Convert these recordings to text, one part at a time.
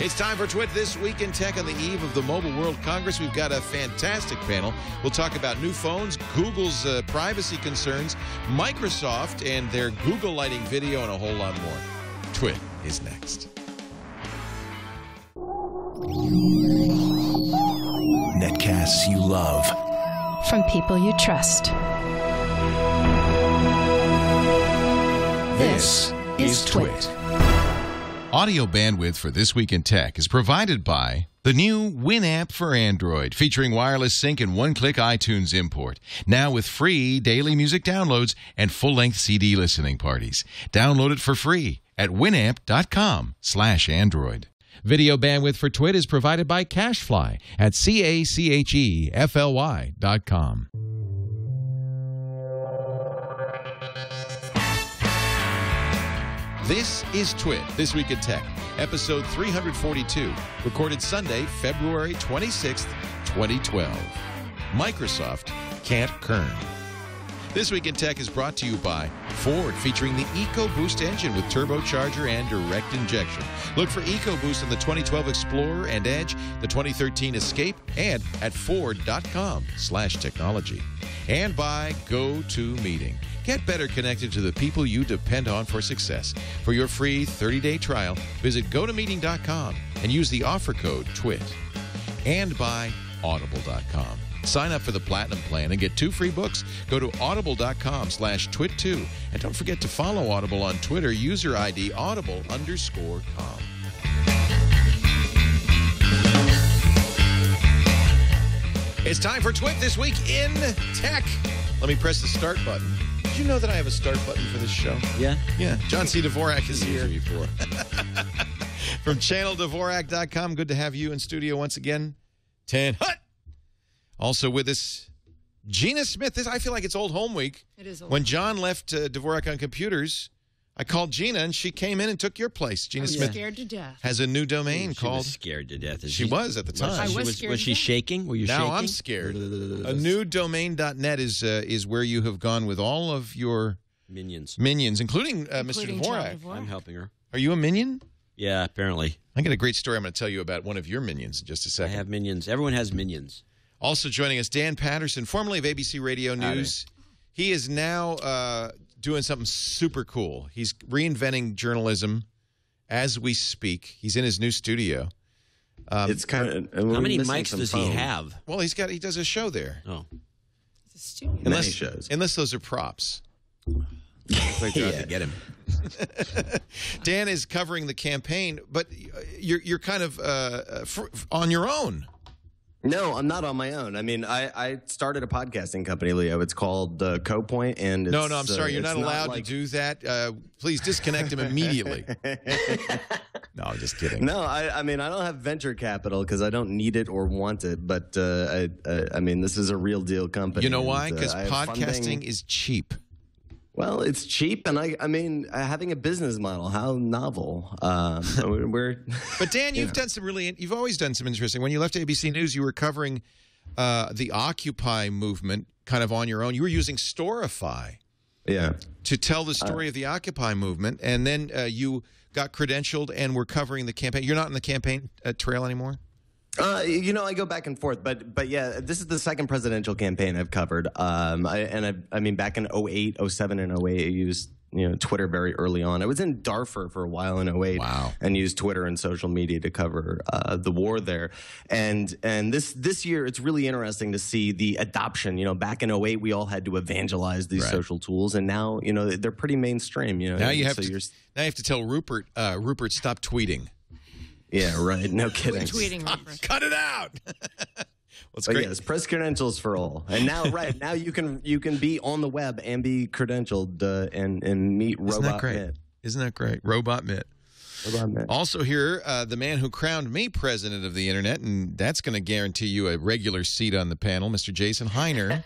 It's time for Twit This Week in Tech on the eve of the Mobile World Congress. We've got a fantastic panel. We'll talk about new phones, Google's uh, privacy concerns, Microsoft and their Google Lighting video, and a whole lot more. Twit is next. Netcasts you love. From people you trust. This is Twit. Audio bandwidth for This Week in Tech is provided by the new Winamp for Android, featuring wireless sync and one-click iTunes import. Now with free daily music downloads and full-length CD listening parties. Download it for free at winamp.com slash Android. Video bandwidth for Twit is provided by Cachefly at C-A-C-H-E-F-L-Y dot com. This is Twit, This Week in Tech, episode 342, recorded Sunday, February 26th, 2012. Microsoft can't kern. This Week in Tech is brought to you by Ford, featuring the EcoBoost engine with turbocharger and direct injection. Look for EcoBoost in the 2012 Explorer and Edge, the 2013 Escape, and at Ford.com slash technology. And by GoToMeeting. Get better connected to the people you depend on for success. For your free 30-day trial, visit GoToMeeting.com and use the offer code TWIT. And by Audible.com. Sign up for the Platinum Plan and get two free books. Go to audible.com slash twit2. And don't forget to follow Audible on Twitter, user ID audible underscore com. It's time for Twit This Week in Tech. Let me press the start button. Did you know that I have a start button for this show? Yeah. Yeah. John C. Dvorak is here Before. from channeldvorak.com. Good to have you in studio once again. Tan Hut. Also with us, Gina Smith. This I feel like it's old home week. It is When John left uh, Dvorak on computers, I called Gina and she came in and took your place. Gina Smith scared to death. has a new domain She called. was scared to death. She was at the time. I she, was was, scared was to she death. shaking? Were you now shaking? I'm scared. a new domain.net is uh, is where you have gone with all of your Minions. minions, including, uh, Including Mr. John Dvorak. Dvorak. I'm helping her. Are you a minion? Yeah, apparently. I got a great story I'm going to tell you about one of your minions in just a I second. have minions. Everyone has minions. Also joining us, Dan Patterson, formerly of ABC Radio News. He is now uh, doing something super cool. He's reinventing journalism as we speak. He's in his new studio. it's kind of. How many mics does he have? Well, he's got he does a show there. Oh, It's a studio. Many Unless, shows. unless those are props. like they're to get him. Dan is covering the campaign, but you're you're kind of uh, uh, fr- on your own. No, I'm not on my own. I mean, I, I started a podcasting company, Leo. It's called uh, CoPoint, and it's, No, no, I'm uh, sorry. You're it's not allowed like- to do that. Uh, please disconnect him immediately. no, I'm just kidding. No, I, I mean, I don't have venture capital because I don't need it or want it. But uh, I, uh, I mean, this is a real deal company. You know why? uh, Because podcasting funding. is cheap. Well, it's cheap, and I, I mean, uh, having a business model, how novel. Um, we're, But Dan, you've done some really, you've always done some interesting. When you left ABC News, you were covering uh, the Occupy movement, kind of on your own. You were using Storify yeah. to tell the story of the Occupy movement, and then uh, you got credentialed and were covering the campaign. You're not in the campaign uh, trail anymore. Uh, you know, I go back and forth, but but yeah, this is the second presidential campaign I've covered. Um, I, and I, I mean, back in 08, 07, and 08, I used you know Twitter very early on. I was in Darfur for a while in 08, Wow. and used Twitter and social media to cover uh, the war there. And and this this year, it's really interesting to see the adoption. You know, back in 08, we all had to evangelize these Right. social tools, and now you know they're pretty mainstream. You know, Now you have so to. Now you have to tell Rupert. Uh, Rupert, stop tweeting. Yeah, right. No kidding. Tweeting Rupert. Cut it out. What's But great? yes, press credentials for all. And now, right now, you can you can be on the web and be credentialed uh, and and meet Isn't that Robot great? Mitt. Isn't that great? Robot Mitt. Robot Mitt. Also here, uh, the man who crowned me president of the internet, and that's going to guarantee you a regular seat on the panel, Mr. Jason Hiner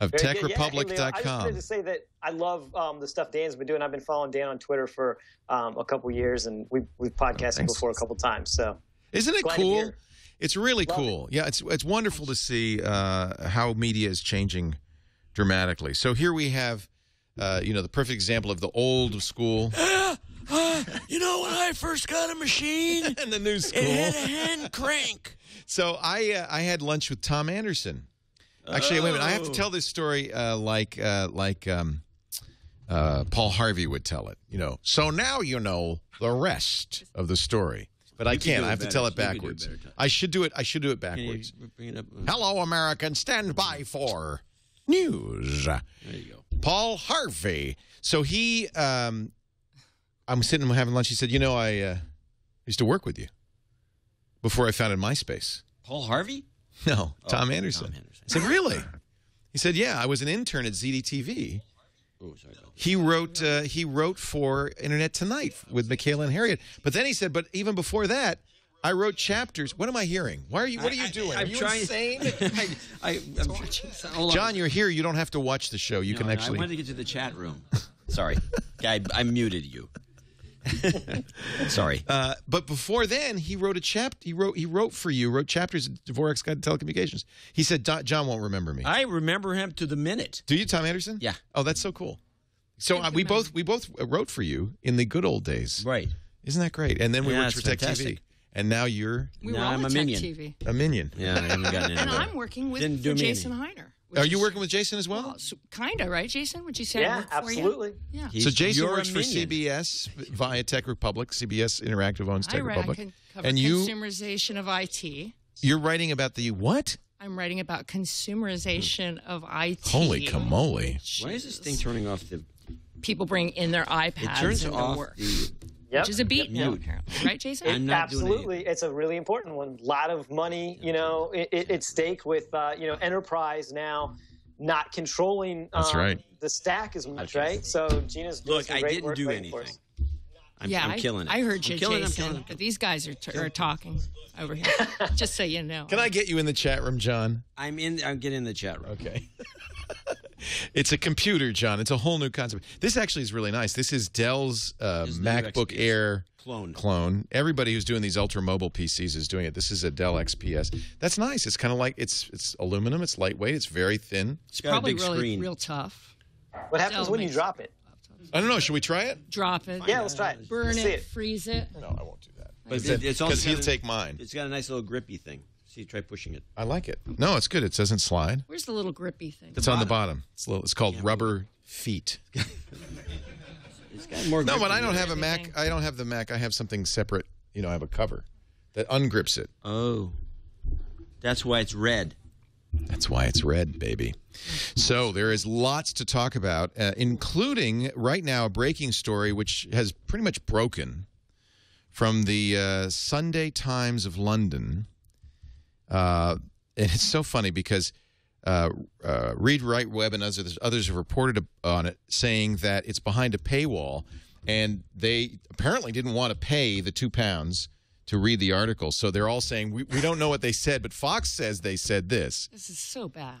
of Very good. Yeah, I just wanted to say that I love um, the stuff Dan's been doing. I've been following Dan on Twitter for um, a couple years, and we've we've podcasted thanks. before a couple times. So Isn't it Glad cool? It's really Love cool. Yeah, it's it's wonderful to see uh, how media is changing dramatically. So here we have, uh, you know, the perfect example of the old school. you know, when I first got a machine, and the new school. it had a hand crank. So I uh, I had lunch with Tom Anderson. Actually, wait a minute. I have to Oh. tell this story uh, like uh, like um, uh, Paul Harvey would tell it. You know. So now you know the rest of the story. But I You can can't. do I have to tell it better. You can do it backwards. I should do it. I should do it backwards. it up? Hello, Americans. Stand by for news. There you go. Paul Harvey. So he, um, I'm sitting having lunch. He said, "You know, I uh, used to work with you before I founded MySpace." Paul Harvey? No, Tom Oh, Anderson. Tom Anderson. I said, "Really?" He said, "Yeah, I was an intern at ZDTV." Oh, sorry. He wrote. Uh, he wrote for Internet Tonight with Michaela and Harriet. But then he said, "But even before that." I wrote chapters. What am I hearing? Why are you? What are you I- doing? I, are you trying. insane? I, I, I'm, on. John, you're here. You don't have to watch the show. You No, can no, actually. I wanted to get to the chat room. Sorry, I, I muted you. Sorry. Uh, but before then, he wrote a chapter. He wrote. He wrote for you. Wrote chapters of Dvorak's Guide to Telecommunications. He said John won't remember me. I remember him to the minute. Do you, Tom Anderson? Yeah. Oh, that's so cool. So uh, we both we both wrote for you in the good old days. Right. Isn't that great? And then we Yeah, worked for it's Tech TV, and now you're We No, were all I'm a Tech minion. TV. a minion. Yeah, I haven't gotten into And. I'm working with Didn't for do me Jason. Hiner. Which Are you is- working with Jason as well? Well, so, kinda, right, Jason? Would you say Yeah, work for absolutely. you? Yeah. He's- so Jason you're works for. CBS via Tech Republic. CBS Interactive owns Tech write, Republic, can cover and you consumerization of IT. you're writing about the what? I'm writing about consumerization hmm. of IT. Holy camole! Why is this thing turning off the? People bring in their iPads. It turns into off work, the. Yep. which is a beat now, Mute. apparently. Right, Jason? I'm not doing Absolutely, it's a really important one. A lot of money, you know, i- i- at stake with uh, you know enterprise now not controlling That's um, right. the stack as much, Okay. right? So Gina's doing Look, I great didn't work do writing anything. I'm, yeah, I'm I- killing it. I, heard you, I'm killing, it, I'm Jason. killing it. But these guys are, t- are talking over here. Just so you know. Can I get you in the chat room, John? I'm in. I'm getting in the chat room. Okay. it's a computer, John. It's a whole new concept. This actually is really nice. This is Dell's uh, is MacBook XPS. Air Clone. clone. Everybody who's doing these ultra mobile PCs is doing it. This is a Dell XPS. That's nice. It's kind of like it's it's aluminum. It's lightweight. It's very thin. It's got Probably really screen. real tough. What happens Dell when you drop it? I don't know. Should we try it? Drop it. Yeah, let's try it. Burn Let's it, it. freeze it. No, I won't do that. But it- it's because he'll a- take mine. It's got a nice little grippy thing. See, try pushing it. I like it. No, it's good. It doesn't slide. Where's the little grippy thing? It's on the bottom. It's little, It's called rubber feet. It's got more. No, grip but I than don't the- have a Mac. I don't have the Mac. I have something separate. You know, I have a cover that ungrips it. Oh, that's why it's red. That's why it's red, baby. So there is lots to talk about, uh, including right now a breaking story which has pretty much broken from the uh, Sunday Times of London. Uh, and it's so funny because uh, uh, Read Write Web and others, others have reported on it, saying that it's behind a paywall, and they apparently didn't want to pay the two pounds to read the article. So they're all saying we, we don't know what they said, but Fox says they said this. This is so bad.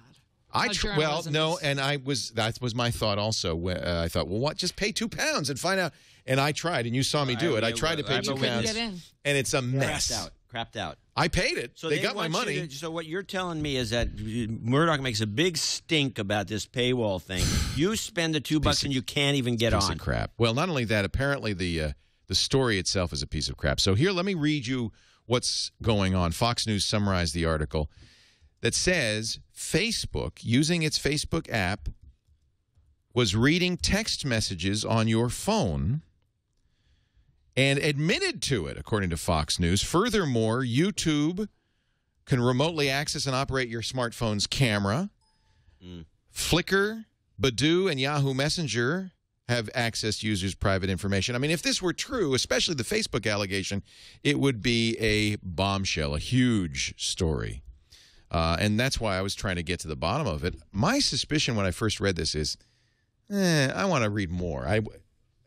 I How tr- well no, and I was that was my thought also. Wh- Uh, I thought, well, what? Just pay two pounds and find out. And I tried, and you saw me do I- it. I I- tried to pay I'm a two witness. pounds, Get in. and it's a Crapped mess. Crapped out. I paid it. So they, got my money. to- so what you're telling me is that Murdoch makes a big stink about this paywall thing. You spend the two bucks and you can't even get piece on. of crap. Well, not only that, apparently the uh, the story itself is a piece of crap. So here, let me read you what's going on. Fox News summarized the article that says Facebook, using its Facebook app, was reading text messages on your phone and admitted to it, according to Fox News. Furthermore, YouTube can remotely access and operate your smartphone's camera. Flickr, Badoo, and Yahoo Messenger have accessed users' private information. I mean, if this were true, especially the Facebook allegation, it would be a bombshell, a huge story. Uh, and that's why I was trying to get to the bottom of it. My suspicion when I first read this is, eh, I want to read more. I,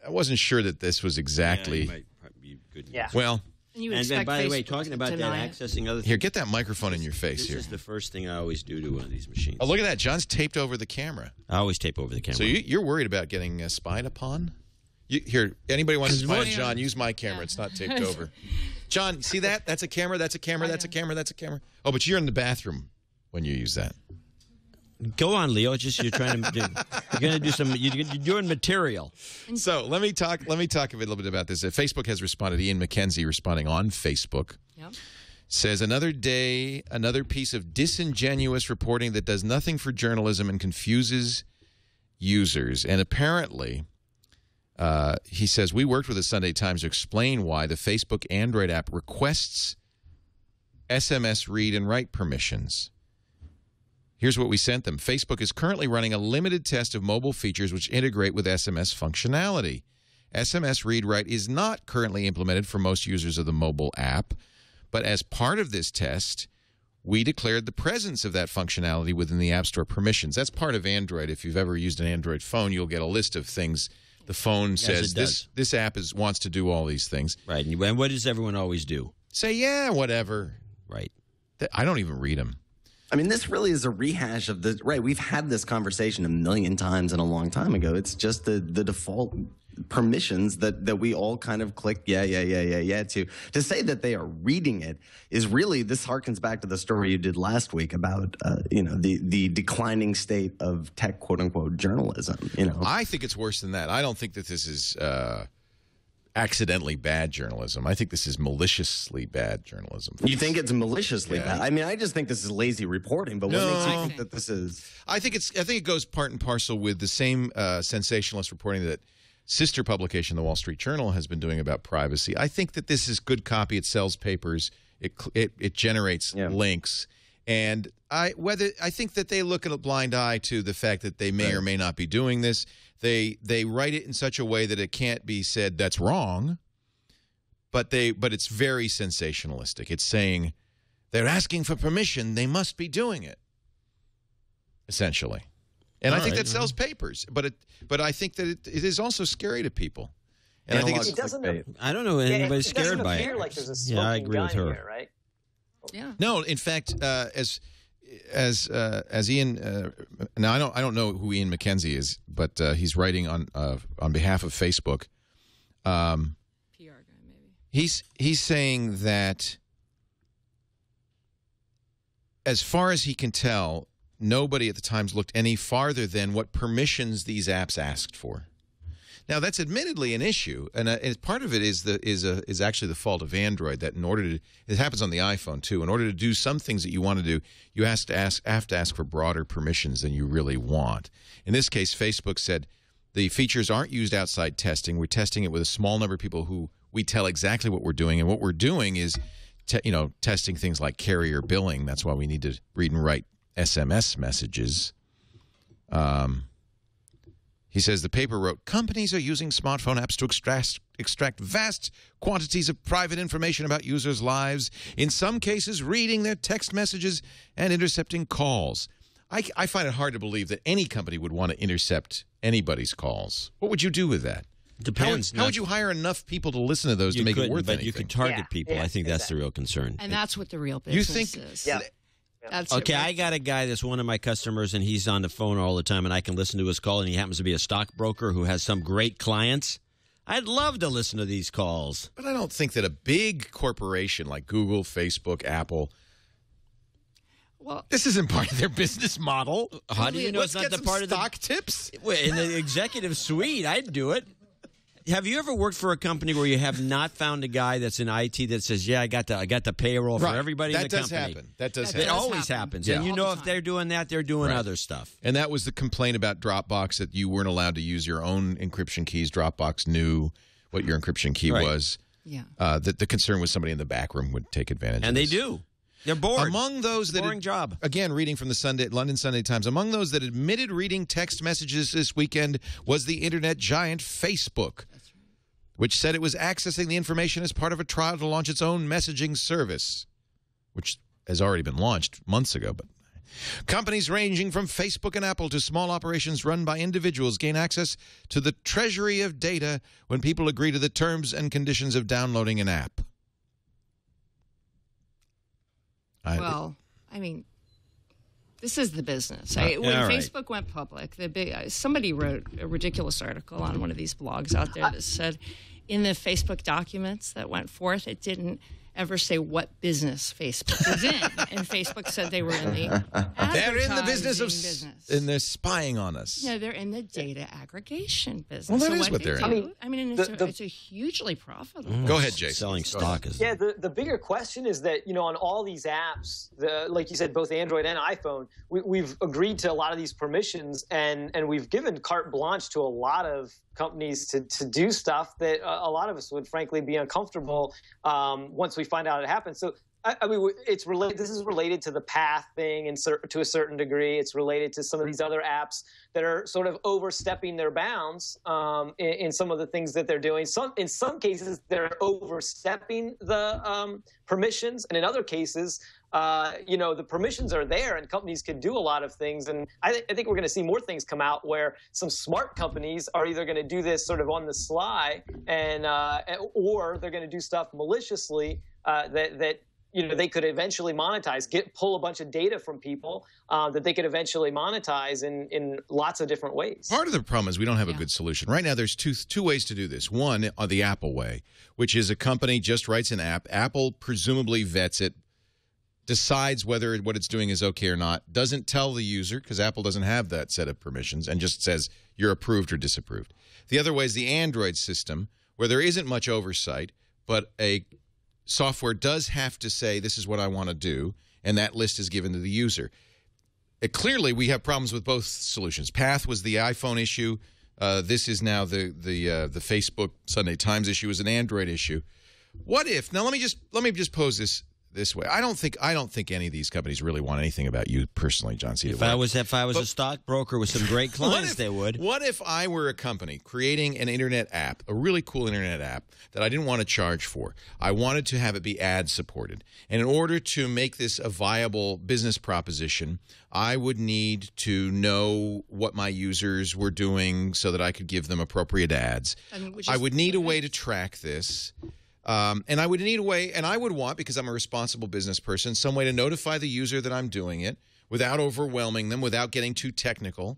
I wasn't sure that this was Yeah, exactly. you might probably be good news. Yeah. well, And you And then, expect by the way, talking about that, accessing other things. here, get that microphone in your face This here. is the first thing I always do to one of these machines. Oh, look at that. John's taped over the camera. I always tape over the camera. So you, you're worried about getting uh, spied upon? You, here, anybody wants to spy on John? Use my camera. It's not taped over. John, see that? That's a camera. That's a camera. That's a camera. That's a camera. Oh, but you're in the bathroom when you use that. Go on, Leo. It's just you're trying to. You're going to do some. You're, you're doing material. So let me talk. Let me talk a little bit about this. Uh, Facebook has responded. Ian McKenzie responding on Facebook Yep. says another day, another piece of disingenuous reporting that does nothing for journalism and confuses users. And apparently, uh, he says we worked with the Sunday Times to explain why the Facebook Android app requests SMS read and write permissions. Here's what we sent them. Facebook is currently running a limited test of mobile features which integrate with SMS functionality. SMS read write is not currently implemented for most users of the mobile app, but as part of this test, we declared the presence of that functionality within the App Store permissions. That's part of Android. If you've ever used an Android phone, you'll get a list of things. The phone says it this this app is wants to do all these things. Right. And what does everyone always do? Say yeah, whatever. Right. I don't even read them. I mean, this really is a rehash of the right. We've had this conversation a million times and a long time ago. It's just the the default permissions that that we all kind of click yeah yeah yeah yeah yeah to to say that they are reading it is really this harkens back to the story you did last week about uh, you know the the declining state of tech quote unquote journalism you know I think it's worse than that. I don't think that this is uh, accidentally bad journalism. I think this is maliciously bad journalism. you think it's maliciously bad i mean i just think this is lazy reporting but what No. makes you think that this is I think it's. I think it goes part and parcel with the same uh, sensationalist reporting that sister publication, the Wall Street Journal, has been doing about privacy. I think that this is good copy. It sells papers. It it, it generates Yeah. links. And I whether I think that they look at a blind eye to the fact that they may or may not be doing this. They they write it in such a way that it can't be said that's wrong. But they but it's very sensationalistic. It's saying they're asking for permission. They must be doing it. Essentially. And I think right. that sells papers, but it but I think that it, it is also scary to people. And I think it's It doesn't- clickbait. I don't know Yeah, anybody it scared by it. like there's a yeah, I smoking agree with her. here, right? Yeah. No, in fact, uh, as as uh, as Ian, uh, now I don't I don't know who Ian McKenzie is, but uh, he's writing on uh, on behalf of Facebook. Um, PR guy, maybe. he's he's saying that as far as he can tell, nobody at the Times looked any farther than what permissions these apps asked for. Now that's admittedly an issue, and, uh, and part of it is the is a is actually the fault of Android. That in order to it happens on the iPhone too. In order to do some things that you want to do, you have to ask have to ask for broader permissions than you really want. In this case, Facebook said the features aren't used outside testing. We're testing it with a small number of people who we tell exactly what we're doing, and what we're doing is, you know, testing things like carrier billing. That's why we need to read and write SMS messages. Um, he says the paper wrote companies are using smartphone apps to extract extract vast quantities of private information about users' lives. In some cases, reading their text messages and intercepting calls. I, I find it hard to believe that any company would want to intercept anybody's calls. What would you do with that? How would, Depends. how would you hire enough people to listen to those You to make it couldn't, worth but anything? you could target Yeah, people. yeah, I think that's the real concern. And that's what the real business You business think- is. Yeah. That's Okay, I got a guy that's one of my customers, and he's on the phone all the time, and I can listen to his call, and he happens to be a stockbroker who has some great clients. I'd love to listen to these calls. But I don't think that a big corporation like Google, Facebook, Apple, Well, this isn't part of their business model. How do you know Let's it's not the some part of the stock tips? In the executive suite? I'd do it. Have you ever worked for a company where you have not found a guy that's in IT that says, "Yeah, I got the I got the payroll for everybody that in the does company"? happen. That does That It happen. does always happens, Yeah. and you All know the if they're doing that, they're doing Right. other stuff. And that was the complaint about Dropbox that you weren't allowed to use your own encryption keys. Dropbox knew what your encryption key Right. was. yeah. Uh, that the concern was somebody in the back room would take advantage of And they do. They're bored. Among those that boring job. again reading from the Sunday London Sunday Times, among those that admitted reading text messages this weekend was the internet giant Facebook, which said it was accessing the information as part of a trial to launch its own messaging service, which has already been launched months ago. But companies ranging from Facebook and Apple to small operations run by individuals gain access to the treasury of data when people agree to the terms and conditions of downloading an app. I- Well, I mean, this is the business. I, when yeah, all right. Facebook went public, the big uh, somebody wrote a ridiculous article on one of these blogs out there that said, in the Facebook documents that went forth, it didn't ever say what business Facebook was in, and Facebook said they were in the They're in the business of business. and they're spying on us. No, they're in the data aggregation business. Well, that so is what what they they're in. I mean, I mean, it's, the- a, the- it's a hugely profitable. Go ahead, Jason. Selling stock is Yeah, the, the bigger question is that, you know, on all these apps, the, like you said, both Android and iPhone, we, we've agreed to a lot of these permissions and, and we've given carte blanche to a lot of companies to, to do stuff that a, lot of us would frankly be uncomfortable um, once we find out it happens. So, I, I mean, it's related. This is related to the path thing, and to a certain degree, it's related to some of these other apps that are sort of overstepping their bounds um, in, in some of the things that they're doing. Some, in some cases, they're overstepping the um, permissions, and in other cases, uh, you know, the permissions are there, and companies can do a lot of things. And I, th- I think we're going to see more things come out where some smart companies are either going to do this sort of on the sly, and uh, or they're going to do stuff maliciously uh, that that you know they could eventually monetize get pull a bunch of data from people uh, that they could eventually monetize in in lots of different ways Part of the problem is we don't have a good solution. Right now, there's two two ways to do this. One, uh, the Apple way, which is a company just writes an app. Apple presumably vets it, decides whether what it's doing is okay or not. Doesn't tell the user because Apple doesn't have that set of permissions, and just says you're approved or disapproved. The other way is the Android system, where there isn't much oversight, but a software does have to say this is what I want to do, and that list is given to the user. It, clearly, we have problems with both solutions. Path was the iPhone issue. Uh, this is now the the uh, the Facebook Sunday Times issue is an Android issue. What if now? Let me just let me just pose this this way. I don't think I don't think any of these companies really want anything about you personally, John C. If I was if I was But- a stockbroker with some great clients, if- they would. What if I were a company creating an internet app, a really cool internet app that I didn't want to charge for? I wanted to have it be ad supported. And in order to make this a viable business proposition, I would need to know what my users were doing so that I could give them appropriate ads. I mean, I would need a way to track this. Um, and I would need a way, and I would want, because I'm a responsible business person, some way to notify the user that I'm doing it without overwhelming them, without getting too technical.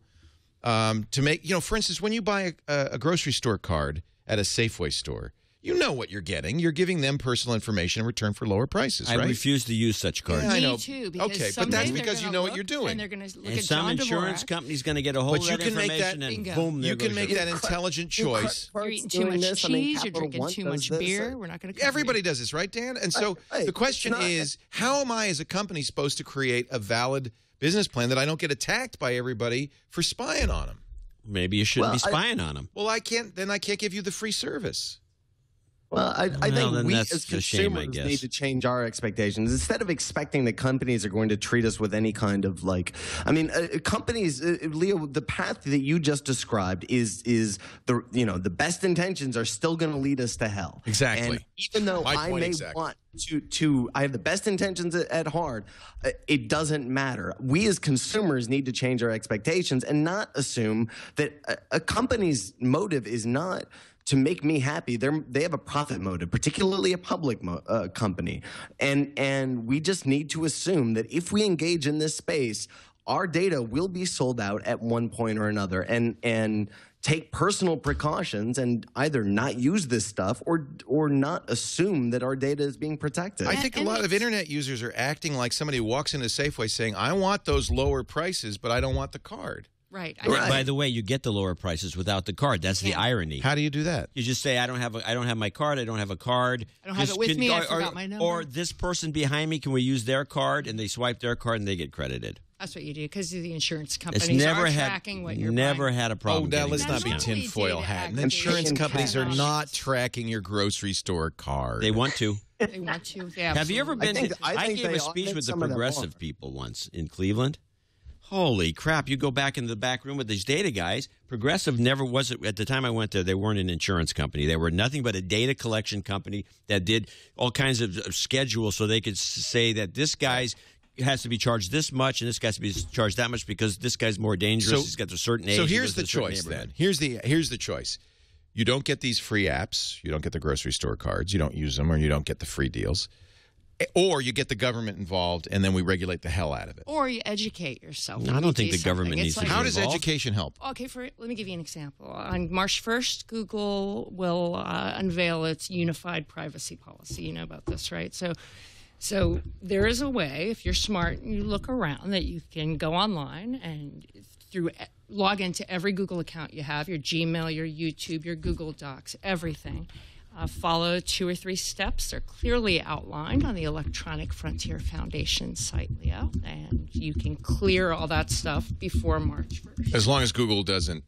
Um, to make, you know, for instance, when you buy a, a grocery store card at a Safeway store, you know what you're getting. You're giving them personal information in return for lower prices, I right? refuse to use such cards. Yeah, I Me know. too. Because Okay, but that's because you gonna know what you're doing. and they're going to look And at some John insurance Dvorak. company's going to get a hold But of you that can make that- and Bingo. boom, you can make that intelligent choice. You're eating too much cheese. you're drinking too much beer. We're not going to. Everybody does this, right, Dan? And so Hey, hey, the question not- is, how am I as a company supposed to create a valid business plan that I don't get attacked by everybody for spying on them? Maybe you shouldn't Well, be I- spying on them. Well, I can't. Then I can't give you the free service. Well, I, I Well, think then we as a shame, consumers need to change our expectations. Instead of expecting that companies are going to treat us with any kind of like, I mean, uh, companies, uh, Leo, the path that you just described is is the you know the best intentions are still going to lead us to hell. Exactly. And even though My I may exactly. want to to I have the best intentions at, at heart, uh, it doesn't matter. We as consumers need to change our expectations and not assume that a, a company's motive is not to make me happy. They're they have a profit motive, particularly a public mo- uh, company, and and we just need to assume that if we engage in this space, our data will be sold out at one point or another, and and take personal precautions and either not use this stuff or or not assume that our data is being protected. I think a lot of internet users are acting like somebody who walks into Safeway saying, "I want those lower prices, but I don't want the card." Right. I Right. By the way, you get the lower prices without the card. That's the irony. How do you do that? You just say, "I don't have a, I don't have my card. I don't have a card. I don't have it with can- me, I or, forgot my number." Or this person behind me, can we use their card? And they swipe their card and they get credited. That's what you do because the insurance It's companies never are had tracking what you're never buying. had a Oh, problem. now getting let's not be tin- tinfoil hat. And insurance companies are not tracking your grocery store card. They want to. They want to. They Have you ever absolutely been? think- I I, think gave a speech with the some of them progressive people once in Cleveland. Holy crap! You go back into the back room with these data guys. Progressive never was at the time I went there. They weren't an insurance company. They were nothing but a data collection company that did all kinds of schedules so they could say that this guy's has to be charged this much and this guy has to be charged that much because this guy's more dangerous. He's got a certain age. So here's the choice then. Here's the here's the choice. You don't get these free apps. You don't get the grocery store cards. You don't use them, or you don't get the free deals. Or you get the government involved and then we regulate the hell out of it. Or you educate yourself. No, I don't you think do the government needs It's to like- be How does involved? education help? Okay, for let me give you an example. On March 1st, Google will uh, unveil its unified privacy policy. You know about this, right? So, so there is a way, if you're smart and you look around, that you can go online and through log into every Google account you have, your Gmail, your YouTube, your Google Docs, everything. Uh, follow two or three steps. They're clearly outlined on the Electronic Frontier Foundation site, Leo, and you can clear all that stuff before March 1st. As long as Google doesn't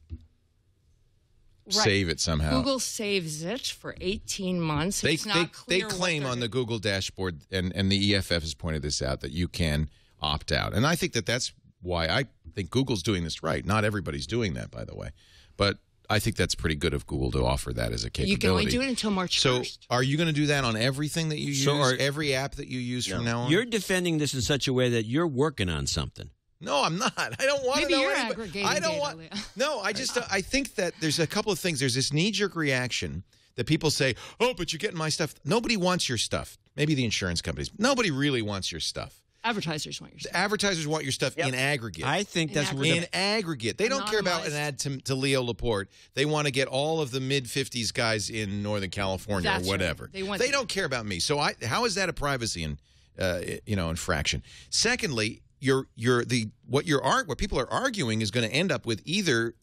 Right. save it somehow. Google saves it for 18 months. they it's they, they claim on the. Google dashboard, and, and the EFF has pointed this out, that you can opt out. And I think that that's why I think Google's doing this right. Not everybody's doing that, by the way. But I think that's pretty good of Google to offer that as a capability. You can only do it until March So 1st. are you going to do that on everything that you use, So are- every app that you use from now on? You're defending this in such a way that you're working on something. No, I'm not. I don't want Maybe to know you're anybody- aggregating I don't want. No, I just uh, I think that there's a couple of things. There's this knee jerk reaction that people say, "Oh, but you're getting my stuff." Nobody wants your stuff. Maybe the insurance companies. Nobody really wants your stuff. Advertisers want your stuff. Advertisers want your stuff in aggregate. I think that's In where the in aggregate. They don't care about an ad to, to Leo Laporte. They want to get all of the mid 50s guys in Northern California That's or right. whatever. They want they don't care about me. So I how is that a privacy and uh, you know infraction? Secondly, you're you're the what you're ar- what people are arguing is going to end up with either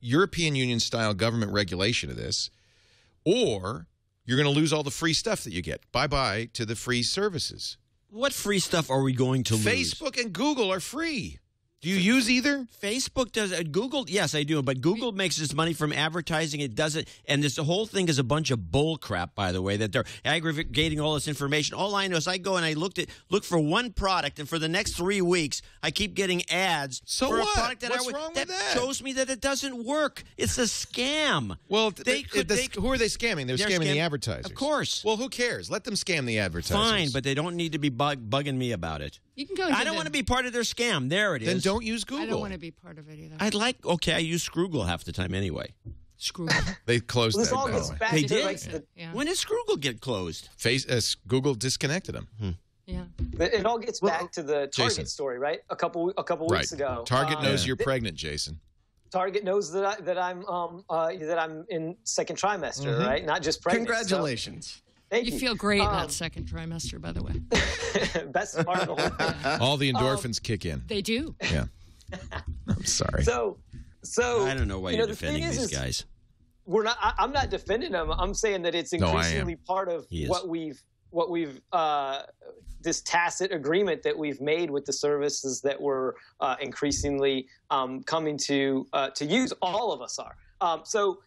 European Union style government regulation of this or you're going to lose all the free stuff that you get. Bye bye to the free services. What free stuff are we going to lose? Facebook and Google are free. Do you use either? Facebook does uh, Google. Yes, I do. But Google makes its money from advertising. It doesn't, and this whole thing is a bunch of bull crap. By the way, that they're aggregating all this information. All I know is I go and I looked at look for one product, and for the next three weeks, I keep getting ads So for what? a product that What's I would- wrong with that that? shows me that it doesn't work. It's a scam. Well, they they, could. the- they, who are they scamming? They're, They're scamming the advertisers. Of course. Well, who cares? Let them scam the advertisers. Fine, but they don't need to be bug, bugging me about it. You can go. I don't want to be part of their scam. There it is. then don't use Google. I don't want to be part of it either. I'd like. Okay, I use Scroogle half the time anyway. Screw. They closed Well, this that. all by the gets way. back They to did? like the, yeah. When did Scroogle get closed? Face, uh, Google disconnected them. yeah. the- it all gets back to the Target Jason. story, right? A couple a couple Right. weeks ago, Target Um, knows you're pregnant, Jason. Target knows that I, that I'm um uh, that I'm in second trimester, Mm-hmm. right? Not just pregnant. so- Congratulations. Thank You you. feel great in Um, that second trimester, by the way. Best part of the whole thing. All the endorphins kick in. They do. Yeah. I'm sorry. So, so I don't know why you you're know, the defending is, these is guys. We're not. I, I'm not defending them. I'm saying that it's No, increasingly part of what we've what we've uh, this tacit agreement that we've made with the services that we're uh, increasingly um, coming to uh, to use. All of us are. Um, so.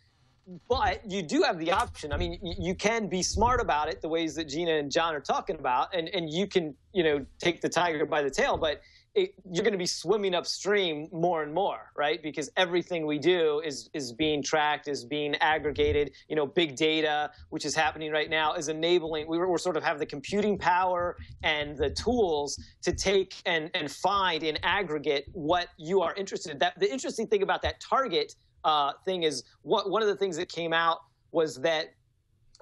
But you do have the option. I mean, you can be smart about it, the ways that Gina and John are talking about, and, and you can, you know, take the tiger by the tail. But it, you're going to be swimming upstream more and more, right? Because everything we do is is being tracked, is being aggregated. You know, big data, which is happening right now, is enabling. We, we're sort of have the computing power and the tools to take and and find in aggregate what you are interested in. That the interesting thing about that target uh, thing is what one of the things that came out was that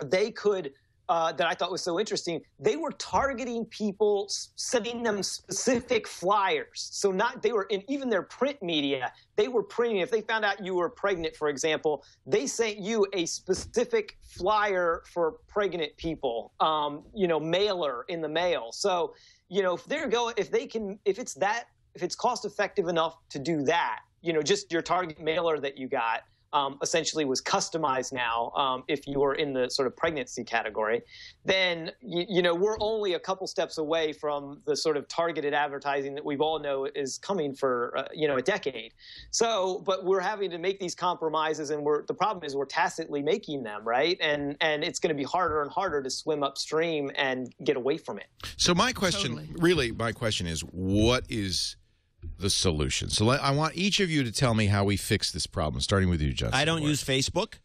they could uh, that I thought was so interesting. They were targeting people, sending them specific flyers. So not they were in even their print media. They were printing. If they found out you were pregnant, for example, they sent you a specific flyer for pregnant people. Um, you know, mailer in the mail. So you know if they're going, if they can, if it's that, if it's cost effective enough to do that, you know, just your target mailer that you got um, essentially was customized now um, if you were in the sort of pregnancy category, then you, you know we're only a couple steps away from the sort of targeted advertising that we've all know is coming for uh, you know a decade. So, but we're having to make these compromises, and we're the problem is we're tacitly making them right, and and it's going to be harder and harder to swim upstream and get away from it. So my question, Totally. really, my question is, what is the solution? So let, I want each of you to tell me how we fix this problem, starting with you, Justin. I don't Ward. use Facebook.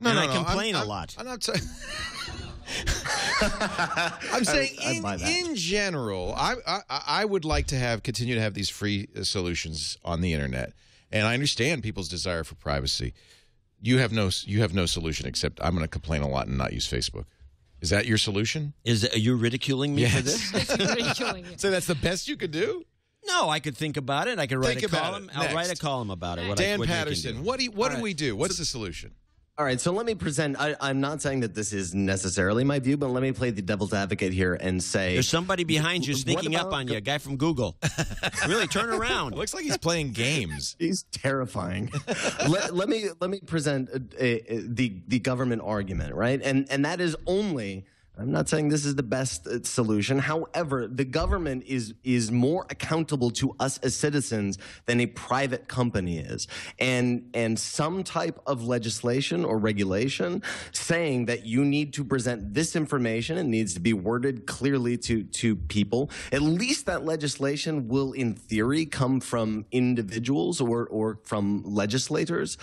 No, and no, I no, complain I'm, a I'm- lot. I'm not saying. I'm saying I in, buy in general, I, I I would like to have continue to have these free uh, solutions on the internet, and I understand people's desire for privacy. You have no you have no solution except I'm going to complain a lot and not use Facebook. Is that your solution? Is are you ridiculing me for this? Ridiculing you. So that's the best you could do? No, I could think about it. I could write Think a about column. it. I'll write a column about it. What I, Dan what Patterson, do. what do you, what All do right. we do? What's the solution? All right, so let me present. I, I'm not saying that this is necessarily my view, but let me play the devil's advocate here and say There's somebody behind you What sneaking up on you, a guy from Google. really, turn around. Looks like he's playing games. He's terrifying. let, let me let me present uh uh the the government argument, right? And and that is only. I'm not saying this is the best uh, solution. However, the government is is more accountable to us as citizens than a private company is, and and some type of legislation or regulation saying that you need to present this information and needs to be worded clearly to to people. At least that legislation will, in theory, come from individuals or or from legislators.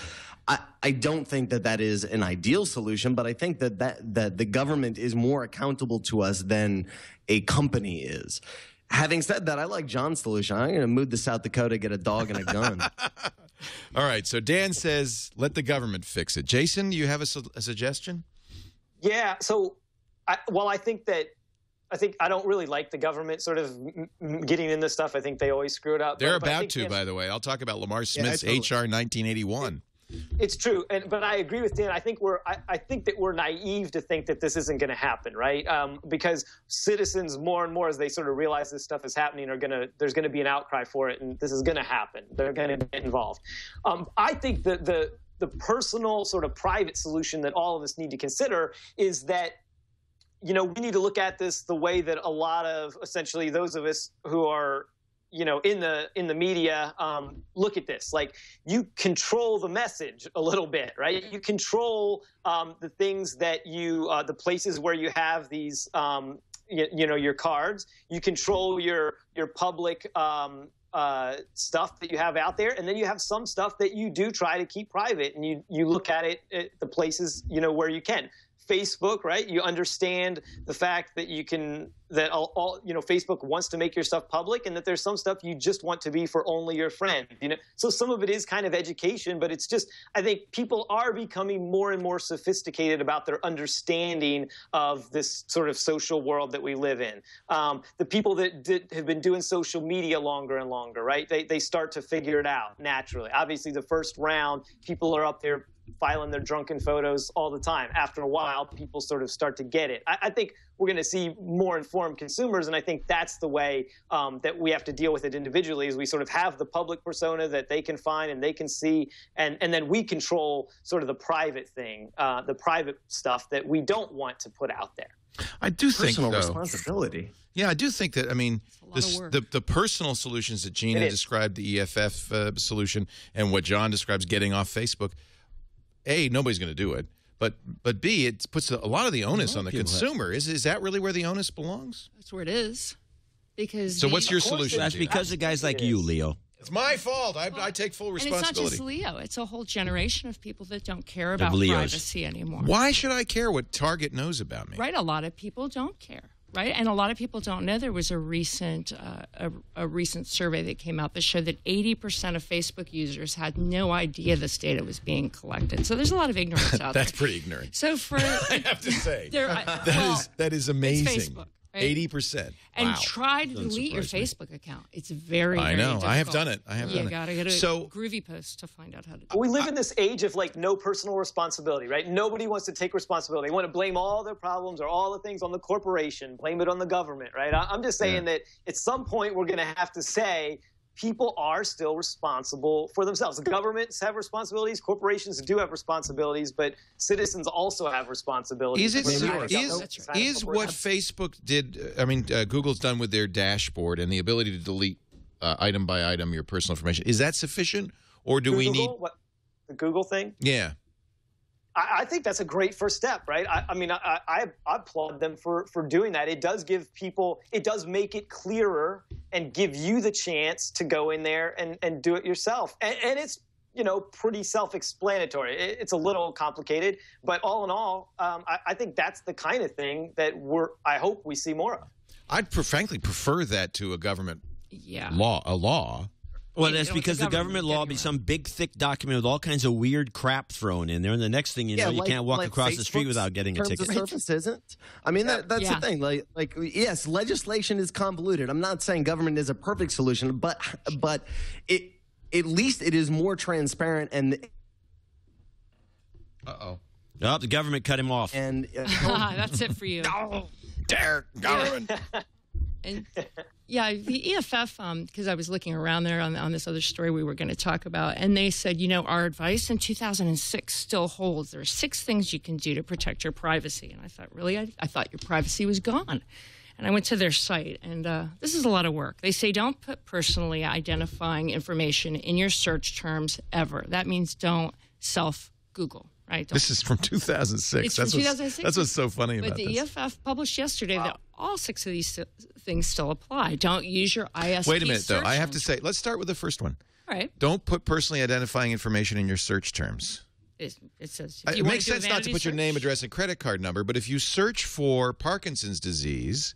I, I don't think that that is an ideal solution, but I think that, that that the government is more accountable to us than a company is. Having said that, I like John's solution. I'm going to move to South Dakota, get a dog and a gun. All right, so Dan says let the government fix it. Jason, you have a, su- a suggestion? Yeah. So, I, well, I think that I think I don't really like the government sort of m- m- getting in this stuff. I think they always screw it up. They're But- but about think to, Dan- by the way. I'll talk about Lamar Smith's totally. HR 1981. It's true, and but I agree with Dan. I think we're I, I think that we're naive to think that this isn't going to happen, right? Um, because citizens more and more as they sort of realize this stuff is happening are going to there's going to be an outcry for it, and this is going to happen. They're going to get involved. Um, I think that the the personal sort of private solution that all of us need to consider is that you know, we need to look at this the way that a lot of essentially those of us who are, you know, in the in the media um, look at this. Like you control the message a little bit, right? You control um, the things that you, uh, the places where you have these, um, you, you know, your cards. You control your your public. Um, uh, stuff that you have out there, and then you have some stuff that you do try to keep private, and you you look at it at the places you know where you can. Facebook, right? You understand the fact that you can that all, all you know Facebook wants to make your stuff public, and that there's some stuff you just want to be for only your friend. You know, so some of it is kind of education, but it's just I think people are becoming more and more sophisticated about their understanding of this sort of social world that we live in. Um, the people that did, have been doing social media longer and longer, right? They they start to figure it out naturally. Obviously, the first round, people are up there filing their drunken photos all the time. After a while, people sort of start to get it. I, I think we're going to see more informed consumers, and I think that's the way um, that we have to deal with it individually. Is we sort of have the public persona that they can find and they can see, and and then we control sort of the private thing, uh, the private stuff that we don't want to put out there. I do think, Personal though. responsibility. Yeah, I do think that. I mean, a this, the the personal solutions that Gina described, the EFF uh, solution, and what John describes, getting off Facebook. A, nobody's going to do it, but but B, it puts a, a lot of the onus on the people have- consumer. Is is that really where the onus belongs? That's where it is. Because So the- what's your solution? That's because of guys like you, Leo. It's my fault. I, I take full responsibility. and it's not just Leo; it's a whole generation of people that don't care about Leos. privacy anymore. Why should I care what Target knows about me? Right? A lot of people don't care. Right, and a lot of people don't know there was a recent uh, a, a recent survey that came out that showed that 80% of Facebook users had no idea this data was being collected. So there's a lot of ignorance out That's there. That's pretty ignorant. So for I have to say. there, That well, is that is amazing. Facebook, right? Eighty percent. and wow. try to Doesn't delete your surprise me. Facebook account. It's very, I very know. I have done it. I have you done gotta get a So- groovy post to find out how to do. We live in this age of like no personal responsibility, right? Nobody wants to take responsibility. They want to blame all their problems or all the things on the corporation, blame it on the government, right? I- I'm just saying that at some point we're going to have to say people are still responsible for themselves. Governments have responsibilities, corporations do have responsibilities, but citizens also have responsibilities. Is it Maybe so- not is, of is what. Facebook did? I mean, uh, Google's done with their dashboard and the ability to delete uh, item by item your personal information. Is that sufficient, or do we need? what, the Google thing? Yeah, I, I think that's a great first step, right? I, I mean, I, I, I applaud them for, for doing that. It does give people, it does make it clearer and give you the chance to go in there and, and do it yourself. And, and it's, you know, pretty self-explanatory. It, it's a little complicated, but all in all, um, I, I think that's the kind of thing that we're, I hope we see more of. I'd pre- frankly prefer that to a government Yeah. law. A law. Well, that's because the government law will be some big, thick document with all kinds of weird crap thrown in there, and the next thing you know, you like- can't walk like across the street without getting a ticket. Of service isn't. I mean, that, that's Yeah. the thing. Like, like yes, legislation is convoluted. I'm not saying government is a perfect solution, but but it at least it is more transparent and Uh oh. Oh, the government cut him off. and uh. That's it for you. Oh, Dare government. And yeah, the EFF, because I was looking around there on, on this other story we were going to talk about, and they said, you know, our advice in 2006 still holds. There are six things you can do to protect your privacy. And I thought, really? I, I thought your privacy was gone. And I went to their site, and uh, this is a lot of work. They say don't put personally identifying information in your search terms ever. That means don't self Google, right? This is from 2006. It's that's from what's, 2006. That's what's so funny But about the this. EFF published yesterday that all six of these things still apply. Don't use your ISP. Wait a minute, though. I have to say, let's start with the first one. All right. Don't put personally identifying information in your search terms. It, it says Uh, if It you wanna makes do a sense not to vanity put your name, address, and credit card number, but if you search for Parkinson's disease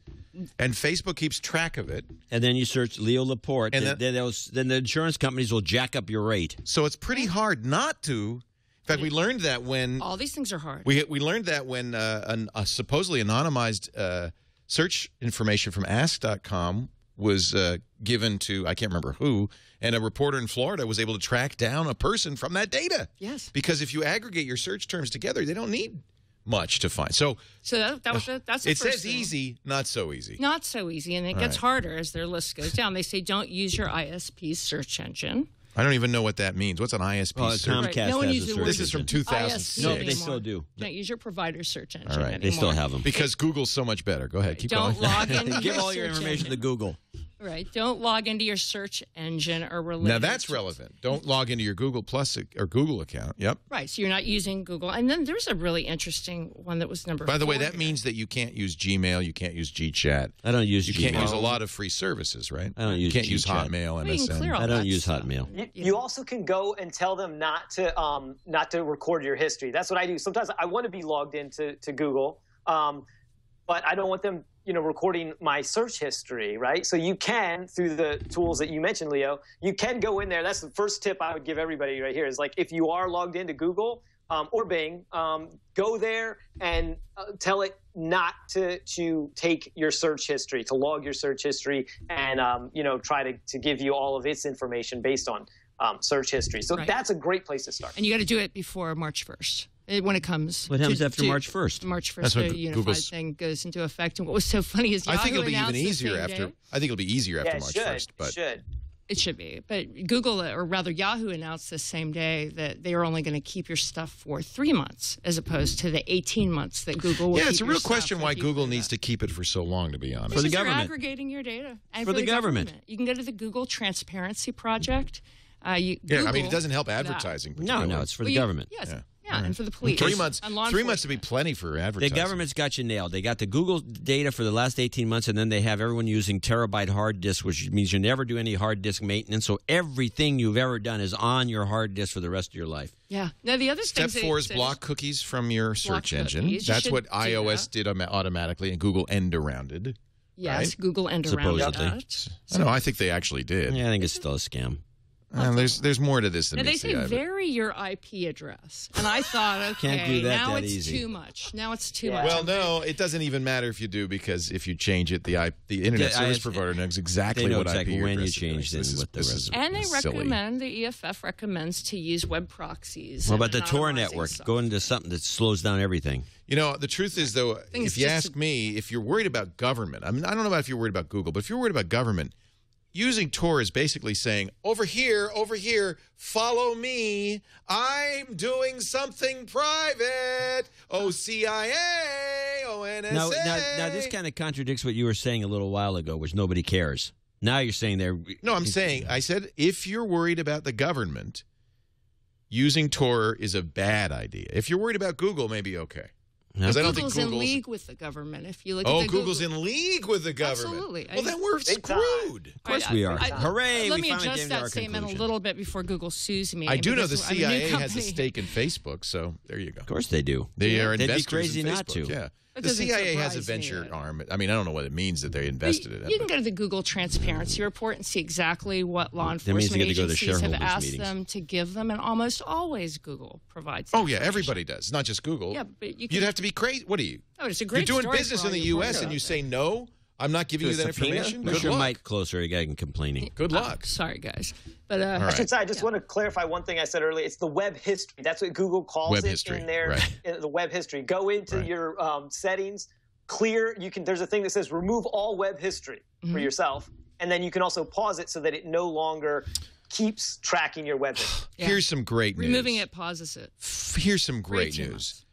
and Facebook keeps track of it, and then you search Leo Laporte, And then, that- then, then the insurance companies will jack up your rate. so it's pretty hard not to. In fact, we learned that when All these things are hard. we we learned that when uh, an, a supposedly anonymized uh, search information from Ask.com was uh, given to I can't remember who, and a reporter in Florida was able to track down a person from that data. Yes. because if you aggregate your search terms together, they don't need much to find. So so that, that was the, that's the it first says thing. easy, not so easy. Not so easy, and it gets harder as their list goes down. They say don't use your ISP search engine. I don't even know what that means. What's an ISP Oh, search? Comcast Right. No one has uses a search word This is from engine. 2006. No, they still do. Don't use your provider search engine All right. anymore. They still have them. because Google's so much better. Go ahead, keep Don't going. log into Give all your information engine. to Google. Right. Don't log into your search engine or related. now that's relevant. Don't log into your Google Plus or Google account. Yep. Right. So you're not using Google. And then there's a really interesting one that was number. By the way, that here. means that you can't use Gmail, you can't use GChat. I don't use You Gmail. can't use a lot of free services, right? I don't use You can't use GChat. Hotmail, Well, can MSN. I don't use stuff. Hotmail. You, You you also can go and tell them not to um, not to record your history. That's what I do. Sometimes I want to be logged into to Google, um, but I don't want them, you know, recording my search history, right? So you can through the tools that you mentioned, Leo. You can go in there. That's the first tip I would give everybody right here. Is like if you are logged into Google um, or Bing, um, go there and uh, tell it not to to take your search history, to log your search history, and um, you know try to to give you all of its information based on um, search history. So Right. that's a great place to start. And you got to do it before March 1st when it comes. What happens to- after to- March 1st? March 1st, That's what the Go- unified Google's- thing goes into effect. And what was so funny is I think it'll be even easier after. day. I think it'll be easier after yeah, it March should. first. It But should. It should be. But Google, or rather Yahoo, announced the same day that they are only going to keep your stuff for three months as opposed to the 18 months that Google will yeah, keep it's a real question why Google needs that. to keep it for so long. To be honest, For the Because you're government. aggregating your data. And For the government. You can go to the Google Transparency Project. Uh, you, yeah, I mean, it doesn't help advertising. No, no, it's for Well, the you- government. Yes. Yeah. Yeah, and for the police. three months. and law Three months would be plenty for advertising. The government's got you nailed. They got the Google data for the last 18 months, and then they have everyone using terabyte hard disk, which means you never do any hard disk maintenance. So everything you've ever done is on your hard disk for the rest of your life. Yeah. Now the other Step four is said block cookies from your search engine. cookies. That's what iOS that. did automatically, and Google end arounded. Yes, right? Google end around Supposedly. that. I know. I think they actually did. Yeah, I think it's still a scam. Uh, there's there's more to this than Now they say the but- vary your IP address, and I thought, okay, Can't do that now that it's easy. too much. Now it's too Yeah. much. Well, no, it doesn't even matter if you do because if you change it, the I, the internet Yeah, service I- provider knows exactly they know what exactly IP when you address it changed is. This and is- the is and they silly. recommend the EFF recommends to use web proxies. What and about the Tor network? stuff. Go into something that slows down everything. You know, the truth is though, Things if you just ask me, if you're worried about government, I mean, I don't know about if you're worried about Google, but if you're worried about government, using Tor is basically saying, over here, over here, follow me. I'm doing something private. Oh, CIA, oh, Now, now, now, this kind of contradicts what you were saying a little while ago, which nobody cares. Now you're saying they're No, I'm saying, I said, if you're worried about the government, using Tor is a bad idea. If you're worried about Google, maybe okay. Because I don't Google's think in league with the government. If you look oh, at the Google's Google, in league with the government. Absolutely. Well, I- then we're Big time. screwed. Of course we are. I- Hooray! Let we me finally adjust that statement conclusion. a little bit before Google sues me. I do know the because I'm a new CIA has a company. stake in Facebook, so there you go. Of course they do. They are They'd be investors crazy in not to. Yeah. It the CIA has a surprise me venture at arm. I mean, I don't know what it means that they invested in it. You can but- go to the Google Transparency Report and see exactly what law That enforcement you to go to agencies have asked meetings. them to give them, and almost always Google provides. Oh yeah, everybody does, not just Google. Yeah, but you would have to be crazy. What are you? Oh, it's a great You're doing story business in the U.S. and you say no. I'm not giving To you that subpoena? information. Push Good your luck. mic closer again, complaining. Good luck. Oh, sorry, guys, but uh, All I should say, I just want to clarify one thing I said earlier. It's the web history. That's what Google calls Web it history, in their right. in the web history. Go into Right. your um, settings, clear. You can. There's a thing that says remove all web history Mm-hmm. for yourself, and then you can also pause it so that it no longer keeps tracking your web history. Yeah. Here's some great news. removing it pauses it. Here's some Every great news. months.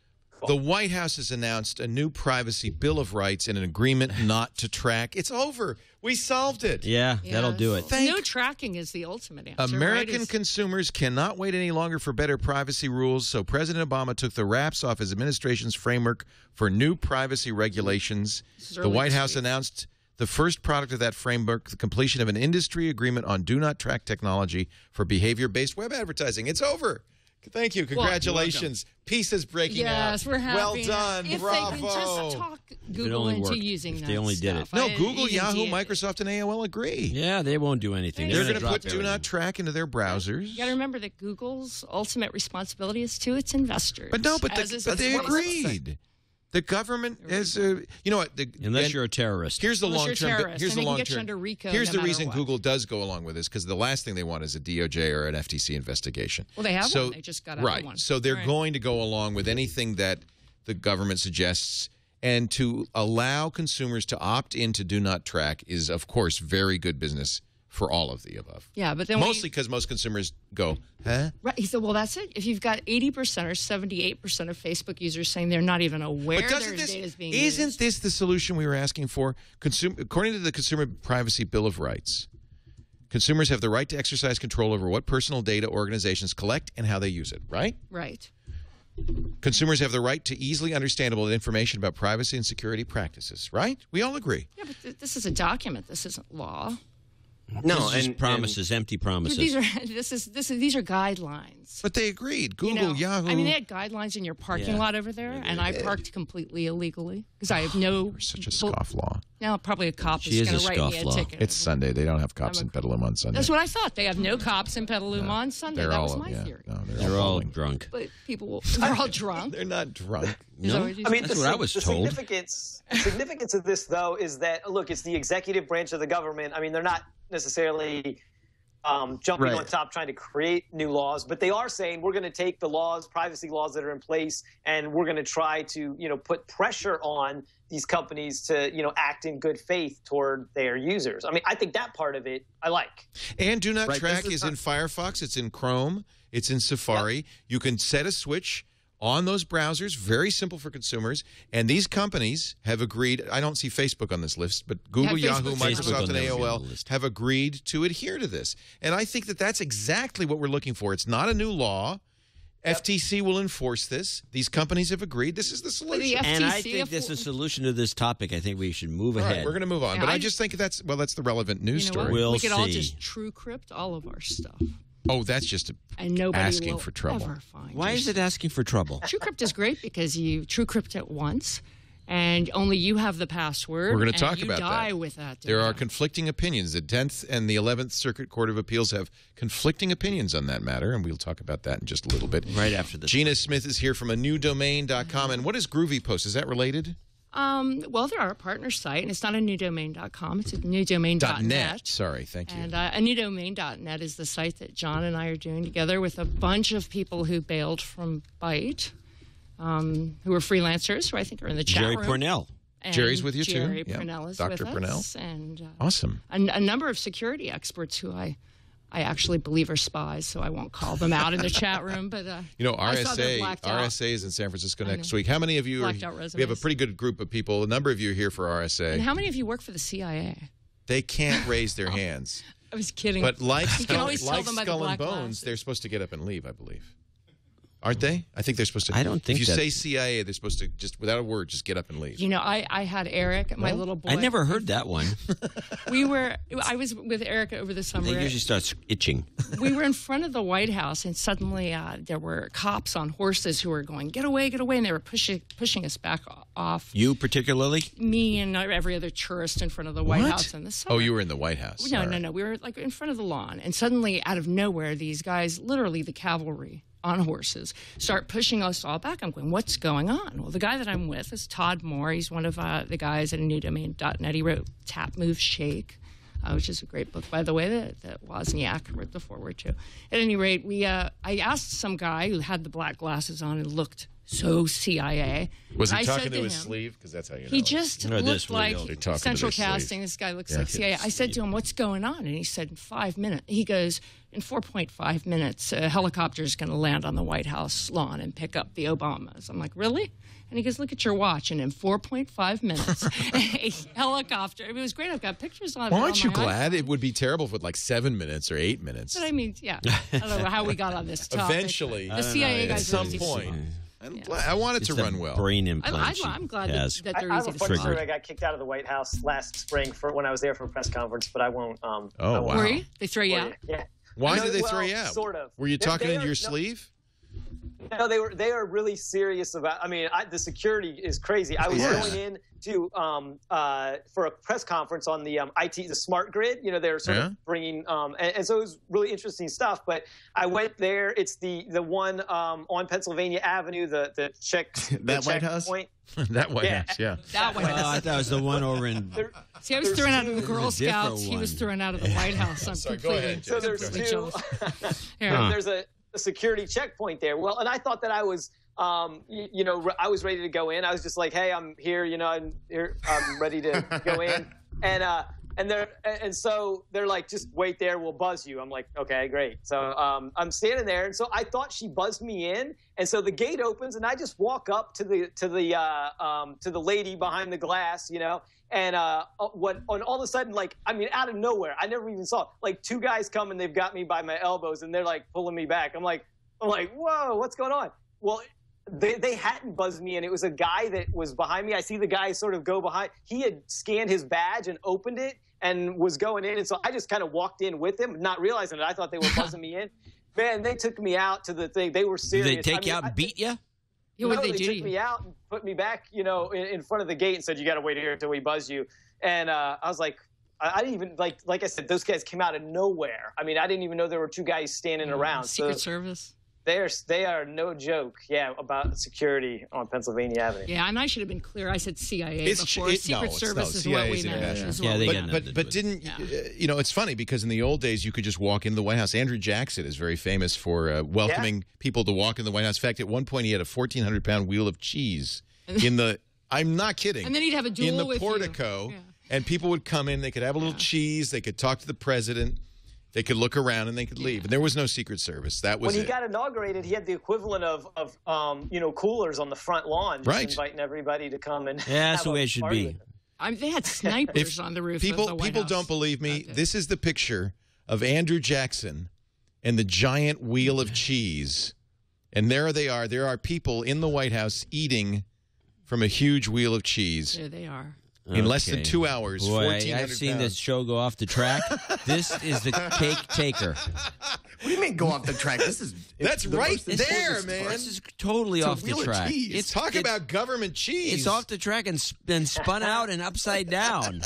The White House has announced a new privacy bill of rights and an agreement not to track. It's over. We solved it. Yeah, that'll do it. Thank- no tracking is the ultimate answer. American It's- consumers cannot wait any longer for better privacy rules, so President Obama took the wraps off his administration's framework for new privacy regulations. The White House week. announced the first product of that framework, the completion of an industry agreement on do not track technology for behavior based web advertising. It's over. Thank you. Congratulations. Peace is breaking out. Yes, we're happy. Well now. done. If Bravo. they can just talk Google only into worked. using If that they only did it. no, I- Google, Yahoo, D- Microsoft, and AOL agree. Yeah, they won't do anything. They're gonna going to drop put do not track into their browsers. You got to remember that Google's ultimate responsibility is to its investors. But no, but, the, but they Facebook's. agreed. The government is, uh, you know what? The, Unless you're a terrorist. here's the Unless long you're a term. terrorist, Here's and the they can long get you term. under RICO Here's no the matter reason what. Google does go along with this because the last thing they want is a DOJ or an FTC investigation. Well, they have so, one. They just got out of right. one. So they're Right. going to go along with anything that the government suggests. And to allow consumers to opt in to do not track is, of course, very good business for all of the above. Yeah, but then Mostly because most consumers go, huh? Right. He said, well, that's it. If you've got 80% or 78% of Facebook users saying they're not even aware But their this, data is being isn't used. this the solution we were asking for? Consum- according to the Consumer Privacy Bill of Rights, consumers have the right to exercise control over what personal data organizations collect and how they use it, right? Right. Consumers have the right to easily understandable information about privacy and security practices, right? We all agree. Yeah, but th- this is a document. This isn't law. No, This is and promises, empty promises. These are this is this is these are guidelines. But they agreed. You Google, know, Yahoo. I mean, they had guidelines in your parking Yeah. lot over there, and I parked completely illegally because I have no. such a well, scofflaw. Now, probably a cop She is is going to write me a scofflaw. ticket. It's Sunday. They don't have cops I'm in Petaluma on Sunday. That's what I thought. They have no cops in Petaluma on Sunday. They're That all, was my yeah, theory. No, they're, They're all all drunk. But people, they're all drunk. They're not drunk. No? I mean, said? That's the, what I sig- was the told. significance significance of this, though, is that look, it's the executive branch of the government. I mean, they're not necessarily um, jumping Right. on top trying to create new laws, but they are saying we're going to take the laws, privacy laws that are in place, and we're going to try to, you know, put pressure on these companies to, you know, act in good faith toward their users. I mean, I think that part of it I like. And Do Not Right, Track this is is in Firefox, it's in Chrome, it's in Safari. You can set a switch on those browsers, very simple for consumers. And these companies have agreed, I don't see Facebook on this list, but Google, Yeah, Yahoo, Microsoft, and. Facebook will AOL have agreed to adhere to this. And I think that that's exactly what we're looking for. It's not a new law. FTC will enforce this. These companies have agreed. This is the the solution. F- and I think this is a solution to this topic. I think we should move All right, ahead. we're going to move on. Yeah, but I, I- just think that's, well, that's the relevant news You know story. We'll we could all see. just TrueCrypt all of our stuff, Oh, that's just a, and nobody Asking will for trouble. ever find Why your is it asking for trouble? TrueCrypt is great because you TrueCrypt it once, and only you have the password. We're going to talk you about die that. with that. There are conflicting opinions. The 10th and the 11th Circuit Court of Appeals have conflicting opinions on that matter, and we'll talk about that in just a little bit. Right after this. Gina Smith is here from a newdomain.com. And what is Groovy Post? Is that related? Um, well, they're our partner site, and it's not a newdomain.com. It's a newdomain.net. .net. Sorry, thank you. And uh, a newdomain.net is the site that John and I are doing together with a bunch of people who bailed from Byte, um, who are freelancers, who I think are in the chat Jerry room. Pournelle. And Jerry's with you, too? Jerry. Pournelle is Dr. with Pournelle. us, and uh, awesome. a, a number of security experts who I, I actually believe are spies, so I won't call them out in the chat room. But uh, You know, RSA. RSA is in San Francisco next week. How many of you are Blacked out We have a pretty good group of people. A number of you are here for And RSA. how many of you work for the CIA? They can't raise their hands. I was kidding. But like You can Skull, like them by the Skull and Bones, glasses. they're supposed to get up and leave, I believe. Aren't they? I think they're supposed to. I don't think If you that- say CIA, they're supposed to just without a word, just get up and leave. You know, I, I had Eric, my little boy. I never heard that one. We were. I was with Eric over the summer. It usually starts itching. we were in front of the White House, and suddenly uh, there were cops on horses who were going, "Get away, get away!" and they were pushing pushing us back off. You particularly? Me and every other tourist in front of the White What? House in the summer. Oh, you were in the White House. No, All no, right. no. We were like in front of the lawn, and suddenly, out of nowhere, these guys, literally the cavalry on horses, start pushing us all back. I'm going, what's going on? Well, the guy that I'm with is Todd Moore. He's one of uh, the guys at newdomain.net. He wrote Tap Move Shake. Uh, which is a great book, by the way, that, that Wozniak wrote the foreword to. At any rate, we uh, I asked some guy who had the black glasses on and looked so CIA. Was he I talking said to his him, sleeve? Because that's how you know. he just No, this looked one, like they're talking to central their sleeve. casting. This guy looks Yeah. like CIA. I said to him, "What's going on?" And he said, "In five minutes." He goes, "In 4.5 minutes, a helicopter is going to land on the White House lawn and pick up the Obamas." I'm like, "Really?" And he goes, "Look at your watch." And in 4.5 minutes, a helicopter. I mean, it was great. I've got pictures on it. Well, on aren't you my glad? iPhone. It would be terrible if for like seven minutes or eight minutes. But I mean, yeah. I don't know how we got on this topic. Eventually, the CIA at guys are some point, fly. I'm I want it It's to run well. Brain I'm, implant. I'm, I'm glad that, that I, they're I easy have a to funny story. I got kicked out of the White House last spring for when I was there for a press conference, but I won't. Um, Oh, I won't wow. Were you? They throw you tell out? Yeah. Why No, did they well, throw you out? Sort of. Were you talking into your sleeve? No, they were they are really serious about. I mean, I, the security is crazy. I was Yeah. going in to um, uh, for a press conference on the um, IT, the smart grid. You know, they're sort Yeah. of bringing, um, and, and so it was really interesting stuff. But I went there. It's the the one um, on Pennsylvania Avenue, the the check the That White House? checkpoint. that White Yeah. House, yeah. That one. Oh, I thought it was the one over in. There- See, I was There's thrown out of the Girl There's a Scouts. He was one. thrown out of the White House. I'm Sorry, go completely, ahead, so there's two. jealous. Yeah. there's a, a security checkpoint there. Well, and I thought that I was, um, you, you know, I was ready to go in. I was just like, hey, I'm here. You know, I'm here. I'm ready to go in. And uh, and they're and so they're like, just wait there. We'll buzz you. I'm like, okay, great. So um, I'm standing there, and so I thought she buzzed me in, and so the gate opens, and I just walk up to the to the uh, um, to the lady behind the glass, you know. And uh, what? And all of a sudden, like, I mean, out of nowhere, I never even saw. Like, two guys come and they've got me by my elbows, and they're like pulling me back. I'm like, I'm like, whoa, what's going on? Well, they, they hadn't buzzed me, and it was a guy that was behind me. I see the guy sort of go behind. He had scanned his badge and opened it and was going in, and so I just kind of walked in with him, not realizing it. I thought they were buzzing me in. Man, they took me out to the thing. They were Did serious. they take I mean, you out and beat you? Yeah, what no, they they took me out and put me back, you know, in, in front of the gate and said, "You got to wait here until we buzz you." And uh, I was like, I, I didn't even like, like I said, those guys came out of nowhere. I mean, I didn't even know there were two guys standing around. Secret so Service. They're they are no joke. Yeah, about security on Pennsylvania Avenue. Yeah, and I should have been clear. I said CIA It's- before. it- Secret no, it's- Service no, is CIA what is we meant. international. is Yeah, what they we got But but but didn't Yeah. uh, you know? It's funny because in the old days you could just walk into the White House. Andrew Jackson is very famous for uh, welcoming people to walk in the White House. In fact, at one point he had a fourteen hundred pound wheel of cheese in the. I'm not kidding. And then he'd have a duel in the with you. portico, Yeah. and people would come in. They could have a little cheese. They could talk to the president. They could look around and they could leave. And there was no Secret Service. That was When he it. got inaugurated, he had the equivalent of of um, you know coolers on the front lawn, just Right. inviting everybody to come and Yeah, that's have the way it should be. with. I mean, they had snipers If on the roof. people of the White people House. don't believe me. This is the picture of Andrew Jackson and the giant wheel of cheese, and there they are. There are people in the White House eating from a huge wheel of cheese There they are. In less than two hours. Boy, 1,400 I've seen pounds. this show go off the track. this is the cake taker. What do you mean go off the track? This is That's the right most there, important man. This is totally It's a off the wheel of track. cheese. It's talk about government cheese. It's off the track and, sp- and spun out and upside down.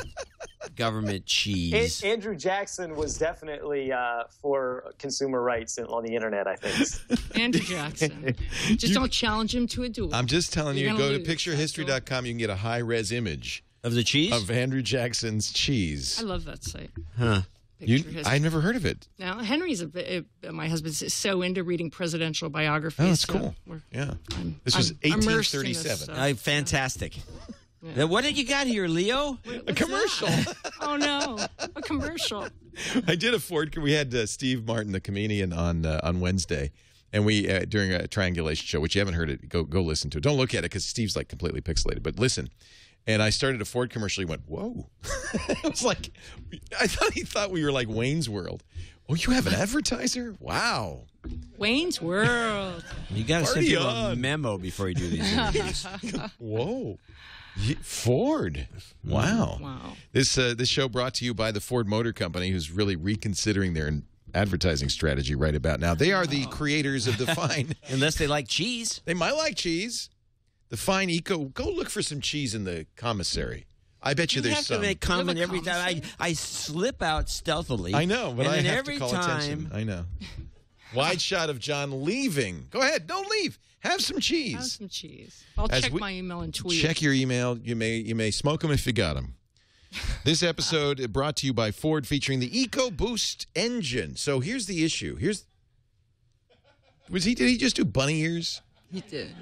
Government An- cheese. Andrew Jackson was definitely uh, for consumer rights on the internet. I think. Andrew Jackson. Just don't challenge him to a duel. I'm just telling You're you. gonna Go to picturehistory.com. You can get a high res image Of the cheese? of Andrew Jackson's cheese. I love that site. huh. You, Picture. I never heard of it. Now Henry's a bit. Uh, my husband's so into reading presidential biographies. Oh, that's so cool. Yeah. I'm- This was I'm immersed in this 1837. Uh, fantastic. Now, what did you got here, Leo? A commercial. Oh no, a commercial. I did a Ford. We had uh, Steve Martin, the comedian, on uh, on Wednesday, and we uh, during a triangulation show, which you haven't heard it, go go listen to it. Don't look at it because Steve's like completely pixelated, but listen. And I started a Ford commercial. He went, "Whoa!" I was like, I thought he thought we were like Wayne's World. Oh, you have an advertiser? Wow. Wayne's World. You got to send Party people on. a memo before you do these interviews. Whoa. Ford. Wow. Wow. This uh, this show brought to you by the Ford Motor Company, who's really reconsidering their advertising strategy right about now. They are the creators of the fine. Unless they like cheese. they might like cheese. The fine eco. Go look for some cheese in the commissary. I bet you, You there's have some. to make comment every time. I. I slip out stealthily. I know, but and I have every to call time, attention. I know. Wide shot of John leaving. Go ahead, don't leave. Have some cheese. Have some cheese. I'll As check we- my email and tweet. Check your email. You may you may smoke them if you got them. This episode brought to you by Ford, featuring the EcoBoost engine. So here's the issue. Here's was he? Did he just do bunny ears? He did.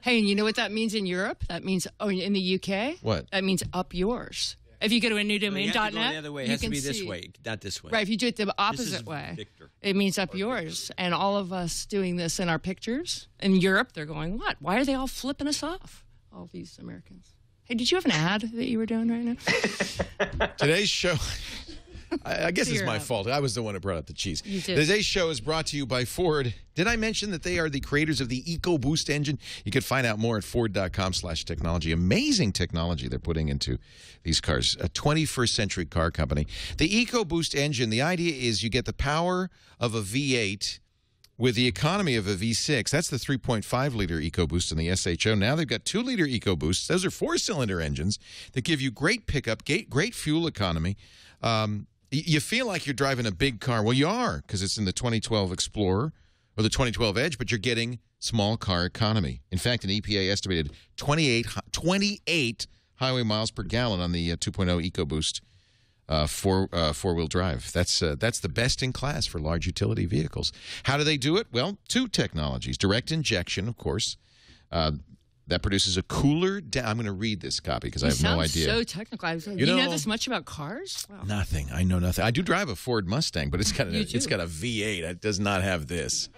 Hey, and you know what that means in Europe? That means oh, in the UK. What? That means up yours. If you go to a new you have to go domain.net, the other way. It you has to can be this see- way, not this way. Right, if you do it the opposite way, Victor. it means up yours. And all of us doing this in our pictures in Europe, they're going, "What? Why are they all flipping us off? All these Americans." Hey, did you have an ad that you were doing right now? Today's show. I, I guess it's my out. fault. I was the one who brought up the cheese. Today's show is brought to you by Ford. Did I mention that they are the creators of the EcoBoost engine? You can find out more at Ford.com slash technology. Amazing technology they're putting into these cars. A 21st century car company. The EcoBoost engine, the idea is you get the power of a V8 with the economy of a V6. That's the 3.5 liter EcoBoost in the SHO. Now they've got 2 liter EcoBoosts. Those are four cylinder engines that give you great pickup, great, great fuel economy. Um, you feel like you're driving a big car. Well, you are because it's in the 2012 Explorer or the 2012 Edge, but you're getting small car economy. In fact, an EPA estimated 28, 28 highway miles per gallon on the uh, 2.0 EcoBoost uh, four uh, four wheel drive. That's uh, that's the best in class for large utility vehicles. How do they do it? Well, two technologies: direct injection, of course. That produces a cooler. Da- I'm going to read this copy because I have no idea. So technical. I was like, You you, know, know- this much about cars? Wow. Nothing. I know nothing. I do drive a Ford Mustang, but it's got a, it's got a V8. It does not have this.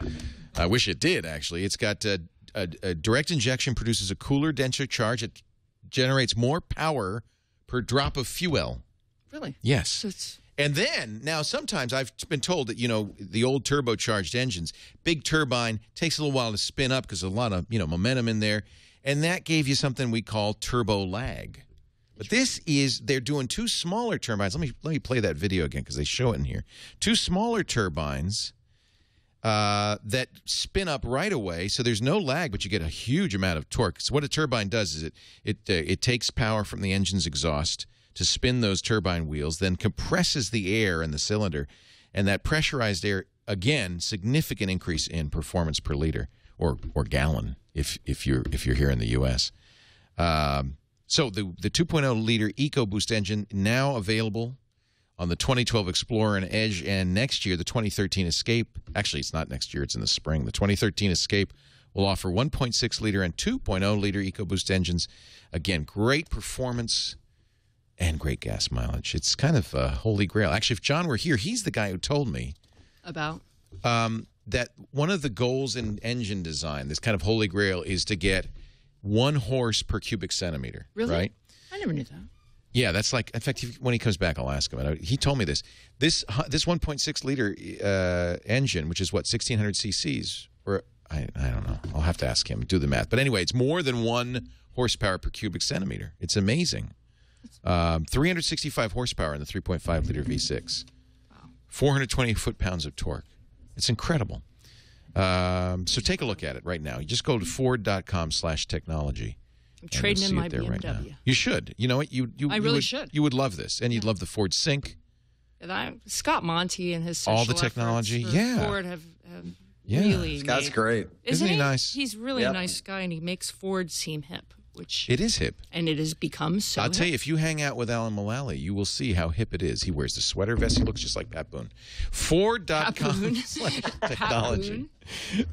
I wish it did. Actually, it's got uh, a, a direct injection produces a cooler, denser charge. It generates more power per drop of fuel. Really? Yes. So And then now sometimes I've been told that you know the old turbocharged engines, big turbine takes a little while to spin up because a lot of you know momentum in there, and that gave you something we call turbo lag. But this is they're doing two smaller turbines. Let me let me play that video again because they show it in here. Two smaller turbines uh, that spin up right away, so there's no lag, but you get a huge amount of torque. So what a turbine does is it it uh, it takes power from the engine's exhaust to spin those turbine wheels, then compresses the air in the cylinder, and that pressurized air again significant increase in performance per liter or or gallon if if you're if you're here in the U.S. Um, so the the 2.0 liter EcoBoost engine now available on the 2012 Explorer and Edge, and next year the 2013 Escape. Actually, it's not next year; it's in the spring. The 2013 Escape will offer 1.6 liter and 2.0 liter EcoBoost engines. Again, great performance and great gas mileage. It's kind of a holy grail. Actually, if John were here, he's the guy who told me about um, that one of the goals in engine design, this kind of holy grail, is to get one horse per cubic centimeter. really. Right? I never knew that. Yeah, that's like. In fact, when he comes back, I'll ask him. And I- He told me this. This this 1.6 liter uh, engine, which is what 1600 cc's, or I, I don't know. I'll have to ask him. Do the math. But anyway, it's more than one horsepower per cubic centimeter. It's amazing. Um, 365 horsepower in the 3.5 liter V6. 420 foot pounds of torque. It's incredible. Um, so take a look at it right now. You just go to ford.com slash technology. I'm trading in my it there right now. BMW. You should. You know what? You you I you really would, should. You would love this, and you'd love the Ford Sync. And I, Scott Monty and his All the technology, yeah. Ford have, have Yeah. really Scott's made- great. Isn't he he nice? He's really Yep. a nice guy, and he makes Ford seem hip, which It is hip. and it has become so. I'll tell you, if you hang out with Alan Mulally, you will see how hip it is. He wears the sweater vest. He looks just like Pat Boone. Ford.com slash technology.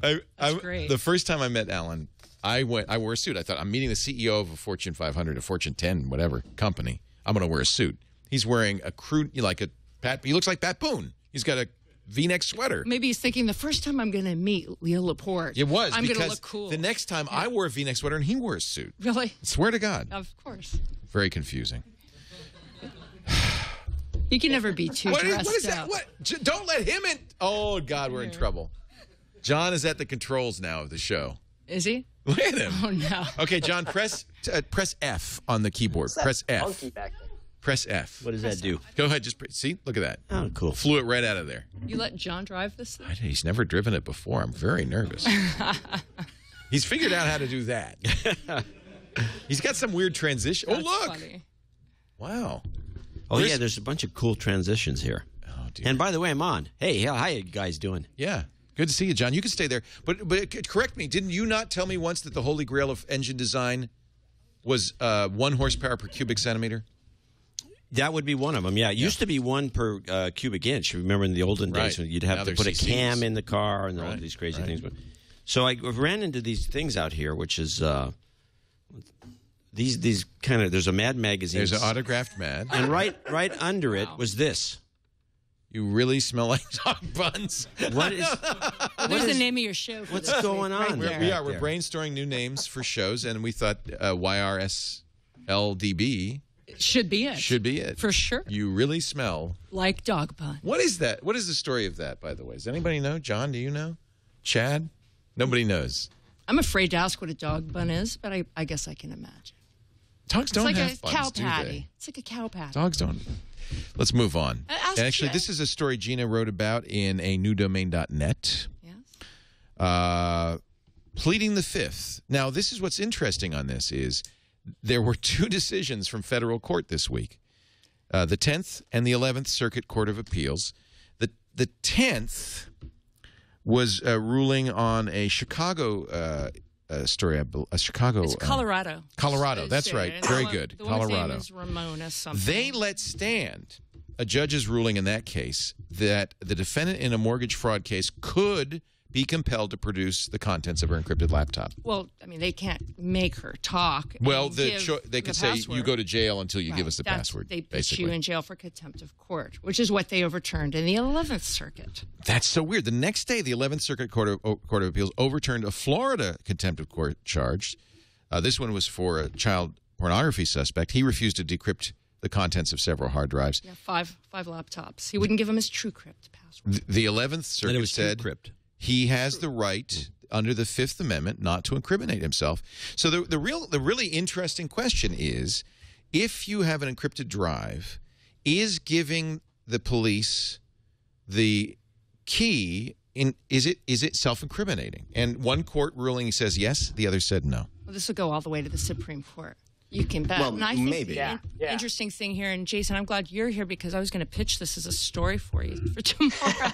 I, I, great. The first time I met Alan, I went. I wore a suit. I thought I'm meeting the CEO of a Fortune 500, a Fortune 10, whatever company. I'm going to wear a suit. He's wearing a crude, like a Pat. He looks like Pat Boone. He's got a V-neck sweater. Maybe he's thinking the first time I'm going to meet Leo Laporte, It was I'm going to because look cool. the next time I wore a V-neck sweater and he wore a suit. really, Swear to God, of course, very confusing. you can never be too What is, dressed what is up. that? What? J- Don't let him in. Oh God, we're in trouble. John is at the controls now of the show. Is he? Look at him. Oh no. Okay, John, press uh, press F on the keyboard. Press F. Monkey back there. Press F. What does that do? Go ahead. Just pre- see. Look at that. Oh, cool. Flew it right out of there. You let John drive this? Thing? I- He's never driven it before. I'm very nervous. He's figured out how to do that. He's got some weird transition. That's oh look! funny. Wow. Oh Chris- yeah, there's a bunch of cool transitions here. Oh dear. And by the way, I'm on. Hey, how are you guys doing? yeah. Good to see you, John. You can stay there. But but correct me. Didn't you not tell me once that the holy grail of engine design was uh, one horsepower per cubic centimeter? That would be one of them. Yeah, it used to be one per uh, cubic inch. Remember in the olden Right. days when you'd Now have to they're put a cam in the car and all these crazy right. things. But so I ran into these things out here, which is uh, these these kind of. There's a Mad magazine. There's an autographed mad. and right right under it was this. You really smell like dog buns. What is There's the name of your show. For what's going week, right on We're, we are. We're brainstorming new names for shows, and we thought uh, YRSLDB Should be it. should be it. for sure. You really smell. Like dog bun. What is that? What is the story of that, by the way? Does anybody know? John, do you know? Chad? Nobody knows. I'm afraid to ask what a dog bun is, but I, I guess I can imagine. Dogs It's don't like have a buns, cow patty. It's like a cow patty. Dogs don't. Let's move on. Uh, ask Actually, this is a story Gina wrote about in a newdomain.net. Yes. uh, pleading the fifth. Now, this is what's interesting on this is there were two decisions from federal court this week, uh, the tenth and the eleventh Circuit Court of Appeals. The the tenth was uh, ruling on a Chicago uh, uh, story, I a Chicago. It's uh, Colorado. Colorado, that's right. Very good. Colorado. Ramona something. they let stand a judge's ruling in that case that the defendant in a mortgage fraud case could be compelled to produce the contents of her encrypted laptop. well, I mean, they can't make her talk. Well, the cho- they the could say you go to jail until you give us the That's- password. They put you in jail for contempt of court, which is what they overturned in the 11th Circuit. that's so weird. The next day, the 11th Circuit Court of, O- Court of Appeals overturned a Florida contempt of court charge. Uh, this one was for a child pornography suspect. He refused to decrypt the contents of several hard drives. Yeah, five five laptops. He wouldn't give him his TrueCrypt password. The 11th and Circuit it was said crypt. He has the right under the Fifth Amendment not to incriminate himself. So the the real the really interesting question is if you have an encrypted drive, is giving the police the key in is it is it self-incriminating? And one court ruling says yes, the other said no. Well, this will go all the way to the Supreme Court. You can bet. Well, and I think maybe. Yeah, yeah. interesting thing here, and Jason, I'm glad you're here because I was going to pitch this as a story for you for tomorrow.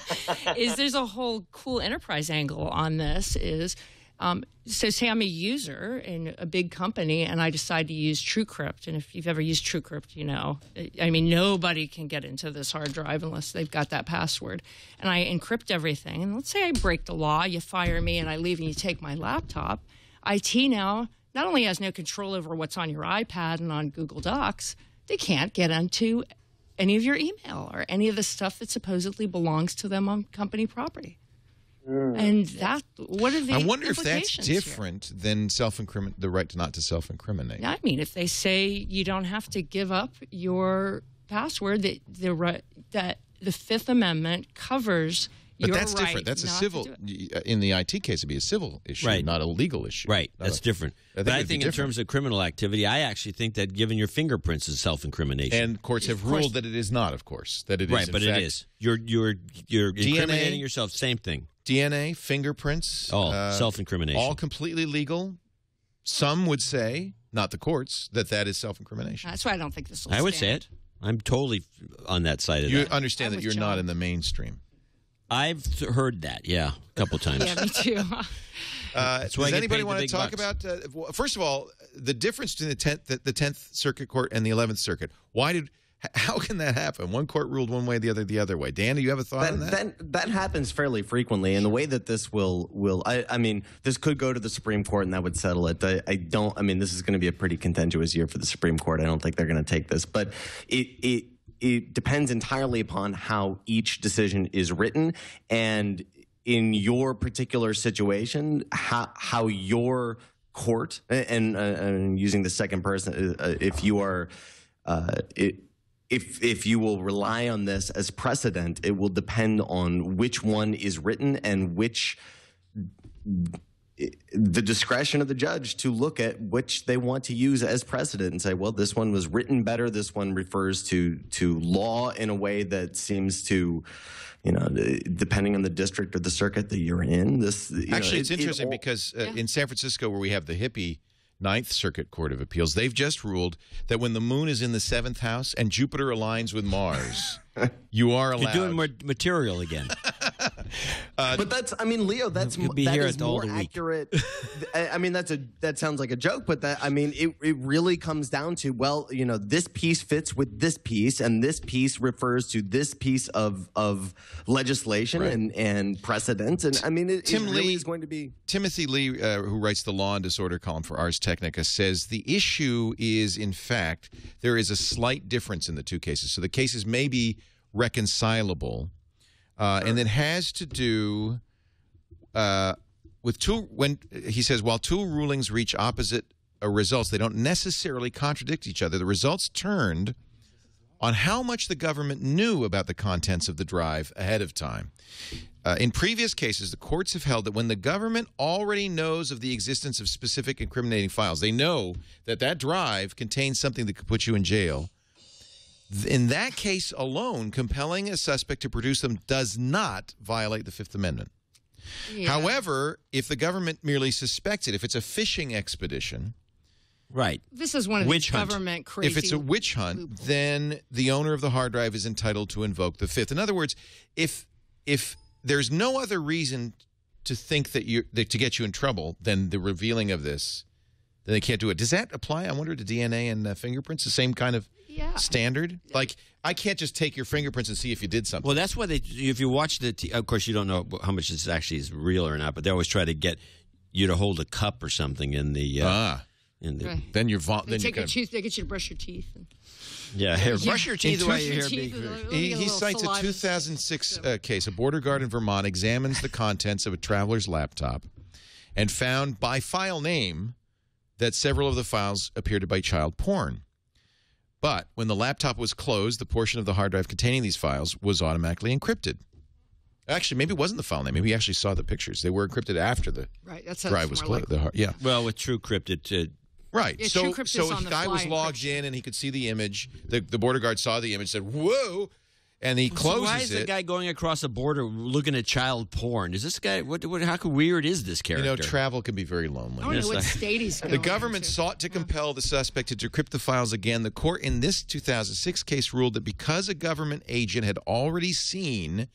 is there's a whole cool enterprise angle on this? Is um, so say I'm a user in a big company and I decide to use TrueCrypt, and if you've ever used TrueCrypt, you know, I mean, nobody can get into this hard drive unless they've got that password. And I encrypt everything, and let's say I break the law, you fire me, and I leave, and you take my laptop. IT now not only has no control over what's on your iPad and on Google Docs, they can't get into any of your email or any of the stuff that supposedly belongs to them on company property. Mm. And that, what are the I wonder if that's implications here? different than self-incriminate the right to not to self-incriminate. I mean, if they say you don't have to give up your password, that the right that the Fifth Amendment covers But your that's right different. That's a civil. In the IT case, it'd be a civil issue, Right. not a legal issue. Right, Not that's a- different. I think but I think in different. terms of criminal activity, I actually think that giving your fingerprints is self-incrimination. And courts have course. ruled that it is not. Of course, that it is right, in but fact, it is. You're you're you're DNA incriminating yourself. Same thing. DNA, fingerprints, Oh, uh, self-incrimination. all completely legal. Some would say, not the courts, that that is self-incrimination. That's why I don't think this will I would say it. I'm totally on that side of You that. understand I'm that you're not in the mainstream. I've heard that, yeah, a couple times. Yeah, me too. Uh, That's why I does anybody want to talk bucks. about? Uh, well, first of all, the difference between the tenth, the, the tenth Circuit Court and the eleventh Circuit. Why did? How can that happen? One court ruled one way, the other the other way. Dan, do you have a thought on That, that? that that happens fairly frequently, and the way that this will will I, I mean, this could go to the Supreme Court, and that would settle it. I, I don't. I mean, this is going to be a pretty contentious year for the Supreme Court. I don't think they're going to take this, but it it it depends entirely upon how each decision is written. And in your particular situation how how your court and, uh, and using the second person uh, if you are uh, it, if if you will rely on this as precedent it will depend on which one is written and which the discretion of the judge to look at which they want to use as precedent and say, well, this one was written better. This one refers to to law in a way that seems to, you know, depending on the district or the circuit that you're in. This you Actually, know, it's it- it interesting all- because uh, Yeah. in San Francisco, where we have the hippie Ninth Circuit Court of Appeals, they've just ruled that when the moon is in the seventh house and Jupiter aligns with Mars, you are allowed. You're doing more material again. but that's I mean, Leo, that's You'll be that here is more the week. accurate. I I mean, that's a that sounds like a joke, but that I mean, it it really comes down to well, you know, this piece fits with this piece, and this piece refers to this piece of of legislation and and precedent, and I mean, it, Tim it really Lee- is going to be. Timothy Lee, uh, who writes the Law and Disorder column for Ars Technica, says the issue is, in fact, there is a slight difference in the two cases. So the cases may be reconcilable, uh, and it has to do uh, with two. When he says, while two rulings reach opposite uh, results, they don't necessarily contradict each other. The results turned on how much the government knew about the contents of the drive ahead of time. Uh, in previous cases, the courts have held that when the government already knows of the existence of specific incriminating files, they know that that drive contains something that could put you in jail. Th- In that case alone, compelling a suspect to produce them does not violate the Fifth Amendment. Yeah. However, if the government merely suspects it, if it's a fishing expedition, right. this is one of Witch these hunt. government crazy. if it's a witch hunt, then the owner of the hard drive is entitled to invoke the fifth. In other words, if if there's no other reason to think that you that to get you in trouble than the revealing of this, then they can't do it. Does that apply? I wonder to DNA and uh, fingerprints, the same kind of Yeah. standard. Like I can't just take your fingerprints and see if you did something. Well, that's why they. If you watch the, t- of course, you don't know how much this actually is real or not, but they always try to get you to hold a cup or something in the. Uh, ah, in the Right. then you're vo- They then you take your kind teeth. They get you to brush your teeth. And, yeah, here, brush your teeth In while you're your Big teeth Fish. with He, he little cites a 2006 uh, case. A border guard in Vermont examines the contents of a traveler's laptop and found by file name that several of the files appeared to be child porn. But when the laptop was closed, the portion of the hard drive containing these files was automatically encrypted. Actually, maybe it wasn't the file name. Maybe he actually saw the pictures. They were encrypted after the right. That's drive was closed. The hard, yeah. Well, with True Cryptid, to Right. Yeah, so so is the the guy was logged encryption. in and he could see the image. The the border guard saw the image, said, "Whoa," and he closes So why is it. the guy going across the border looking at child porn? Is this guy? What? what how weird is this character? you know, travel can be very lonely. I don't Yes, know what state he's going The government sought to compel the suspect to decrypt the files again. The court in this 2006 case ruled that because a government agent had already seen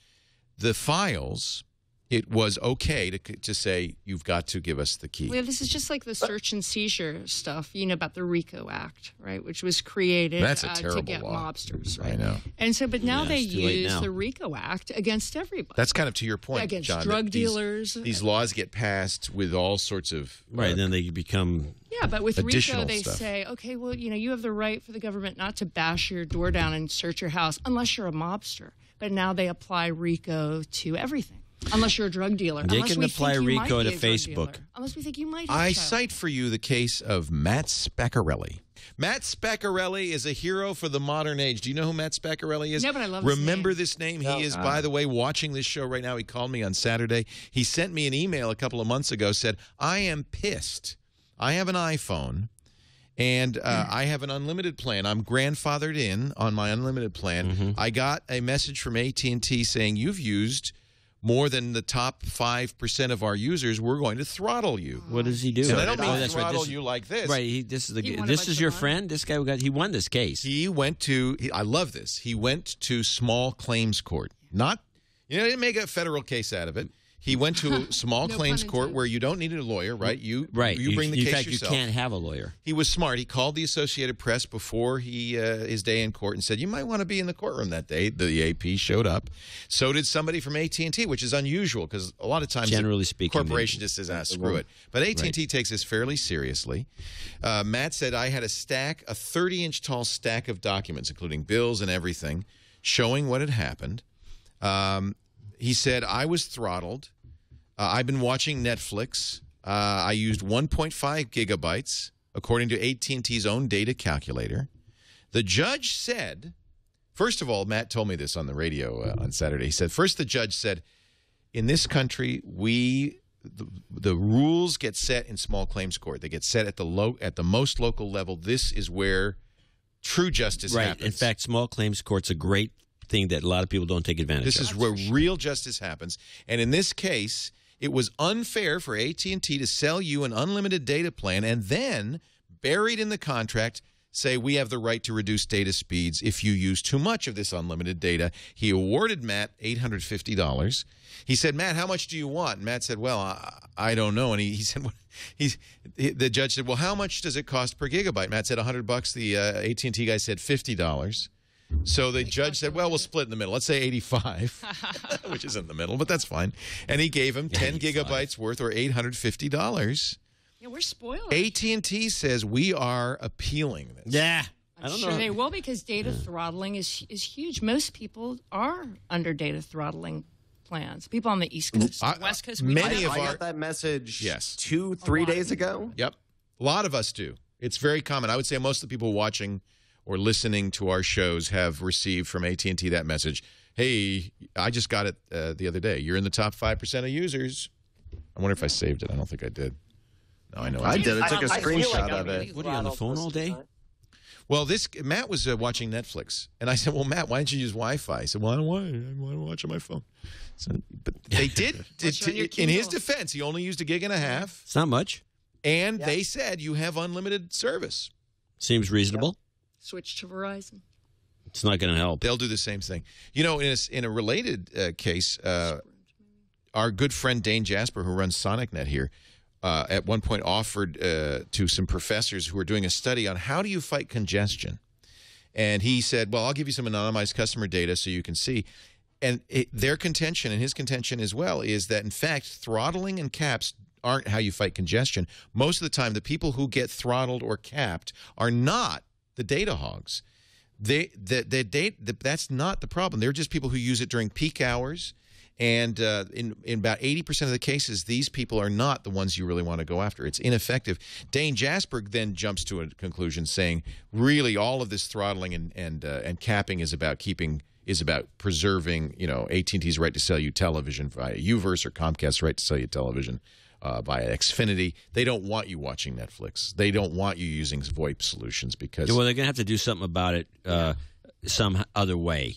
the files, it was okay to, to say, you've got to give us the key. Well, this is just like the search and seizure stuff, you know, about the RICO Act, right, which was created That's a uh, to get law. mobsters, I right? know. And so, but now Yeah, they it's too late use now. the RICO Act against everybody. That's kind of to your point, against John. drug dealers. These, laws get passed with all sorts of right, uh, then they become. Yeah, but with RICO, they stuff. say, okay, well, you know, you have the right for the government not to bash your door down and search your house unless you're a mobster. But now they apply RICO to everything. Unless you're a drug dealer. They unless can apply think you might RICO to Facebook. dealer. Unless we think you might have I child cite for you the case of Matt Spaccarelli. Matt Spaccarelli is a hero for the modern age. Do you know who Matt Spaccarelli is? No, but I love his Remember name. this name? He is, uh. by the way, watching this show right now. He called me on Saturday. He sent me an email a couple of months ago. Said, "I am pissed. I have an iPhone." And uh, hmm. I have an unlimited plan. I'm grandfathered in on my unlimited plan. Mm-hmm. I got a message from AT and T saying you've used more than the top five percent of our users. We're going to throttle you. What does he do? And I don't mean Oh, that's right, throttle this- you like this. Right, he, this is the He this is your money. friend. This guy who got he won this case. He went to. He, I love this. He went to small claims court. Not, you know, he didn't make a federal case out of it. He went to small No claims court where you don't need a lawyer, right? You Right. You bring the in case fact, yourself. you can't have a lawyer. He was smart. He called the Associated Press before he uh, his day in court and said, "You might want to be in the courtroom that day." The AP showed up. So did somebody from AT and T, which is unusual because a lot of times, Generally the speaking, corporation just says, "Ah, screw it." But AT and T takes this fairly seriously. Uh, Matt said, "I had a stack, a 30 inch tall stack of documents, including bills and everything, showing what had happened." Um, he said, "I was throttled." Uh, I've been watching Netflix. Uh, I used 1.5 gigabytes, according to AT&T's own data calculator. The judge said, first of all, Matt told me this on the radio uh, on Saturday. He said, first the judge said, in this country, we the, the rules get set in small claims court. They get set at the low at the most local level. This is where true justice Right. happens. In fact, small claims court's a great thing that a lot of people don't take advantage This of. This is where real justice happens. And in this case, it was unfair for AT&T to sell you an unlimited data plan and then buried in the contract say we have the right to reduce data speeds if you use too much of this unlimited data. He awarded Matt $850. He said, "Matt, how much do you want?" And Matt said, "Well, I, I don't know." And he, he said, what, he's, he, the judge said, "Well, how much does it cost per gigabyte?" Matt said 100 bucks. The uh, AT&T guy said $50. So the judge said, "Well, we'll split in the middle. Let's say 85, which is in the middle, but that's fine." And he gave him 10 gigabytes worth, or 850 dollars. Yeah, we're spoiled. AT and T says we are appealing this. Yeah. I I'm don't sure know. they will because data throttling is is huge. Most people are under data throttling plans. People on the East Coast, I- West Coast, uh, we many of I our- got that message Yes. two, three days ago. Yep, a lot of us do. It's very common. I would say most of the people watching or listening to our shows have received from AT and T that message. Hey, I just got it uh, the other day. You're in the top five percent of users. I wonder if I saved it. I don't think I did. No, I know I I did. did. I took a I feel screenshot like of it. What are you on the phone all day? Well, this Matt was uh, watching Netflix, and I said, "Well, Matt, why don't you use Wi-Fi?" He said, "Well, I don't want it. I want to watch on my phone." So, but they did. Watch it in his defense, he only used a gig and a half, It's not much. and they said you have unlimited service. Seems reasonable. Switch to Verizon. It's not going to help. They'll do the same thing. You know, in a, s- in a related uh, case, uh, our good friend Dane Jasper, who runs SonicNet here, uh, at one point offered uh, to some professors who were doing a study on how do you fight congestion. And he said, "Well, I'll give you some anonymized customer data so you can see." And it, their contention and his contention as well is that in fact, throttling and caps aren't how you fight congestion. Most of the time, the people who get throttled or capped are not the data hogs. They the the date the, that's not the problem. They're just people who use it during peak hours, and uh, in in about eighty percent of the cases, these people are not the ones you really want to go after. It's ineffective. Dane Jasper then jumps to a conclusion saying, really, all of this throttling and and uh, and capping is about keeping is about preserving, you know, AT&T's right to sell you television via UVerse or Comcast's right to sell you television uh, via Xfinity. They don't want you watching Netflix. They don't want you using VoIP solutions because Well, they're going to have to do something about it uh, some other way.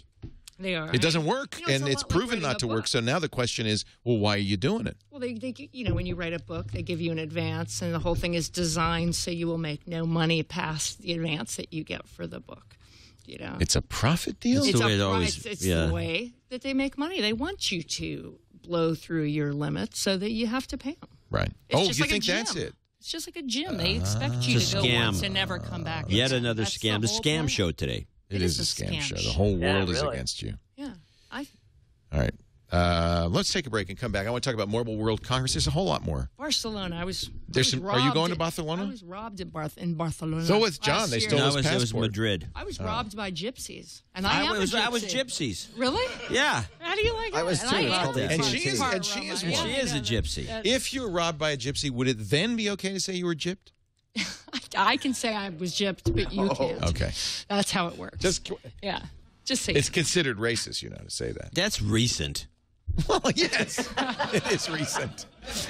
They are. It doesn't work, You know, and a it's lot like proven not a to work. So now the question is, well, why are you doing it? Well, they, they, you know, when you write a book, they give you an advance, and the whole thing is designed so you will make no money past the advance that you get for the book. You know, It's a profit deal. It's the a way it always- It's, it's yeah. the way that they make money. They want you to blow through your limits so that you have to pay them. right. It's oh, just you like think that's it? It's just like a gym. They ah. expect you to a go scam. once and never come back. Yet again. another That's scam. The, whole scam plan. show today. It is, a scam, show. The whole Yeah, world is against you. Yeah, I All right. Uh, let's take a break and come back. I want to talk about Mobile World Congress. There's a whole lot more. Barcelona. I was. I was some- are you going to Barcelona? I was robbed at Barth in Barcelona. So was John. last They stole No, his it was, it was. Madrid. I was Oh. robbed by gypsies, and I, I am was, a gypsy. I was gypsies. Really? Yeah. How do you like I it? was And too. I It's am called a a And she is- and she is Roma. one. She is a gypsy. If you were robbed by a gypsy, would it then be okay to say you were gypped? I can say I was gypped, but you can't. Oh, Okay. That's how it works. Just yeah. Just say it's considered racist, you know, to say that. That's recent. Well, yes, it is recent.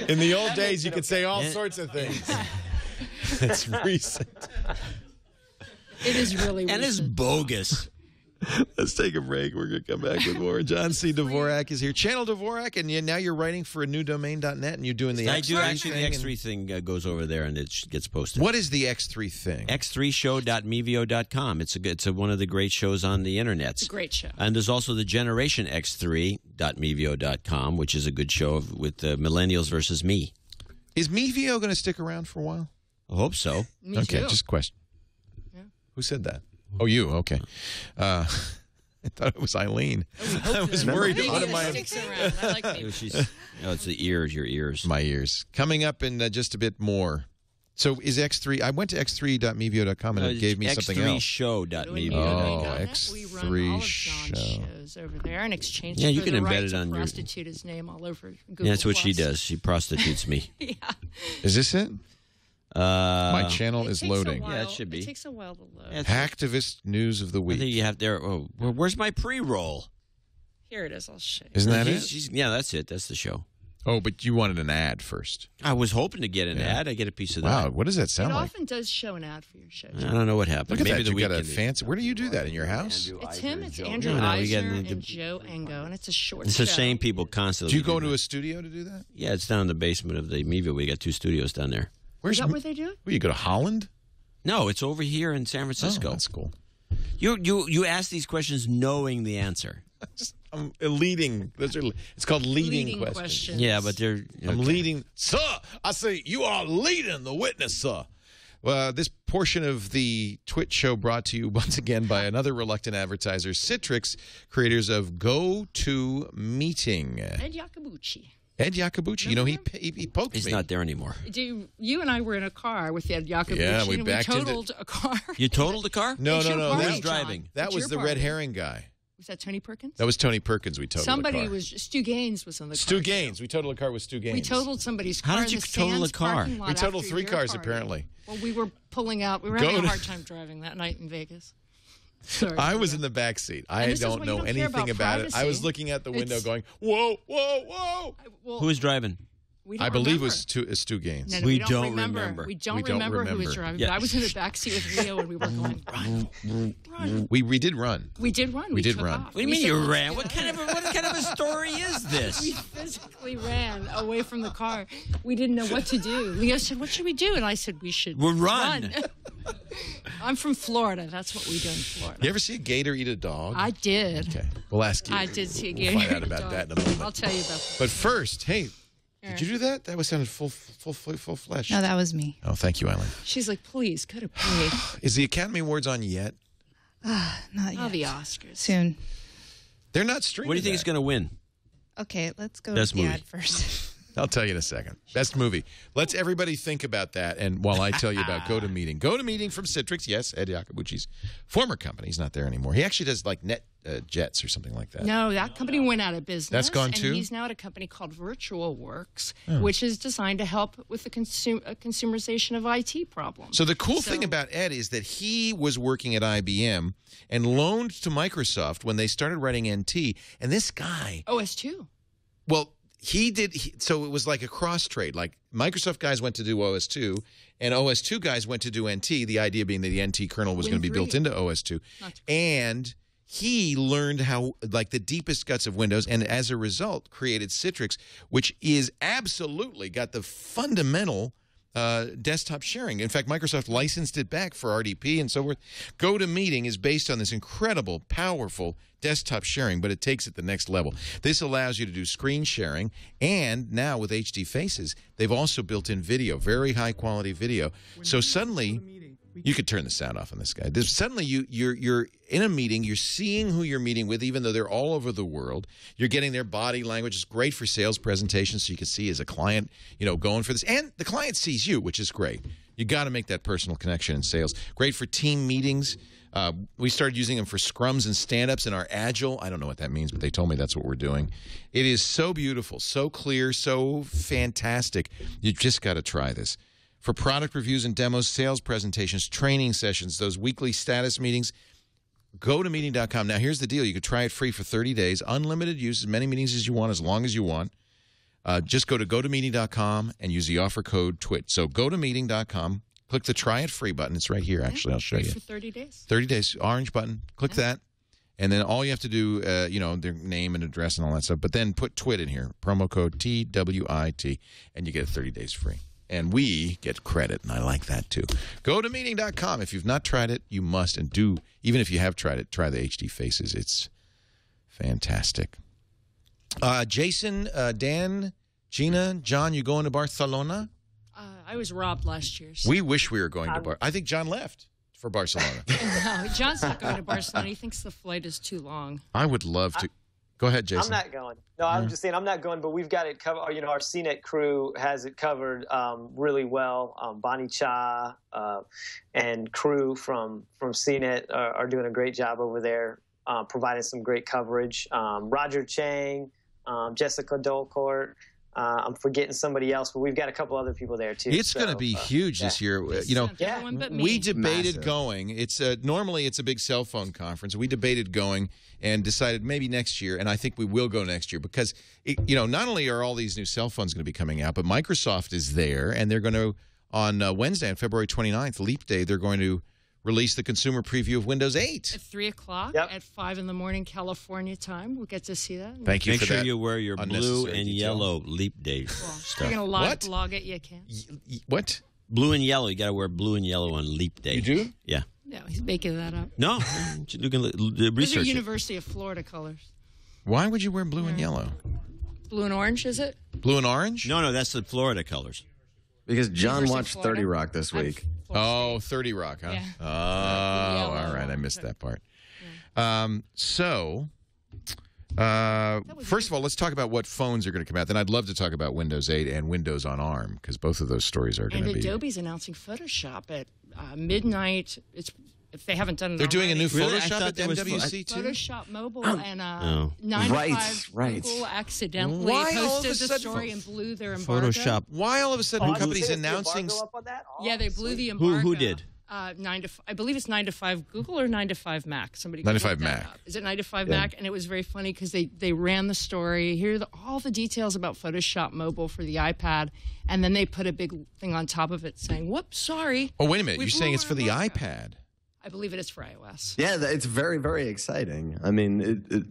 In the old days, you could say all sorts of things. it's recent. it is really. And it's recent. bogus. Let's take a break. We're going to come back with more. John C. Dvorak is here. Channel Dvorak, and you, now you're writing for a new domain.net, and you're doing the I X3 do actually. The X3 thing uh, goes over there and it gets posted. What is the X3 thing? X3show.mevio.com. It's a, it's a, one of the great shows on the internet. It's a great show. And there's also the Generation x3.mevio.com, which is a good show of, with uh, millennials versus me. Is Mevio going to stick around for a while? I hope so. Me okay, too. just a question. Who said that? Oh, you. Okay. Uh, I thought it was Eileen. I was worried. Maybe Out of it my, around. I like It me. was- she's, no, it's the ears, your ears. my ears. Coming up in uh, just a bit more. So is X3? I went to x3.mevio.com and Uh, it gave me something else. X3show.mevio.com. Oh, We X3 run all of show. Shows over there in exchange Yeah, you can the embed right it to on your- prostitute his name all over Google. Yeah, that's what she Plus. does. She prostitutes me. Is this it? Uh, My channel is loading. Yeah, it should be. It takes a while to load. Yeah, Hacktivist news of the I week. think you have there. Oh, where- where's my pre-roll? Here it is. I'll show you. Isn't that She's- it? she's- yeah, that's it. That's the show. Oh, but you wanted an ad first. I was hoping to get an Yeah. ad. I get a piece of Wow, that. what does that It sound like? often does show an ad for your show. I don't know what happened. Look at Maybe that. the You got a weekend. fancy. Where do you do that in your house? It's him. It's Andrew No, no, we got Eisner the- and Joe Engo, and it's a short. It's the show. same people constantly. Do you go do to a studio to do that? Yeah, it's down in the basement of the Mevio. We got two studios down there. Where's Is that where they do it? Where you go to Holland? No, it's over here in San Oh, Francisco. that's cool. you you you ask these questions knowing the answer. I'm leading. Those are. It's called leading, Leading questions. questions. Yeah, but they're. I'm leading, sir. I say you are leading the witness, sir. Well, this portion of the TWiT show brought to you once again by another reluctant advertiser, Citrix, creators of Go to Meeting. Ed Iacobucci. Ed Iacobucci, you know he mm-hmm. he, he poked He's me. not there anymore. Do you, you and I were in a car with Ed Iacobucci, Yeah, we and backed we into- totaled a car. You totaled the car? no, It's no, your no. party, That, Who's John. driving? that It's was your the red party. herring guy. Was that Tony Perkins? That was Tony Perkins. We totaled Somebody a car. was Stu Gaines was in the car. Stu. Gaines. We totaled a car with Stu Gaines. We totaled somebody's car. How did in you the total a car? parking lot We totaled after three your cars, party. apparently. Well, we were pulling out. We were Go having to- a hard time driving that night in Vegas. Sorry. I was in the back seat. I And this is don't know don't care anything about about, it. I was looking out the window It's- going, whoa, whoa, whoa. Well, Who was driving? I believe it was Stu, Stu Gaines. No, no, We we, don't, don't remember. remember. We don't, We don't remember, who was driving. Yeah. But I was in the back seat with Leo, and we were going, run, run. We, we did run. We did run. We, did run. Off. What do you mean you ran? What kind of a, what kind of a story is this? We physically ran away from the car. We didn't know what to do. Leo said, "What should we do?" And I said, "We should We'll run." I'm from Florida. That's what we do in Florida. You ever see a gator eat a dog? I did. okay, we'll ask you. I did see a We'll gator. find out about that in a moment. I'll tell you about that. But first, hey, did you do that? That was sounded full, full, full, full flesh. No, that was me. oh, thank you, Eileen. She's like, please, go to pray. Is the Academy Awards on yet? Not yet. Oh, yet. the Oscars. Soon. They're not streaming. What do you think that. is going to win? Okay, let's go Best to the movie. ad first. I'll tell you in a second. Best movie. Let's everybody think about that. And while I tell you about Go to Meeting, Go to Meeting from Citrix. Yes, Ed Iacobucci's former company. He's not there anymore. He actually does like Net uh, Jets or something like that. No, that company went out of business. That's gone and too? He's now at a company called Virtual Works, which is designed to help with the consum- uh, consumerization of IT problems. So the cool So- thing about Ed is that he was working at IBM and loaned to Microsoft when they started writing NT. And this guy, OS2. well, he did. He, so it was like a cross trade. Like Microsoft guys went to do OS2, and OS2 guys went to do NT. The idea being that the NT kernel was Win going to be built into OS2, and he learned how like the deepest guts of Windows, and as a result, created Citrix, which is absolutely got the fundamental uh, desktop sharing. In fact, Microsoft licensed it back for RDP and so forth. GoToMeeting is based on this incredible, powerful desktop sharing, but it takes it the next level. This allows you to do screen sharing, and now with HD Faces, they've also built in video, very high quality video. So suddenly, you could turn the sound off on this guy. There's, suddenly, you you're you're in a meeting. You're seeing who you're meeting with, even though they're all over the world. You're getting their body language. It's great for sales presentations, so you can see as a client, you know, going for this, and the client sees you, which is great. You got to make that personal connection in sales. Great for team meetings. Uh, we started using them for scrums and stand-ups in our agile. I don't know what that means, but they told me that's what we're doing. It is so beautiful, so clear, so fantastic. You just got to try this for product reviews and demos, sales presentations, training sessions, those weekly status meetings. Go to meeting.com. Now, here's the deal you could try it free for 30 days, unlimited use, as many meetings as you want, as long as you want. Uh, just go to gotomeeting.com and use the offer code TWIT. So go to meeting.com, click the try it free button. It's right here, actually. I'll show you. For 30 days. 30 days, orange button. Click that. And then all you have to do, uh, you know, their name and address and all that stuff. But then put TWIT in here, promo code TWIT, and you get 30 days free. And we get credit, and I like that too. Go to meeting.com. If you've not tried it, you must. And do, even if you have tried it, try the HD Faces. It's fantastic. Uh, Jason, uh, Dan, Gina, John, you going to Barcelona? Uh, I was robbed last year. So. We wish we were going to Bar. I think John left for Barcelona. no, John's not going to Barcelona. He thinks the flight is too long. I would love to. Go ahead, Jason. I'm not going. No, I'm just saying I'm not going, but we've got it covered. You know, our CNET crew has it covered um, really well. Um, Bonnie Cha uh, and crew from from CNET are, are, doing a great job over there, uh, providing some great coverage. Um, Roger Chang, um, Jessica Dolcourt. Uh, I'm forgetting somebody else, but we've got a couple other people there too. It's so, going to be uh, huge yeah. this year. You know, Yeah. we debated Massive. going. It's uh, normally it's a big cell phone conference. We debated going and decided maybe next year, and I think we will go next year because it, you know not only are all these new cell phones going to be coming out, but Microsoft is there, and they're going to on uh, Wednesday, on February 29th, Leap Day, they're going to release the consumer preview of Windows 8. At three o'clock Yep. at five in the morning, California time. We'll get to see that. Thank you Make for sure that. you wear your blue and detail. yellow leap day Well, stuff. you're going to log, What? blog it, you can. Y- y- What Blue and yellow. You got to wear blue and yellow on leap day. you do? Yeah. No, he's making that up. No, you can l- Those are research. it. University of Florida colors. Why would you wear blue and yellow? Blue and orange, is it? Blue and orange? No, no, that's the Florida colors. Because John University watched Florida. 30 Rock this I'm week. Florida Oh, 30 Rock, huh? Yeah. Oh, all right. I missed that part. Um, so, uh, first of all, let's talk about what phones are going to come out. Then I'd love to talk about Windows 8 and Windows on ARM because both of those stories are going And to be. Adobe's announcing Photoshop at uh, midnight. It's if they haven't done it They're doing a new. Really? Photoshop at there was MWC too. Photoshop Mobile and uh, Oh. nine Right, to five right. Google accidentally Why posted a the sudden story pho- and blew their embargo. Photoshop. Why all of a sudden Oh, companies see the announcing? embargo up on that? Oh, Yeah, they blew the Who- embargo. who did? Uh, nine to f- I believe it's nine to five Google or nine to five Mac. Somebody 9 to 5 Mac. up. Is it nine to five Mac? And it was very funny because they they ran the story. Here are the, all the details about Photoshop Mobile for the iPad, and then they put a big thing on top of it saying, "Whoops, sorry." Oh, wait a minute. We You're saying it's for the iPad? I believe it is for iOS. Yeah, it's very, very exciting. I mean, it, it,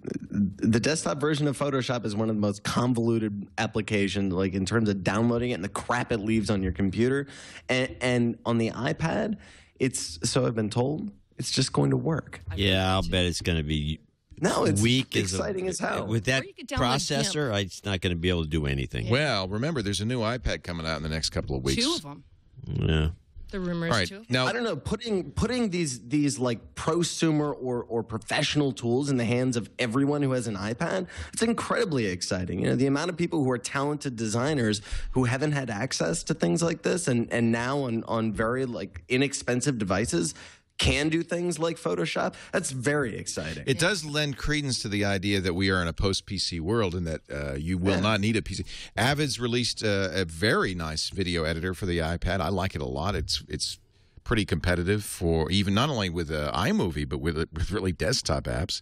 the desktop version of Photoshop is one of the most convoluted applications, like in terms of downloading it and the crap it leaves on your computer. And, and on the iPad, it's so I've been told it's just going to work. Yeah, I'll bet it's going to be No, it's weak. as a- exciting as hell. With that Or you could download processor, I- it's not going to be able to do anything. Well, remember, there's a new iPad coming out in the next couple of weeks. Two of them. Yeah. The rumors All right. two. of them. Now, I don't know, putting putting these these like prosumer or or professional tools in the hands of everyone who has an iPad, it's incredibly exciting. You know, the amount of people who are talented designers who haven't had access to things like this and and now on on very like inexpensive devices can do things like Photoshop. That's very exciting. It does lend credence to the idea that we are in a post PC world and that uh, you will not need a PC. Avid's released uh, a very nice video editor for the iPad. I like it a lot. It's it's pretty competitive for even not only with uh, iMovie but with with really desktop apps.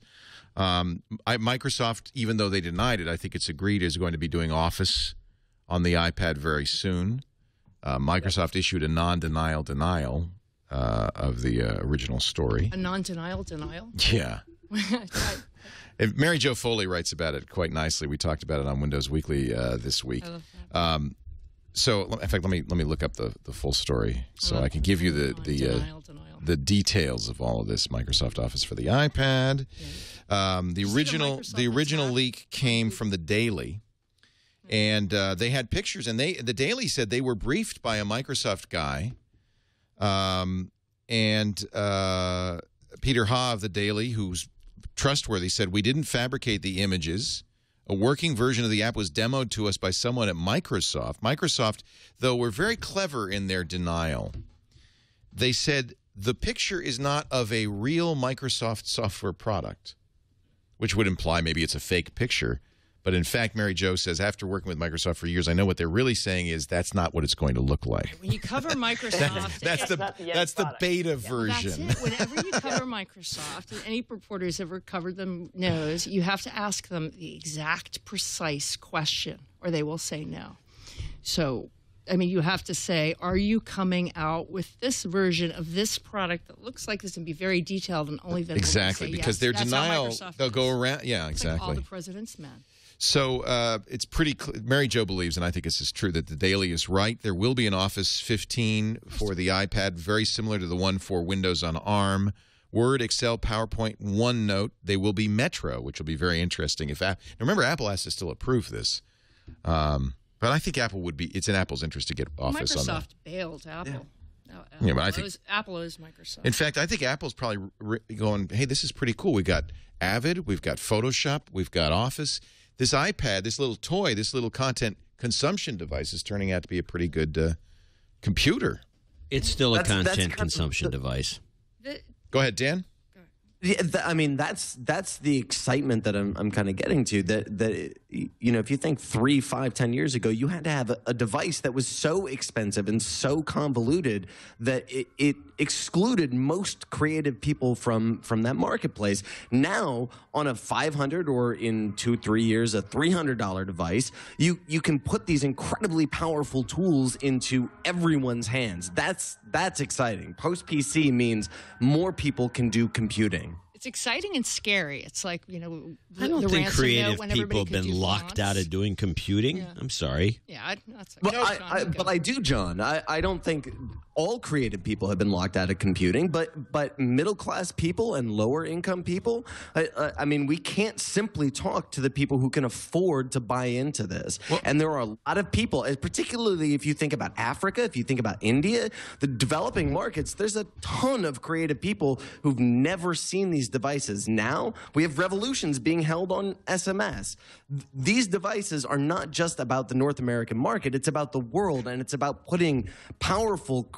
Um, I, Microsoft, even though they denied it, I think it's agreed is going to be doing Office on the iPad very soon. Uh, Microsoft issued a non-denial denial uh, of the uh, original story. A non-denial denial. Yeah. If Mary Jo Foley writes about it quite nicely. We talked about it on Windows Weekly uh, this week. I love that. Um, so, in fact, let me let me look up the, the full story so I can give you the the uh, denial, denial. the details of all of this Microsoft Office for the iPad. Um, the original Microsoft the original leak came from the Daily, and uh, they had pictures, and they the Daily said they were briefed by a Microsoft guy, um, and uh, Peter Ha of the Daily, who's trustworthy, said we didn't fabricate the images. A working version of the app was demoed to us by someone at Microsoft. Microsoft, though, were very clever in their denial they said the picture is not of a real Microsoft software product, which would imply maybe it's a fake picture. But in fact, Mary Jo says, after working with Microsoft for years, I know what they're really saying is that's not what it's going to look like. when you cover Microsoft, That's the not the end that's the beta That's version. it. Whenever you cover Microsoft, and any reporter who's ever covered them knows, you have to ask them the exact, precise question, or they will say no. So, I mean, you have to say, are you coming out with this version of this product that looks like this and be very detailed, and only then will Exactly, say because yes. their That's denial, they'll is. go around. Yeah, It's like all exactly. the president's men. So uh, it's pretty. Cl- Mary Jo believes, and I think this is true, that the Daily is right. There will be an Office 15 for the iPad, very similar to the one for Windows on ARM, Word, Excel, PowerPoint, OneNote. They will be Metro, which will be very interesting. If App- now remember, Apple has to still approve this, um, but I think Apple would be. It's in Apple's interest to get Office on that. Microsoft bailed Apple. No, Yeah, but I think- owes- Apple owes Microsoft. In fact, I think Apple's probably re- going, hey, this is pretty cool. We got Avid, we've got Photoshop, we've got Office. This iPad, this little toy, this little content consumption device is turning out to be a pretty good uh, computer. It's still a That's- that's content kind of consumption the- device. The- Go ahead, Dan. Yeah, th- I mean that's that's the excitement that I'm I'm kind of getting to. That that you know, if you think three, five, ten years ago, you had to have a, a device that was so expensive and so convoluted that it, it excluded most creative people from from that marketplace. Now, on a 500 or in two, three years, a 300 dollar device, you you can put these incredibly powerful tools into everyone's hands. That's that's exciting. Post PC means more people can do computing. It's exciting and scary. It's like you know, the, I don't the think ransom note creative when people have been do locked out of doing computing. Yeah. I'm sorry. Yeah, I, that's Well, no, I, I, but. I do, John. I, I don't think all creative people have been locked out of computing, but but middle class people and lower income people. I, I, I mean, we can't simply talk to the people who can afford to buy into this. and there are a lot of people, particularly if you think about Africa, if you think about India, the developing markets. There's a ton of creative people who've never seen these devices. Now we have revolutions being held on SMS. These devices are not just about the North American market, it's about the world and it's about putting powerful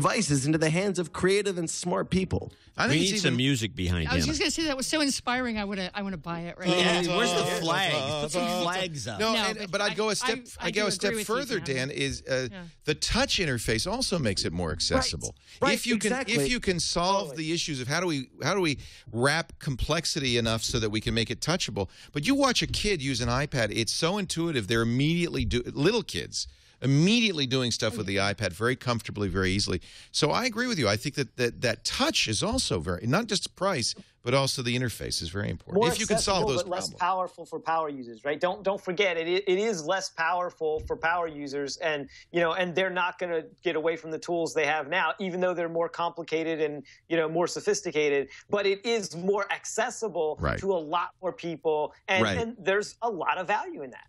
devices into the hands of creative and smart people. I We need it's some music behind I was him. just gonna say that was so inspiring. I would I want to buy it right Yeah, now. where's the flag? Put some flags up. No, No, and- but but, I'd go a step. I- I, I go a step agree with you, further, Dan. Dan. Is uh, Yeah. the touch interface also makes it more accessible. Right, if you can, if you can solve the issues of how do we how do we wrap complexity enough so that we can make it touchable. But you watch a kid use an iPad; it's so intuitive. They're immediately do little kids immediately doing stuff with mm-hmm. the iPad very comfortably, very easily. So I agree with you. I think that that, that touch is also very not just price, but also the interface is very important. more if you can solve those but less problems. powerful for power users, right? Don't don't forget it. It is less powerful for power users, and you know, and they're not going to get away from the tools they have now, even though they're more complicated and you know more sophisticated. But it is more accessible Right. to a lot more people, and, Right. and there's a lot of value in that.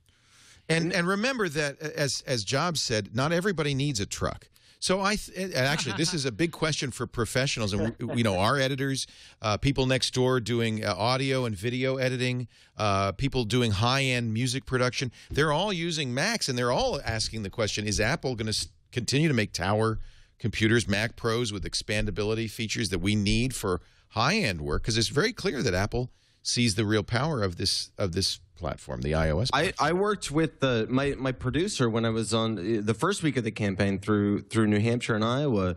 And and remember that as as Jobs said, not everybody needs a truck. So I th- actually this is a big question for professionals and we- you know our editors, uh, people next door doing uh, audio and video editing, uh, people doing high end music production. They're all using Macs and they're all asking the question: Is Apple going to continue to make tower computers, Mac Pros with expandability features that we need for high end work? Because it's very clear that Apple sees the real power of this of this platform, the iOS. I, I worked with the my, my producer when I was on uh, the first week of the campaign through through New Hampshire and Iowa.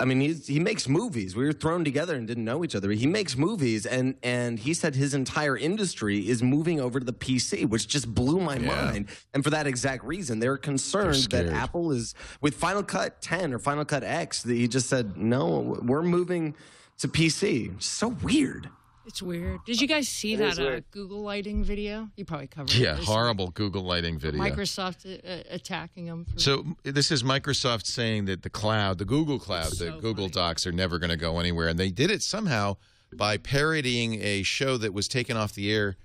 I mean, he's, he makes movies. We were thrown together and didn't know each other. He makes movies, and and he said his entire industry is moving over to the PC, which just blew my mind. And for that exact reason, they're concerned that. Apple is with Final Cut 10 or Final Cut X. That he just said no, we're moving to PC. So weird. It's weird. Did you guys see that that is uh. Google lighting video? You probably covered it. Yeah, It's horrible Google lighting video. Microsoft uh, uh, attacking them. For, So this is Microsoft saying that the cloud, the Google Cloud, the Google funny. Docs are never going to go anywhere, and they did it somehow by parodying a show that was taken off the air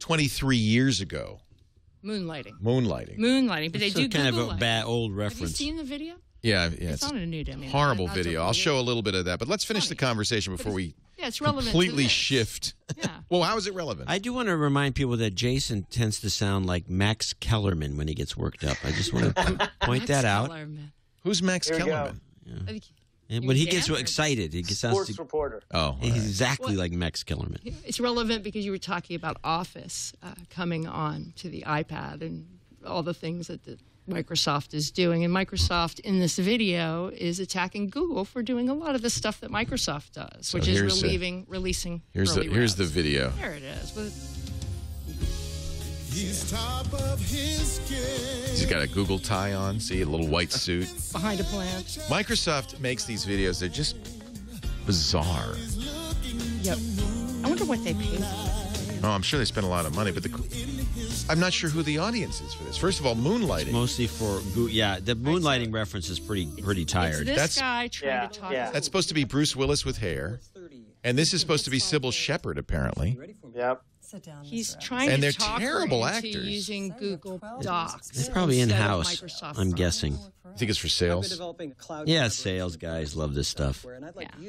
23 years ago, moonlighting. Moonlighting. Moonlighting, but they It's do a kind Google of a lighting. bad old reference. Have you reference. seen the video? Yeah, yeah, It's, it's on a new domain. horrible video. I'll show a little bit of that, but let's finish the conversation before we Yeah, it's relevant. to completely this. shift. Yeah. well, how is it relevant? I do want to remind people that Jason tends to sound like Max Kellerman when he gets worked up. I just want to point that out. Kellerman. Who's Max Here. Kellerman? I And when he gets or- excited, he gets sounds Sports to, reporter. Oh, all he's right. exactly What? like Max Kellerman. It's relevant because you were talking about Office uh, coming on to the iPad and all the things that the Microsoft is doing. And Microsoft in this video is attacking Google for doing a lot of the stuff that Microsoft does, which is here's the- relieving, releasing. here's the early here's the video. There it is. With He's top of his He's game. got a Google tie on. See a little white suit. behind a plant. Microsoft makes these videos. They're just bizarre. Yep. I wonder what they paid. For Oh, I'm sure they spent a lot of money, but the, I'm not sure who the audience is for this. First of all, moonlighting. Mostly for yeah, the moonlighting reference is pretty pretty It's tired. this That's- guy trying Yeah, to talk. yeah. That's supposed to be Bruce Willis with hair, and this is supposed to be Cybill Shepherd, apparently. Yep. Sit down. He's Mr. trying And to they're talk terrible her actors. using Google Docs. It's probably in house. I'm guessing. I think it's for sales. developing a cloud Yeah, sales guys love this stuff. and I'd like Yeah.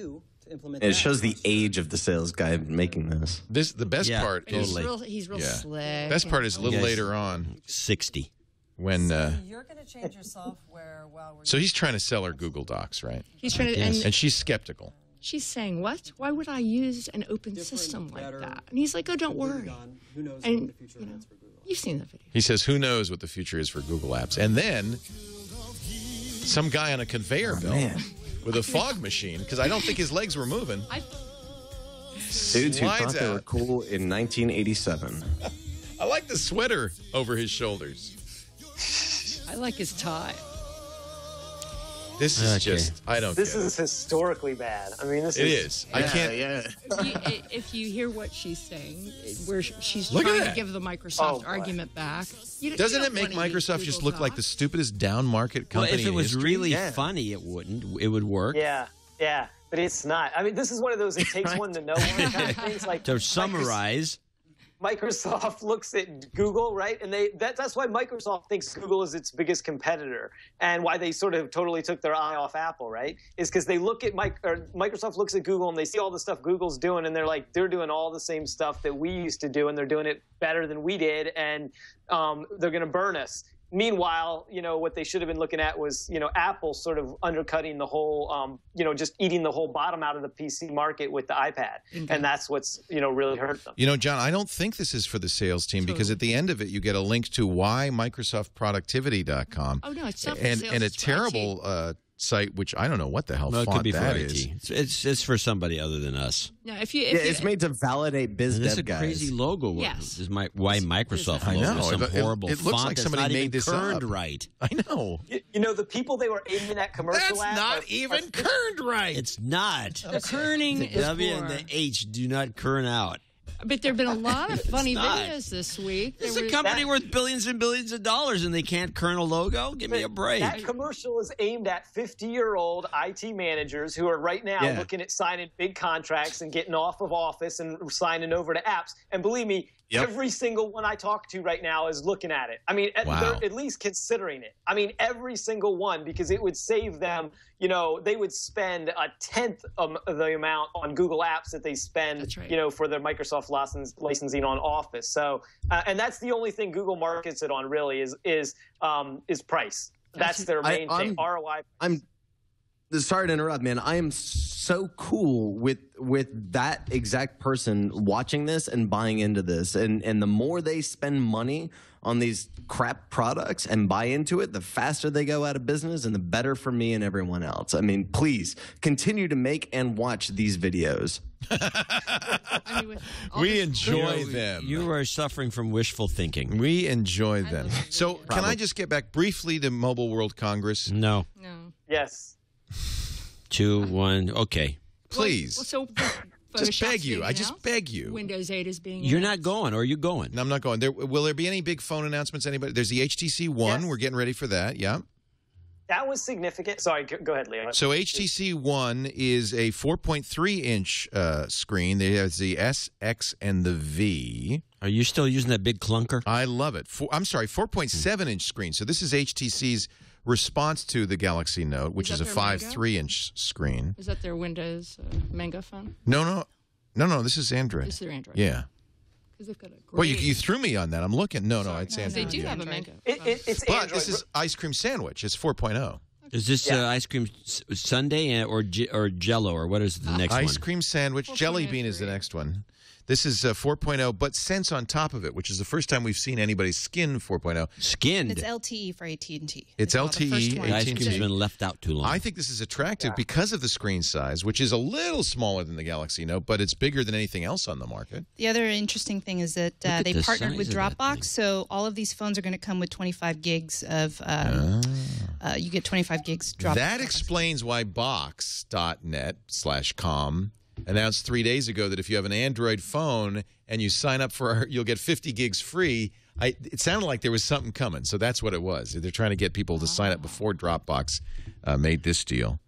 You to implement It shows the age of the sales guy making this. This the best Yeah, part But he's is Totally. real, he's real Yeah. slick. best part is a little Yes. later on Sixty. when. Uh, You're going to change your software while we're so he's trying to sell her Google Docs, right? He's trying to, and And she's skeptical. she's saying, "What? Why would I use an open system like that?" And he's like, "Oh, don't worry." On who knows And what the future you know, for Google. you've seen the video. He says, "Who knows what the future is for Google Apps?" And then some guy on a conveyor belt man. With a fog machine, because I don't think his legs were moving. I, Dudes who slides thought they were cool in 1987. I like the sweater over his shoulders. I like his tie. This is Okay. just, I don't This get is historically bad. I mean, this it. It is. is. I can't. Yeah. If you, if you hear what she's saying, where sh- she's Look at trying to give the Microsoft Oh, argument back, you, you Doesn't don't it make Microsoft just Google look like the stupidest down market Well, company? if it was history? really Yeah. funny, it wouldn't. It would work. Yeah, yeah, but it's not. I mean, this is one of those it takes one to know one kind of things. Like To Micros- summarize, Microsoft looks at Google, right? And they that, that's why Microsoft thinks Google is its biggest competitor, and why they sort of totally took their eye off Apple, right? Is because they look at Mike or Microsoft looks at Google and they see all the stuff Google's doing, and they're like, they're doing all the same stuff that we used to do, and they're doing it better than we did, and um, they're going to burn us. Meanwhile, you know what they should have been looking at was, you know, Apple sort of undercutting the whole, um, you know, just eating the whole bottom out of the PC market with the iPad, and that's what's, you know, really hurt them. You know, John, I don't think this is for the sales team because at the end of it, you get a link to why-microsoftproductivity.com. Oh no, it's not for and sales, and a terrible uh, site, which I don't know what the hell well, it font could be for that IT. is. It's, it's it's for somebody other than us. IT. No, if you, if Yeah, you, it's made to validate biz And this is a guys. crazy logo. Yes. This is my why Microsoft I logo. know. Some It- it- horrible it looks font like that's somebody not made even this kerned up. right. I know. You, you know, the people they were aiming at commercial That's at not are- even are- kerned right. It's not. the kerning The is W poor. and the H do not kern out. But there have been a lot of funny videos this week. It's There a was- company that- worth billions and billions of dollars, and they can't kern a logo. Give me a break. That commercial is aimed at 50 year old IT managers who are right now Yeah. looking at signing big contracts and getting off of office and signing over to apps. And believe me, Yep. every single one I talk to right now is looking at it. I mean, at, Wow. they're at least considering it. I mean, every single one because it would save them. You know, they would spend a tenth of the amount on Google Apps that they spend. Right. You know, for their Microsoft license, licensing on Office. So, uh, and that's the only thing Google markets it on really is is um, is price. That's their main I'm- thing. ROI. I'm sorry to interrupt, man. I am so cool with with that exact person watching this and buying into this. And and the more they spend money on these crap products and buy into it, the faster they go out of business and the better for me and everyone else. I mean, please continue to make and watch these videos. I mean, We enjoy You- them. You are suffering from wishful thinking. we enjoy them. So, can I just get back briefly to Mobile World Congress? No. No. Yes. Two, one. Okay. Please. Well, so just beg you. I just beg you. Windows 8 is being. You're announced. not going, or are you going? No, I'm not going. There will there be any big phone announcements? Anybody? There's the HTC One. Yes. We're getting ready for that. Yeah. That was significant. Sorry, go go ahead, Leo. So HTC One is a 4.3 inch uh, screen. There's the S, X, and the V. Are you still using that big clunker? I love it. Four, I'm sorry, 4.7 inch screen. So this is HTC's response to the Galaxy Note, which Is is, that a their 5.3 inch screen. Is that their Windows uh, Mango phone? No, no, no, no. This is Android. This Is their Android? Yeah. They've got a great. Well, you, you threw me on that. I'm looking. No, no, it's No, Android. They do yeah. have a Mango. It, it, it's But Android. this is ice cream sandwich. It's oh. 4.0. Is this Yeah. uh, ice cream s- sundae or J- or Jello or what is the next Ice one? Ice cream sandwich. Jelly bean is the next one. This is uh, 4.0, but Sense on top of it, which is the first time we've seen anybody's skin 4.0. Skinned. It's LTE for AT and T. It's LTE, the ice cream's AT&T. been left out too long. I think this is attractive because of the screen size, which is a little smaller than the Galaxy Note, but it's bigger than anything else on the market. The other interesting thing is that uh, they the partnered with of that thing. Dropbox, so all of these phones are going to come with 25 gigs of. Um, uh, you get 25 gigs Dropbox. That explains why Box.net slash com announced three days ago that if you have an Android phone and you sign up for our, you'll get 50 gigs free. I, it sounded like there was something coming, so that's what it was. They're trying to get people to sign up before Dropbox uh, made this deal.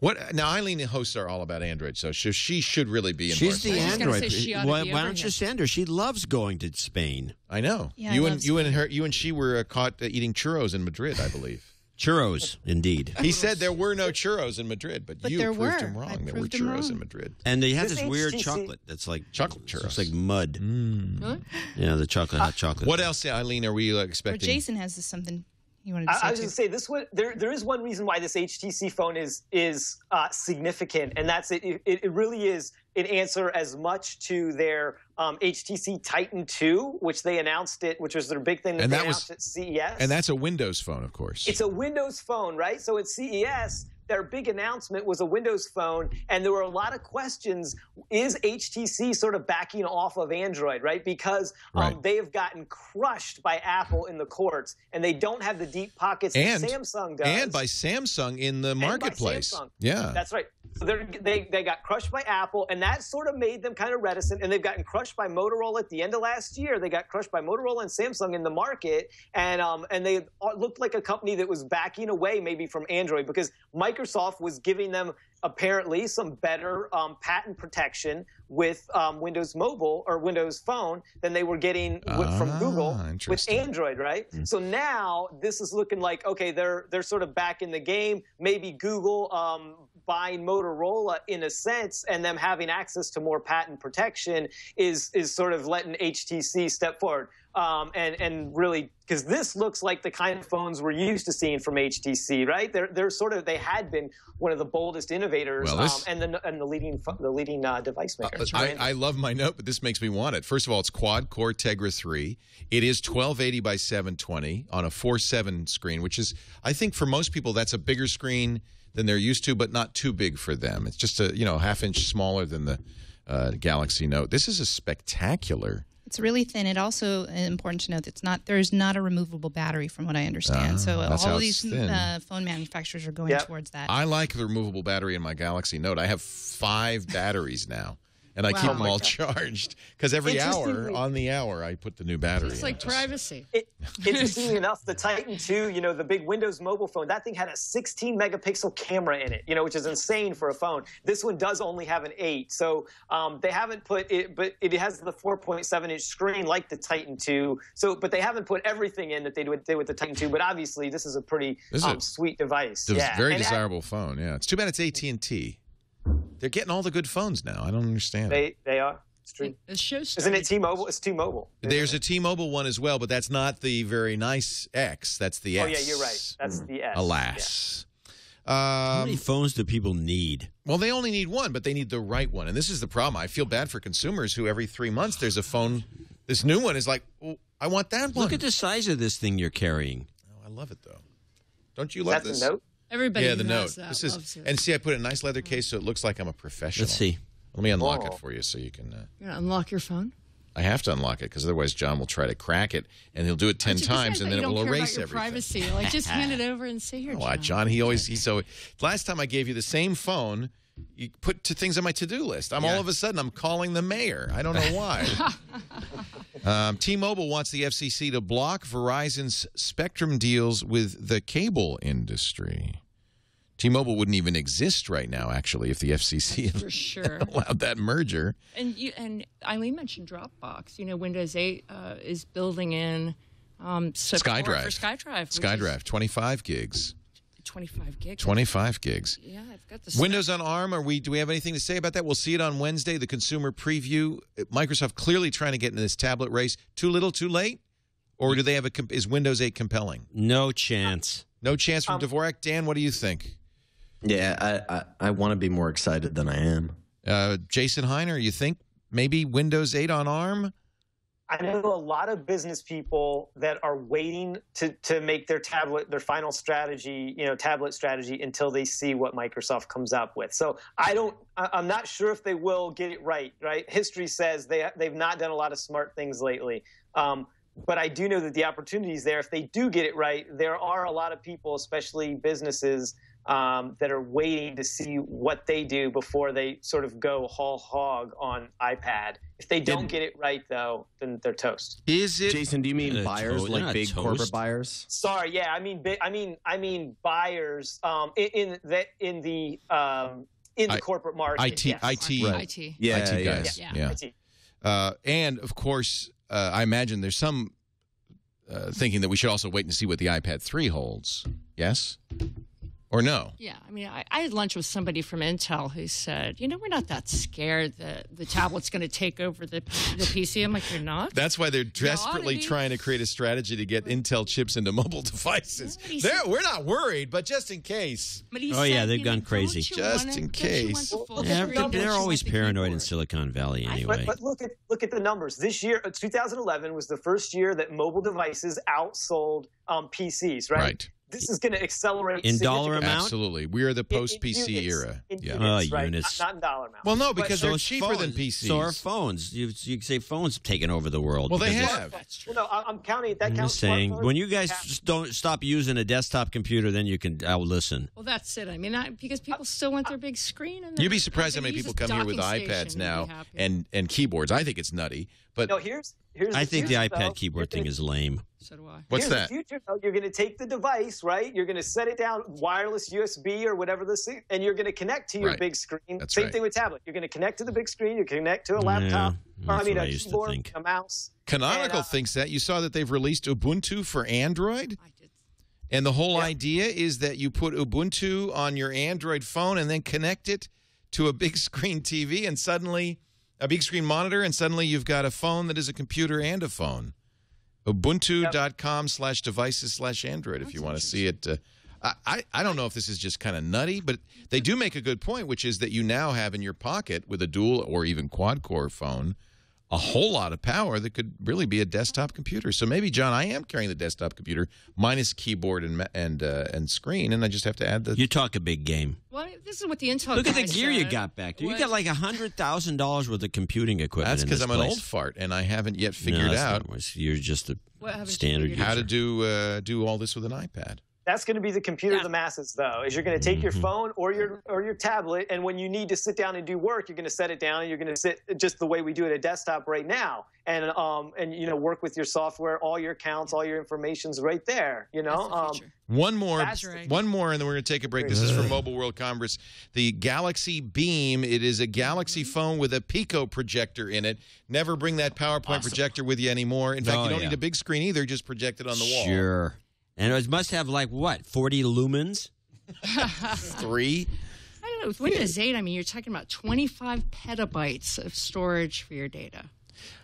What now? Eileen and hosts are all about Android, so she, she should really be in. She's the I was just gonna Android. she why, why don't you send her? She loves going to Spain. I know. Yeah, you love and you and her, you and she were uh, caught uh, eating churros in Madrid, I believe. Churros, indeed. He said there were no churros in Madrid, but, But you proved were. him wrong. I there were churros wrong. in Madrid. And they have This this, weird HTC chocolate that's like Chocolate It's like mud. Really? Yeah, the chocolate, hot chocolate. What else, Eileen? Are we uh, Or expecting? Jason has this something he wanted to say I, I was going to say this one. There, there is one reason why this HTC phone is is uh, significant, and that's it, it. It really is an answer as much to their um, HTC Titan 2, which they announced it, which was their big thing that And they that was- announced at CES. and that's a Windows phone, of course. It's a Windows phone, right? So at CES, their big announcement was a Windows phone, and there were a lot of questions. Is HTC sort of backing off of Android, right? Because um, Right. they have gotten crushed by Apple in the courts, and they don't have the deep pockets And- that Samsung does. and by Samsung in the marketplace. Yeah. That's right. So they're, they they got crushed by Apple, and that sort of made them kind of reticent. And they've gotten crushed by Motorola at the end of last year. They got crushed by Motorola and Samsung in the market, and um and they looked like a company that was backing away maybe from Android because Microsoft was giving them apparently some better um, patent protection with um, Windows Mobile or Windows Phone than they were getting with, from Ah, Google with. Android, right? So now this is looking like okay, they're they're sort of back in the game. Maybe Google um, buying Motorola in a sense, and them having access to more patent protection is is sort of letting HTC step forward. Um, and and really because this looks like the kind of phones we're used to seeing from HTC, right? They're they're sort of they had been one of the boldest innovators Well, this- um, and the and the leading the leading uh, device makers. I, right? I love my note, but this makes me want it. First of all, it's quad core Tegra 3. It is 1280 by 720 on a 4.7 screen, which is, I think, for most people, that's a bigger screen than they're used to, but not too big for them. It's just a you know half inch smaller than the uh, Galaxy Note. This is a spectacular. It's really thin. It also uh, important to note that it's not there's not a removable battery from what I understand. Ah, so all of these uh, phone manufacturers are going Yep. towards that. I like the removable battery in my Galaxy Note. I have five batteries now. And I keep Wow. them all charged because every hour on the hour I put the new battery. It's like It just- privacy. It, interestingly enough, the Titan 2, you know, the big Windows mobile phone, that thing had a 16 megapixel camera in it, you know, which is insane for a phone. This one does only have an 8. So um, they haven't put it, but it has the 4.7 inch screen like the Titan 2. So, but they haven't put everything in that they did, did with the Titan 2. But obviously, this is a pretty This is a um, sweet device. It's a yeah. very And I- desirable phone. Yeah, it's too bad it's AT and T. They're getting all the good phones now. I don't understand. They, they are. It's true. The show Isn't it T-Mobile? It's T-Mobile. There's a T-Mobile one as well, but that's not the very nice X. That's the X. Oh yeah, you're right. That's the S. Alas. How Um, many phones do people need? well, they only need one, but they need the right one, and this is the problem. I feel bad for consumers who every three months there's a phone. This new one is like, oh, I want that one. Look at the size of this thing you're carrying. Oh, I love it though. Don't you Is love that this? the note? Everybody yeah, the who note. that This is, and see, I put a nice leather case so it looks like I'm a professional. Let's see. Let me unlock Oh. it for you so you can. Uh, You're gonna unlock your phone. I have to unlock it because otherwise John will try to crack it and he'll do it ten times and then it will erase about your everything. privacy. Like just hand it over and say here, Oh, John. John, he always he's so. Last time I gave you the same phone, you put two things on my to-do list. I'm all of a sudden I'm calling the mayor. I don't know why. um, T-Mobile wants the FCC to block Verizon's spectrum deals with the cable industry. T-Mobile wouldn't even exist right now, actually, if the FCC for sure. allowed that merger. And you and Eileen mentioned Dropbox. You know, Windows 8 uh, is building in um, SkyDrive. SkyDrive. which is SkyDrive, 25 gigs. 25 gigs. 25 gigs. Yeah, I've got the Windows on ARM. Are we? Do we have anything to say about that? We'll see it on Wednesday. The consumer preview. Microsoft clearly trying to get into this tablet race. Too little, too late, or do they have a? comp- Is Windows 8 compelling? No chance. No chance from Um, Dvorak. Dan, what do you think? Yeah, I I, I want to be more excited than I am. Uh, Jason Hiner, you think maybe Windows 8 on ARM? I know a lot of business people that are waiting to, to make their tablet their final strategy, you know, tablet strategy until they see what Microsoft comes up with. So I don't, I'm not sure if they will get it right. Right? History says they they've not done a lot of smart things lately. Um, but I do know that the opportunity is there. If they do get it right, there are a lot of people, especially businesses, um, that are waiting to see what they do before they sort of go whole hog on iPad. If they don't get it right, though, then they're toast. Is it? Jason, do you mean Uh, buyers, to- like not big toast. corporate buyers? Sorry, yeah, I mean, bi- I mean, I mean, buyers um, in, in the in the um, in the I- corporate market. IT, yes. IT, Right. IT. Yeah, IT yeah, guys. yeah. Yeah. IT. Uh, and of course, uh, I imagine there's some uh, thinking that we should also wait and see what the iPad 3 holds. Yes? Or no? Yeah, I mean, I, I had lunch with somebody from Intel who said, you know, we're not that scared that the tablet's going to take over the the PC. I'm like, you're not. That's why they're desperately be. trying to create a strategy to get Intel chips into mobile devices. Yeah, but he They're- said- we're not worried, but just in case. But he Oh, yeah, they've gone know, crazy. Just wanna- in don't you want case. the Yeah, they're, they're always paranoid in. Silicon Valley anyway. But, but look at look at the numbers. This year, uh, 2011 was the first year that mobile devices outsold um, PCs. Right. Right. This is going to accelerate In dollar amount? Absolutely. We are the post PC era. In Yeah. units, Oh, right? units. Not, not in dollar amount. Well, no, because So they're it's cheaper than. PCs. So are phones. You, you can say phones have taken over the world. Well, they because of- have. Well, no, I- I'm counting. That I'm counts. just saying, when you guys tab- just don't stop using a desktop computer, then you can. I'll listen. Well, that's it. I mean, I, because people still want their big screen. And You'd be surprised how many people come here with iPads station and be now and, and keyboards. I think it's nutty. But No, here's here's. I think the future, iPad though. keyboard thing is lame. So do I. what's Here's that? The future, though. You're going to take the device, right? You're going to set it down wireless USB or whatever this is, and you're going to connect to your Right. big screen. That's Same right. thing with tablet. You're going to connect to the big screen. You connect to a laptop. or, I mean, what a I used to keyboard, think. a mouse. Canonical And, uh, thinks that. You saw that they've released Ubuntu for Android. I did. And the whole Yeah. idea is that you put Ubuntu on your Android phone and then connect it to a big screen TV, and suddenly, a big screen monitor, and suddenly you've got a phone that is a computer and a phone. Ubuntu.com slash devices slash Android if you want to see it. Uh, I, I, I don't know if this is just kind of nutty, but they do make a good point, which is that you now have in your pocket with a dual or even quad core phone a whole lot of power that could really be a desktop computer. So maybe, John, I am carrying the desktop computer minus keyboard and and uh, and screen, and I just have to add the. You talk a big game. Well, this is what the Intel. Look at the guy gear you got back there. You got like a hundred thousand dollars worth of computing equipment. That's because I'm an old fart and I haven't yet figured that's out not You're just a What standard figured how to do uh, do all this with an iPad. That's going to be the computer of the masses, though. Is you're going to take your Mhm. phone or your or your tablet, and when you need to sit down and do work, you're going to set it down, and you're going to sit just the way we do it at desktop right now, and um and you know work with your software, all your accounts, all your information's right there. You know, the um. One more, right. one more, and then we're going to take a break. This is from Mobile World Congress. The Galaxy Beam. It is a Galaxy Mm-hmm. phone with a Pico projector in it. Never bring that PowerPoint projector with you anymore. In fact, Oh, you don't yeah. need a big screen either. Just project it on the wall. Sure. And it must have like what, forty lumens? Three. I don't know. With Windows 8, I mean, you're talking about 25 petabytes of storage for your data.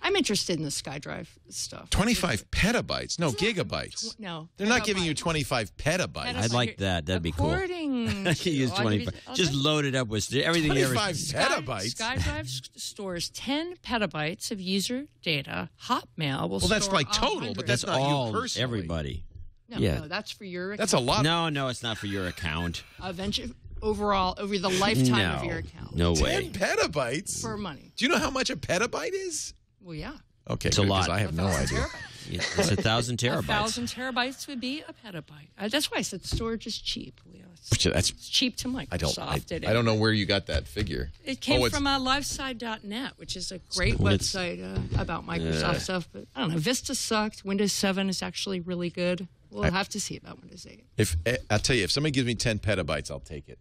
I'm interested in the SkyDrive stuff. 25 petabytes. No, gigabytes. Tw- no, They're not giving you 25 petabytes. Petabytes. I'd like that. That'd be cool. According I could use to- I'll give you- 25. I'll Just tell load it up with everything you ever. 25 Sky- petabytes. SkyDrive s- stores 10 petabytes of user data. Hotmail will Well, that's store like total, but 100. that's That's not you all. personally. Everybody. No, yeah. no, that's for your account. That's a lot. No, no, it's not for your account. eventually overall over the lifetime no. of your account No 10 way. petabytes. for money. Do you know how much a petabyte is? Well, yeah, Okay, It's a lot. I have no thousand idea. terabytes. Yeah, it's a thousand A terabytes. thousand terabytes would be a petabyte. Uh, that's why I said storage is cheap. Leo. It's, that's it's cheap to Microsoft. I don't. I, It I don't know where you got that figure. It came Oh, from uh, liveside.net, which is a great website uh, about Microsoft stuff. But I don't know. Vista sucked. Windows 7 is actually really good. We'll have to see about Windows 8. If eh, I'll tell you, if somebody gives me 10 petabytes, I'll take it.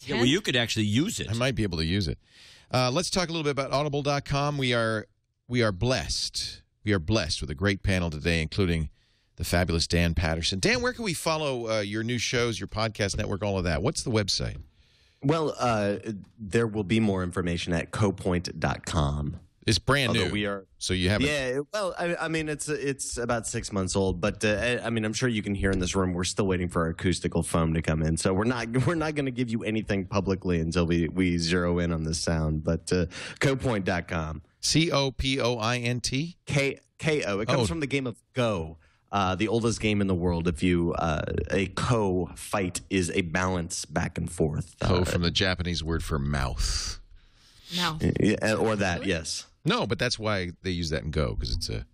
Yeah, well, you could actually use it. I might be able to use it. Uh, let's talk a little bit about Audible.com. We are we are blessed. We are blessed with a great panel today, including the fabulous Dan Patterson. Dan, where can we follow uh, your new shows, your podcast network, all of that? What's the website? Well, uh, there will be more information at copoint.com. It's brand Although new. we are so you haven't. Yeah, well, I, I mean, it's it's about six months old, but uh, I I mean, I'm sure you can hear in this room we're still waiting for our acoustical foam to come in, so we're not we're not going to give you anything publicly until we we zero in on the sound. But uh, copoint.com, C O P O I N T. K K O. It comes Oh. from the game of Go. Uh, the oldest game in the world. If you uh, a co fight is a balance back and forth, Co uh, from the Japanese word for mouth. Now, yeah, or that. Yes. No, but that's why they use that in Go because it's a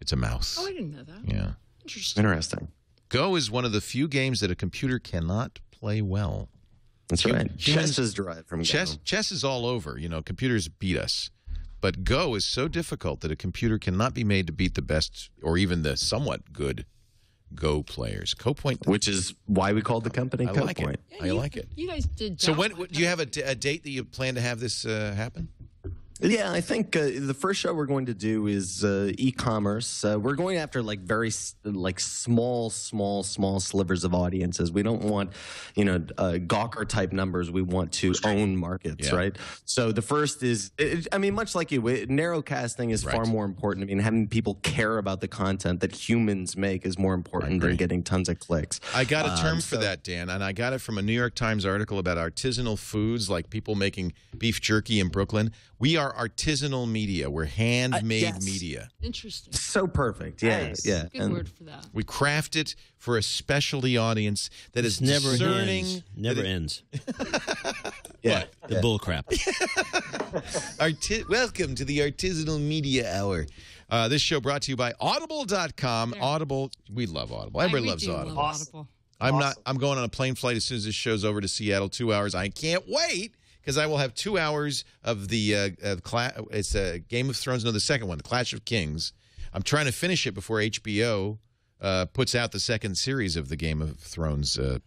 it's a mouse. oh, I didn't know that. Yeah. Interesting. Interesting. Go is one of the few games that a computer cannot play well. That's Hum- right. Chess is derived from Chess Go. chess is all over. You know, computers beat us. But Go is so difficult that a computer cannot be made to beat the best or even the somewhat good Go players. CoPoint. which is why we called the company I like CoPoint. it. I like it. You guys did. So when do you have a, d- a date that you plan to have this uh, happen? Yeah, I think uh, the first show we're going to do is uh, e-commerce. Uh, we're going after like very like small, small, small slivers of audiences. We don't want, you know, uh, Gawker type numbers. We want to own markets, Yeah. right? So the first is, it, I mean, much like you, it, narrow casting is far more important. I mean, having people care about the content that humans make is more important than getting tons of clicks. I got a term Um, for that, Dan, and I got it from a New York Times article about artisanal foods, like people making beef jerky in Brooklyn. We are artisanal media. We're handmade yes. media. Interesting. So perfect, yeah, Nice. yeah. Good And- word for that. We craft it for a specialty audience that is It's never discerning. ends. Never it- ends. yeah. The bull crap. Arti- Welcome to the Artisanal Media Hour. Uh, this show brought to you by Audible.com. Audible, we love Audible. Everybody We loves Audible. love Audible. I'm not. I'm going on a plane flight as soon as this show's over to Seattle. Two hours. I can't wait because I will have two hours of the. Uh, uh, cla- it's a Game of Thrones. No, the second one, the Clash of Kings. I'm trying to finish it before HBO uh, puts out the second series of the Game of Thrones uh,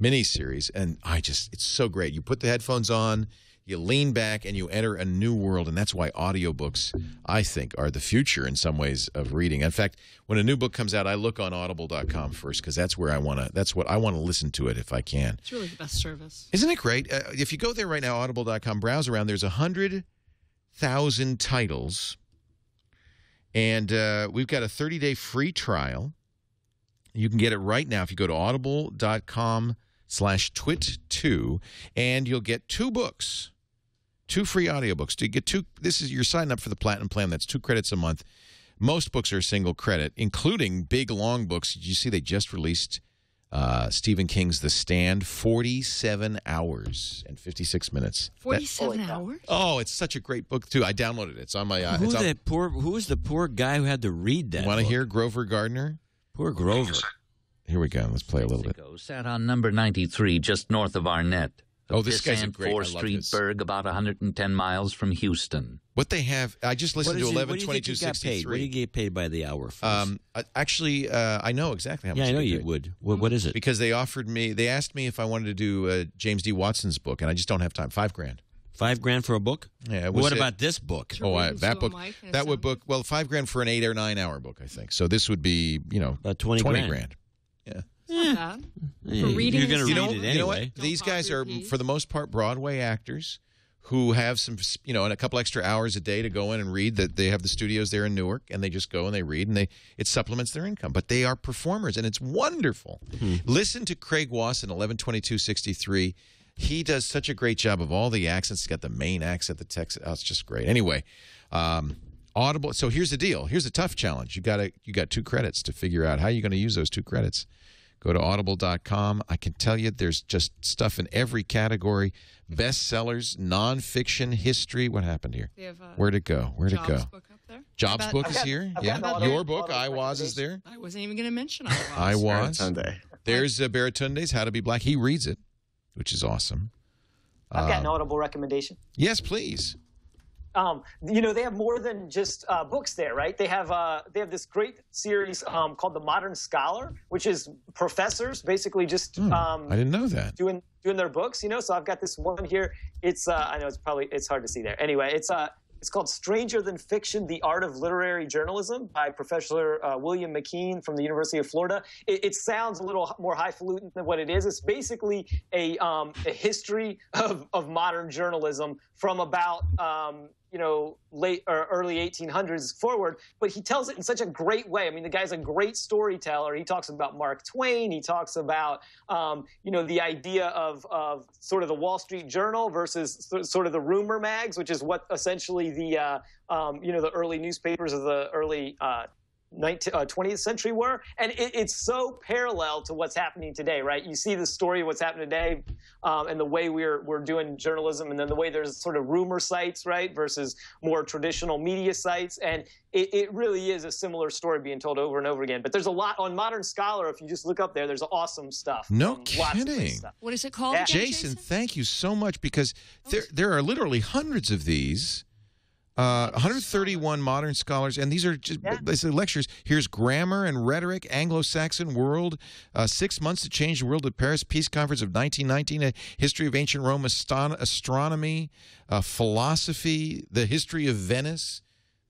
miniseries, and I just it's so great. You put the headphones on. You lean back and you enter a new world, and that's why audiobooks, I think, are the future in some ways of reading. In fact, when a new book comes out, I look on audible.com first because that's where I want to. That's what I want to listen to it if I can. It's really the best service. Isn't it great? Uh, if you go there right now, audible.com, browse around, there's a 100,000 titles. And uh, we've got a 30 day free trial. You can get it right now if you go to audible.com slash twit2, and you'll get two books, two free audiobooks. To get two, this is you're signing up for the platinum plan. That's two credits a month. Most books are a single credit, including big long books. Did you see they just released uh, Stephen King's The Stand? 47 hours and 56 minutes. That- Forty-seven hours. oh, it's such a great book too. I downloaded it. It's on my. Uh, who it's on, the poor? Who was the poor guy who had to read that? you want to hear Grover Gardner? Poor Grover. Here we go. Let's play a little bit. ago, sat on number 93 just north of Arnette. Oh, this guy's a Pisant great- I Four love Street this. Berg, about 110 miles from Houston. What they have, I just listened to it- eleven what do you twenty think two you got sixty paid? What do you get paid by the hour? For Um, actually, uh, I know exactly how much. yeah, I know you paid. would. What, what is it? because they offered me. They asked me if I wanted to do uh, James D. Watson's book, and I just don't have time. Five grand. Five grand for a book? Yeah. it was What it. about this book? Oh, I, that book. mic That would book. Well, five grand for an eight or nine hour book, I think. So this would be, you know, About 20 twenty grand. grand. Not Eh. Eh, bad. Yeah, reading You're going to know, read it you know anyway. what? These guys are, repeat. for the most part, Broadway actors who have some, you know, and a couple extra hours a day to go in and read. That they have the studios there in Newark, and they just go and they read, and they it supplements their income. But they are performers, and it's wonderful. Hmm. Listen to Craig Wasson, eleven twenty two sixty three. He does such a great job of all the accents. He's got the main accent, the Texas. Oh, it's just great. Anyway, um, Audible. So here's the deal. Here's a tough challenge. You got to you got two credits to figure out how you're going to use those two credits. Go to audible.com. I can tell you there's just stuff in every category bestsellers, nonfiction, history. What happened here? They have a Where'd it go? Where'd it Jobs go? book up there. Jobs About- book I've is got- here. I've yeah. Your book, auto I Was, is there. I wasn't even going to mention I was. I Was. Sunday. There's uh, Baratunde's How to Be Black. He reads it, which is awesome. I've got an Um, audible recommendation. Yes, please. Um, you know they have more than just uh, books there right they have uh, they have this great series um, called the modern scholar which is professors basically just Hmm, um, I didn't know that. doing doing their books you know so i've got this one here it's uh, i know it's probably it's hard to see there anyway it's uh it's called Stranger Than Fiction: The Art of Literary Journalism by Professor uh, William McKeen from the University of Florida. It, it sounds a little more highfalutin than what it is. It's basically a, um, a history of, of modern journalism from about um, you know late or early 1800s forward. But he tells it in such a great way. I mean, the guy's a great storyteller. He talks about Mark Twain. He talks about um, you know the idea of of sort of the Wall Street Journal versus sort of the rumor mags, which is what essentially the uh, um, you know the early newspapers of the early uh, 19, uh, 20th century were, and it, it's so parallel to what's happening today, right? You see the story of what's happening today, um, and the way we're we're doing journalism, and then the way there's sort of rumor sites, right, versus more traditional media sites, and it, it really is a similar story being told over and over again. But there's a lot on Modern Scholar. If you just look up there, there's awesome stuff. No Um, lots of great kidding. stuff. What is it called? Yeah. again, Jason, thank you so much because there there are literally hundreds of these. Uh, 131 modern scholars, and these are just these are lectures. Here's grammar and rhetoric, Anglo-Saxon world, uh, six months to change the world at Paris Peace Conference of 1919, a history of ancient Rome, aston- astronomy, uh, philosophy, the history of Venice.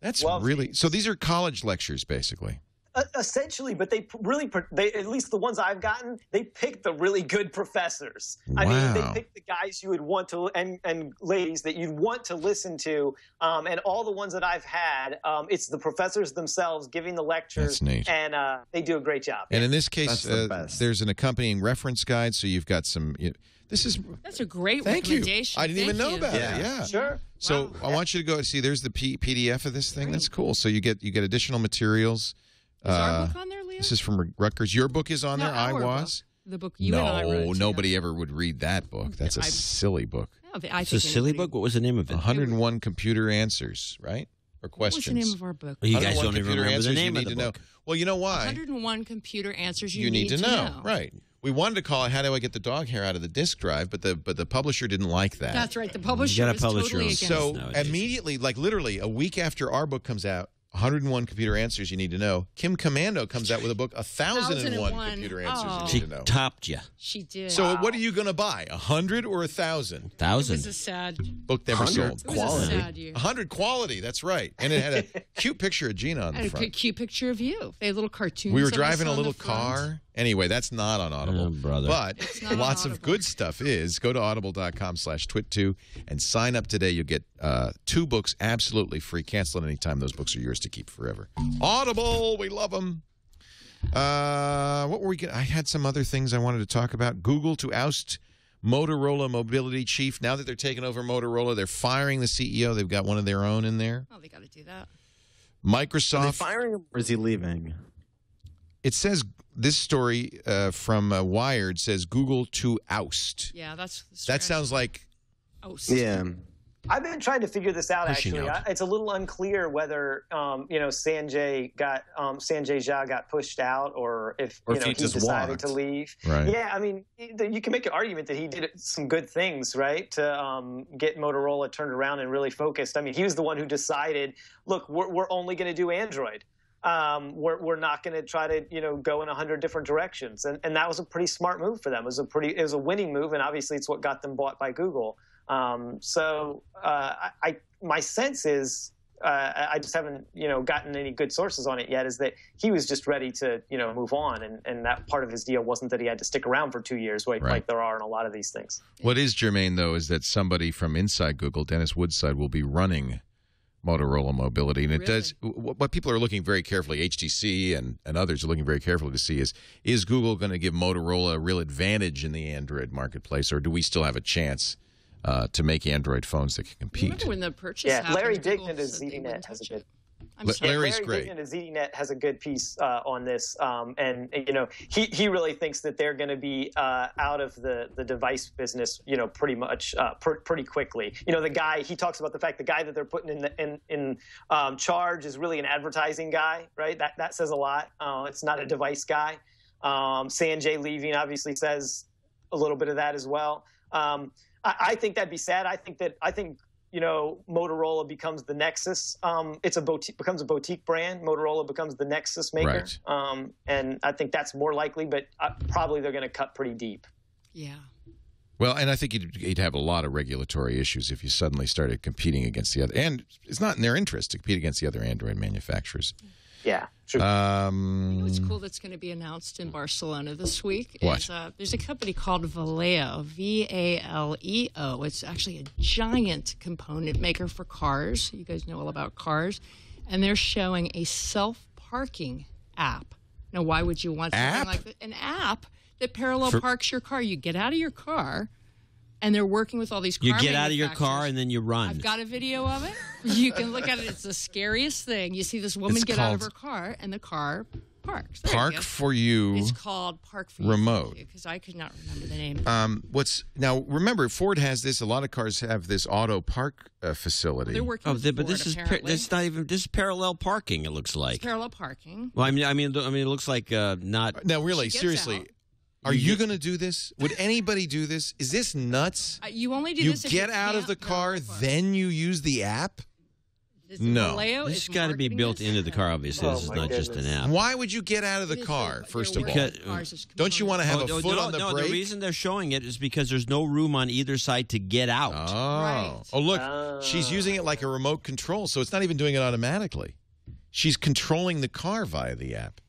That's Well, really so. These are college lectures, basically. Uh, essentially, but they really, they at least the ones I've gotten, they pick the really good professors. Wow. I mean, they Wow. pick the guys you would want to, and and ladies that you'd want to listen to. Um, and all the ones that I've had, um, it's the professors themselves giving the lectures, That's neat. and uh, they do a great job. And in this case, That's the uh, there's an accompanying reference guide, so you've got some. You this is That's a great Thank you. I didn't even know you. about Yeah. it. Yeah. Sure. So Wow. I want you to go see. There's the P- PDF of this thing. That's cool. So you get you get additional materials. Is our Uh, book on there, Leah? This is from Rutgers. Your book is on No, there. I our book. was. the book you no, and I wrote. nobody ever would read that book. That's a I- silly book. No, the- I It's a think silly anybody- book. What was the name of it? 101 computer answers, right? Or What was the name of our book? Well, you guys 101 don't even computer remember answers the name you of need the to book. know. Well, you know why? 101 computer answers you, you need, to, know. right? We wanted to call it "How do I get the dog hair out of the disk drive?" But the but the publisher didn't like that. That's right. The publisher gotta was publish your totally own against So nowadays. immediately, like literally a week after our book comes out, 101 computer answers you need to know. Kim Komando comes out with a book, 1001 1001. computer answers Oh. you She need to know. She topped you. She did. So what are you going to buy? A hundred or a thousand? it was a sad. Book never 100 sold. It a sad year. Hundred quality. That's right. And it had a cute picture of Gina on the had a front. cute, cute picture of you. They had little cartoons. We were driving a on the little front. car. Anyway, that's not on Audible. Oh, brother. But not on lots of good stuff is. Go to audible.com slash twit2 and sign up today. You'll get uh, two books absolutely free. Cancel at any time. Those books are yours to keep forever. Audible, we love them. Uh, what were we? Gonna, I had some other things I wanted to talk about. Google to oust Motorola mobility chief. Now that they're taking over Motorola, they're firing the CEO. They've got one of their own in there. Oh, they got to do that. Are they Microsoft. firing him or is he leaving? It says this story uh, from uh, Wired says Google to oust. Yeah, that's. That sounds like oust. Yeah. I've been trying to figure this out. Pushing Actually, out. I, it's a little unclear whether um, you know Sanjay got um, Sanjay Jha got pushed out, or if Or you if know he he just decided walked. to leave. Right. Yeah, I mean, you can make an argument that he did some good things, right, to um, get Motorola turned around and really focused. I mean, he was the one who decided, look, we're, we're only going to do Android. Um, we're, we're not going to try to you know go in a hundred different directions, and and that was a pretty smart move for them. It was a pretty it was a winning move, and obviously it's what got them bought by Google. Um, so uh, I, I my sense is uh, I just haven't you know gotten any good sources on it yet. Is that he was just ready to you know move on, and, and that part of his deal wasn't that he had to stick around for two years, like, Right. like there are in a lot of these things. what is germane though is that somebody from inside Google, Dennis Woodside, will be running Motorola Mobility, and it does. What what people are looking very carefully, HTC and and others are looking very carefully to see is is Google going to give Motorola a real advantage in the Android marketplace, or do we still have a chance? Uh, to make Android phones that can compete. Remember when the purchase Yeah, happened, Larry Google Dignan at said they ZDNet wouldn't has a good it. I'm sorry. Larry's Larry great. ZDNet has a good piece uh, on this, um, and you know he he really thinks that they're going to be uh, out of the the device business, you know, pretty much uh, pr- pretty quickly. You know, the guy he talks about the fact the guy that they're putting in the, in in um, charge is really an advertising guy, right? That that says a lot. Uh, it's not a device guy. Um, Sanjay leaving obviously says a little bit of that as well. Um, I, I think that'd be sad. I think that I think you know Motorola becomes the Nexus. Um, it's a boutique becomes a boutique brand. Motorola becomes the Nexus maker, Right. um, and I think that's more likely. But uh, probably they're going to cut pretty deep. Yeah. Well, and I think you'd, you'd have a lot of regulatory issues if you suddenly started competing against the other. And it's not in their interest to compete against the other Android manufacturers. Yeah, true. Um, What's cool that's going to be announced in Barcelona this week What? is uh, there's a company called Valeo, V A L E O. It's actually a giant component maker for cars. You guys know all about cars. And they're showing a self parking app. Now, why would you want something App? like that? An app that parallel For- parks your car. You get out of your car and they're working with all these. Car You get out of your car and then you run. I've got a video of it. You can look at it. It's the scariest thing. You see this woman It's get out of her car, and the car parks. There Park go. for you. It's called Park for Remote. because I could not remember the name. Um, what's now? Remember, Ford has this. A lot of cars have this auto park uh, facility. They're working. Oh, with th- but Ford, this is par- this is not even this is parallel parking. It looks like. It's parallel parking. Well, I mean, I mean, I mean, it looks like uh, not. now, really, seriously, out. Are you going to do this? Would anybody do this? Is this nuts? Uh, you only do You this if get out of can't the car, then you use the app. Is No. Valeo This is has got to be built this? into the car. Obviously, Oh, this is my not just an app. Why would you get out of the car? First of all, Because- cars don't you want to have Oh, a no, foot no, on the no, brake? The reason they're showing it is because there's no room on either side to get out. Oh, Right. oh, look, she's using it like a remote control, so it's not even doing it automatically. She's controlling the car via the app.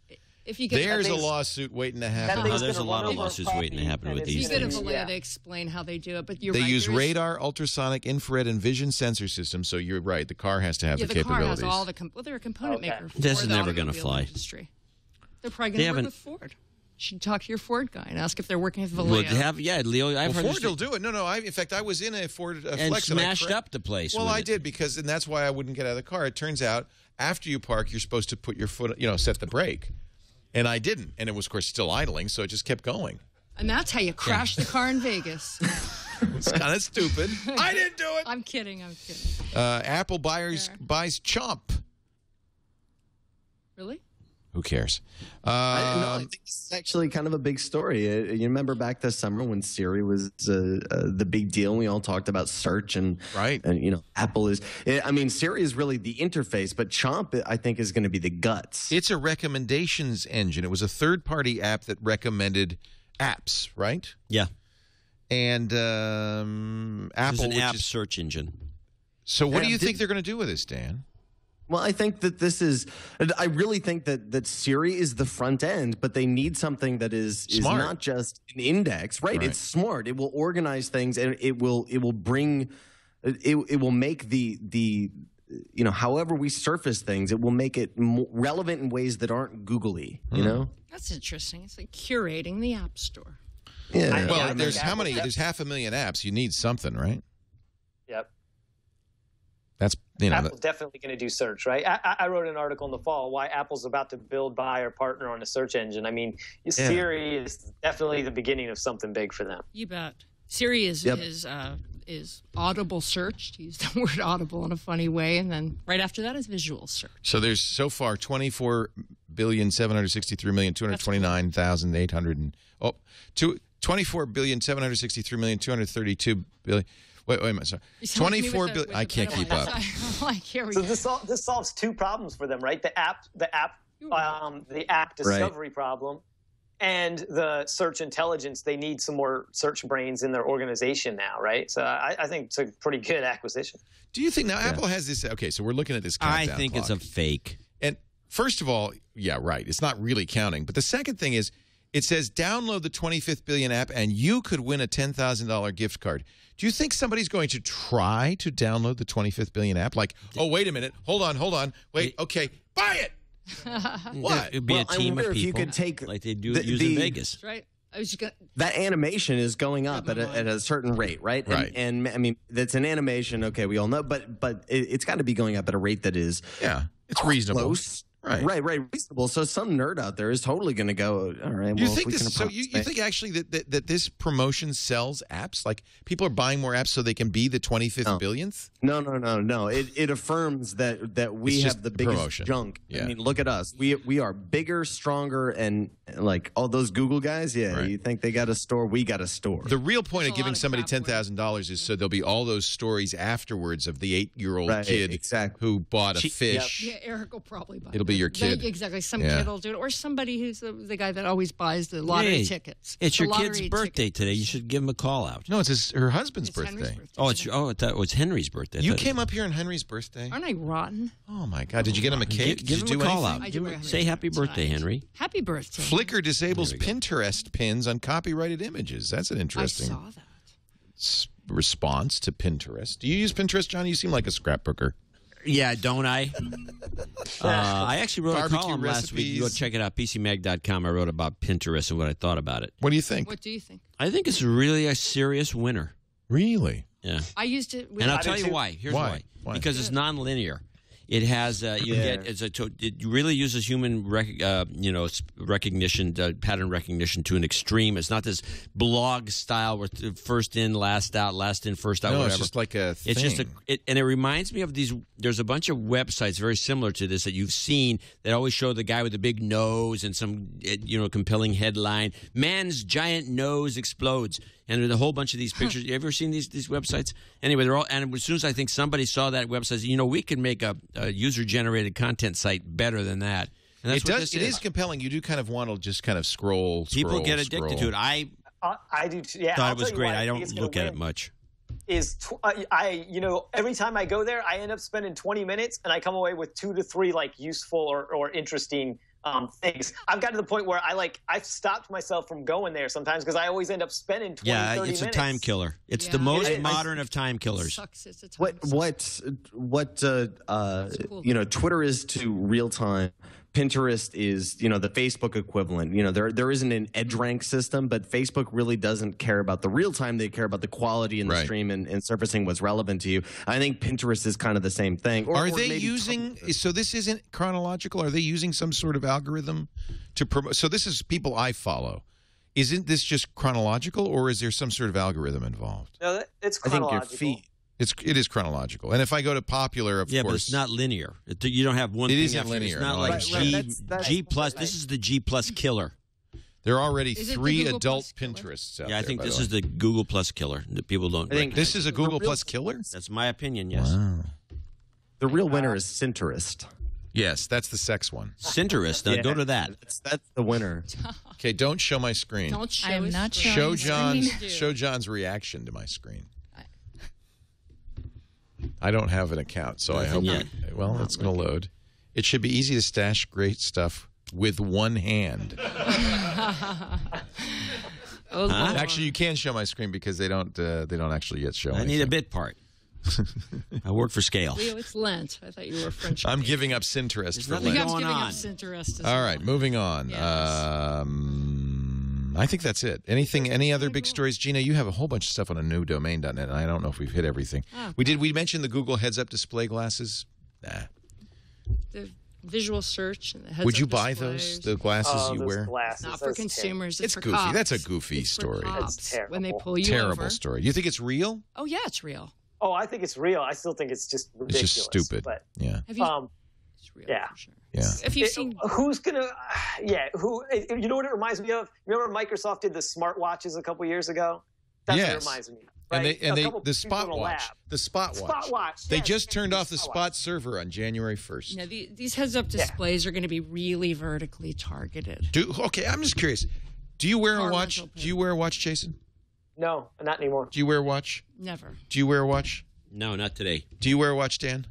If you get There's a lawsuit waiting to happen. That there's a lot of lawsuits waiting to happen with it's these you get a gonna- they explain how they do it. But you're They right, use radar, ultrasonic, infrared, and vision sensor systems. So you're right. The car has to have Yeah, the the car capabilities. has all the. Com- well, they're a component Okay. maker. For This is the never gonna fly. Industry. They're probably They going to work haven't- with Ford. Should talk to your Ford guy and ask if they're working with Valeo. Would have yeah, Leo. I've well, heard Ford will do it. No, no. I, in fact, I was in a Ford uh, and Flex and I smashed cra- up the place. Well, I it. did because, and that's why I wouldn't get out of the car. It turns out after you park, you're supposed to put your foot, you know, set the brake, and I didn't, and it was of course still idling, so it just kept going. and that's how you crash the car in Vegas. It's kind of stupid. I didn't do it. I'm kidding. I'm kidding. Uh, Apple buyers Fair. buys Chomp. Really? Who cares? I, no, I Um, think it's actually kind of a big story. Uh, You remember back this summer when Siri was uh, uh, the big deal, and we all talked about search and Right. and you know Apple is. I mean, Siri is really the interface, but Chomp I think is going to be the guts. it's a recommendations engine. It was a third-party app that recommended apps, right? Yeah, And um, Apple, an which app is- search engine. so what do Yeah, you think they're going to do with this, Dan? Well, I think that this is. I really think that that Siri is the front end, but they need something that is is not just an index, right? Right. It's smart. It will organize things, and it will it will bring. It it will make the the you know however we surface things, it will make it mo relevant in ways that aren't googly. Hmm. You know. That's interesting. It's like curating the App Store. Yeah. Well, Yeah, I there's how Apple- many? There's half a million apps. You need something, right? Yep. That's you know. Apple's definitely going to do search, right? I, I- I wrote an article in the fall why Apple's about to build, buy, or partner on a search engine. I mean, Siri is definitely the beginning of something big for them. You bet. Siri is Yep. is uh, is audible search. To use the word audible in a funny way, and then right after that is visual search. So there's so far 24 billion 763 million 229 thousand 800 and oh two, 24 billion 763 million 232 billion wait wait a minute sorry You sound like me 24 with the- I can't keep up like here we So go. this sol- this solves two problems for them, right? The app, the app, um, the app discovery problem, and the search intelligence. They need some more search brains in their organization now, right? So I, I think it's a pretty good acquisition. do you think now Apple has this okay so we're looking at this I countdown think it's a fake. and first of all yeah right it's not really counting but the second thing is it says download the 25th billion app and you could win a $10,000 gift card do you think somebody's going to try to download the 25th billion app like oh wait a minute hold on hold on wait okay buy it What? It'd be Well, a I team wonder of if you could take like they do the- use in Vegas. That's right. I was just gonna. that animation is going up at a, at a certain rate, right? And- Right. And, I mean, that's an animation. Okay, we all know, but but it, it's got to be going up at a rate that is yeah it's reasonable close. Right. right, right, reasonable. So some nerd out there is totally going to go. All right, You well, think this? So you, you think actually that, that that this promotion sells apps? Like people are buying more apps so they can be the twenty fifth No. billionth? No, no, no, no. It it affirms that that we have the biggest promotion. junk. Yeah. I mean, look at us. We we are bigger, stronger, and like all those Google guys. Yeah, Right. you think they got a store? We got a store. The real point There's of giving of somebody crap ten with it. thousand dollars is so there'll be all those stories afterwards of the eight year old Right, kid exactly. who bought a Che- fish. Yeah, Eric will probably buy. It'll be it. your They- kid. exactly. Some Yeah. kid will do it, or somebody who's the, the guy that always buys the lottery Hey, tickets. It's The your kid's birthday tickets. today. You should give him a call out. No, it's his, her husband's It's birthday. birthday Oh, it's today. oh, it, that was Henry's birthday. You came up here on Henry's birthday. Aren't I rotten? Oh my God! Did you get him a cake? Give, give him a call out. I Give do him- have say happy birthday. Henry. Happy birthday. Flickr disables There we go. Pinterest pins on copyrighted images. That's an I interesting saw that. response to Pinterest. Do you use Pinterest, Johnny? You seem like a scrapbooker. Yeah, don't I? uh, I actually wrote Barbecue a column last week. You Go check it out, PCMag.com. I wrote about Pinterest and what I thought about it. What do you think? What do you think? I think it's really a serious winner. Really? Yeah. I used it. With And I'll tell you too. why. Here's Why? why. Why? Because it's nonlinear. It has uh, you Yeah. get it's a to, it really uses human rec, uh, you know recognition uh, pattern recognition to an extreme. It's not this blog style where first in last out last in first out no, whatever. it's just like a thing. It's just a, it, and it reminds me of these. There's a bunch of websites very similar to this that you've seen that always show the guy with the big nose and some, eh, you know, compelling headline: "Man's giant nose explodes." And there's a whole bunch of these pictures. You ever seen these these websites? Anyway, they're all. And as soon as I think somebody saw that website, said, you know, we can make a, a user generated content site better than that. And that's it what does. this It is compelling. You do kind of want to just kind of scroll. People scroll, get addicted scroll. to it. I I, I do. Too. Yeah, thought I'll it was great. why I don't look at it much. is tw- I, I you know every time I go there I end up spending 20 minutes and I come away with two to three like useful or, or interesting um, things. I've got to the point where I like I've stopped myself from going there sometimes because I always end up spending 20 Yeah, 30 it's a time killer. It's the most It is. modern of time killers. sucks. It's a time What suck. what what uh, uh, cool. you know Twitter is to real time. Pinterest is you know the Facebook equivalent. You know there there isn't an edge rank system, but Facebook really doesn't care about the real time. They care about the quality in the Right. stream and, and surfacing what's relevant to you. I think Pinterest is kind of the same thing. Or, Are or they maybe using? Tumblr. So this isn't chronological. Are they using some sort of algorithm to promote? So this is people I follow. Isn't this just chronological, or is there some sort of algorithm involved? No, that- it's I think your chronological. Feet. It's it is chronological. And if I go to popular, of Yeah, but course, it's not linear. It, you don't have one. It thing isn't after- linear, It's not no, like understand. G, That's- that's- G plus. This is the G plus killer. there are already Is three adult Plus? Pinterests out Yeah, I there, think by this the is the Google plus killer. that people don't. I think. This is a Google Plus killer. That's my opinion. Yes. Wow. The real uh, winner is Cinterest. Yes, that's the sex one. Cinterest. Now uh, Yeah. go to that. That's, that's the winner. Okay, don't show my screen. Don't show. I am not screen. showing show John's screen. show John's reaction to my screen. I don't have an account, so I hope. Nothing it- well, it's going to load. It should be easy to stash great stuff with one hand. Oh, Lord. Actually, you can show my screen because they don't. Uh, they don't actually yet show. I need a bit part. I work for scale. Leo, it's Lent. I thought you were French. I'm giving up Cinterest There's for nothing You Lent. guys going giving on. up Cinterest. as All well. right, moving on. Yes. Um, I think that's it. Anything? Any other big stories, Gina? You have a whole bunch of stuff on a new domain.net, and I don't know if we've hit everything. Oh, we did. We mentioned the Google heads-up display glasses. Nah. The visual search. And the heads Would you up buy displays. those? The glasses Oh, you those wear? glasses. Not for that's consumers. It's for goofy. cops. That's a goofy It's for story. cops. That's When they pull you Terrible over. story. You think it's real? Oh yeah, it's real. Oh, I think it's real. I still think it's just ridiculous. It's just stupid. But Yeah. Have you? um, it's real yeah. for sure. Yeah. If you've it- seen, who's gonna? Yeah, who? it- You know what it reminds me of? Remember Microsoft did the smartwatches a couple years ago. That's what it reminds me. of, And they and A they the people in a Spot Watch. The Spot Watch. Spot Watch. They yes, just yes, turned off the Spot Spot Watch. server on January 1st. you know, the, these heads-up displays are going to be really vertically targeted. Do okay, I'm just curious. Do you wear a watch? rental Do you wear a watch, Jason? No, not anymore. Do you wear a watch? Never. Do you wear a watch? No, not today. Do you wear a watch, Dan?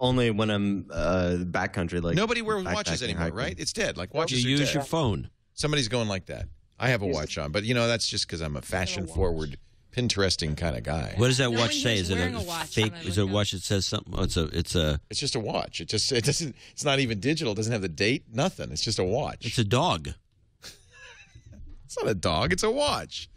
Only when I'm uh, backcountry. Like Nobody wears watches anymore, hiking. right? It's dead. Like You watches are use dead. your phone. Somebody's going like that. I have a watch on, but you know that's just because I'm a fashion-forward, Pinteresting kind of guy. What does that No watch say? Is it a, a watch fake? Is it a watch that says something? Oh, it's a. It's a. It's just a watch. It just it doesn't. It's not even digital. It doesn't have the date. Nothing. It's just a watch. It's a dog. It's not a dog. It's a watch.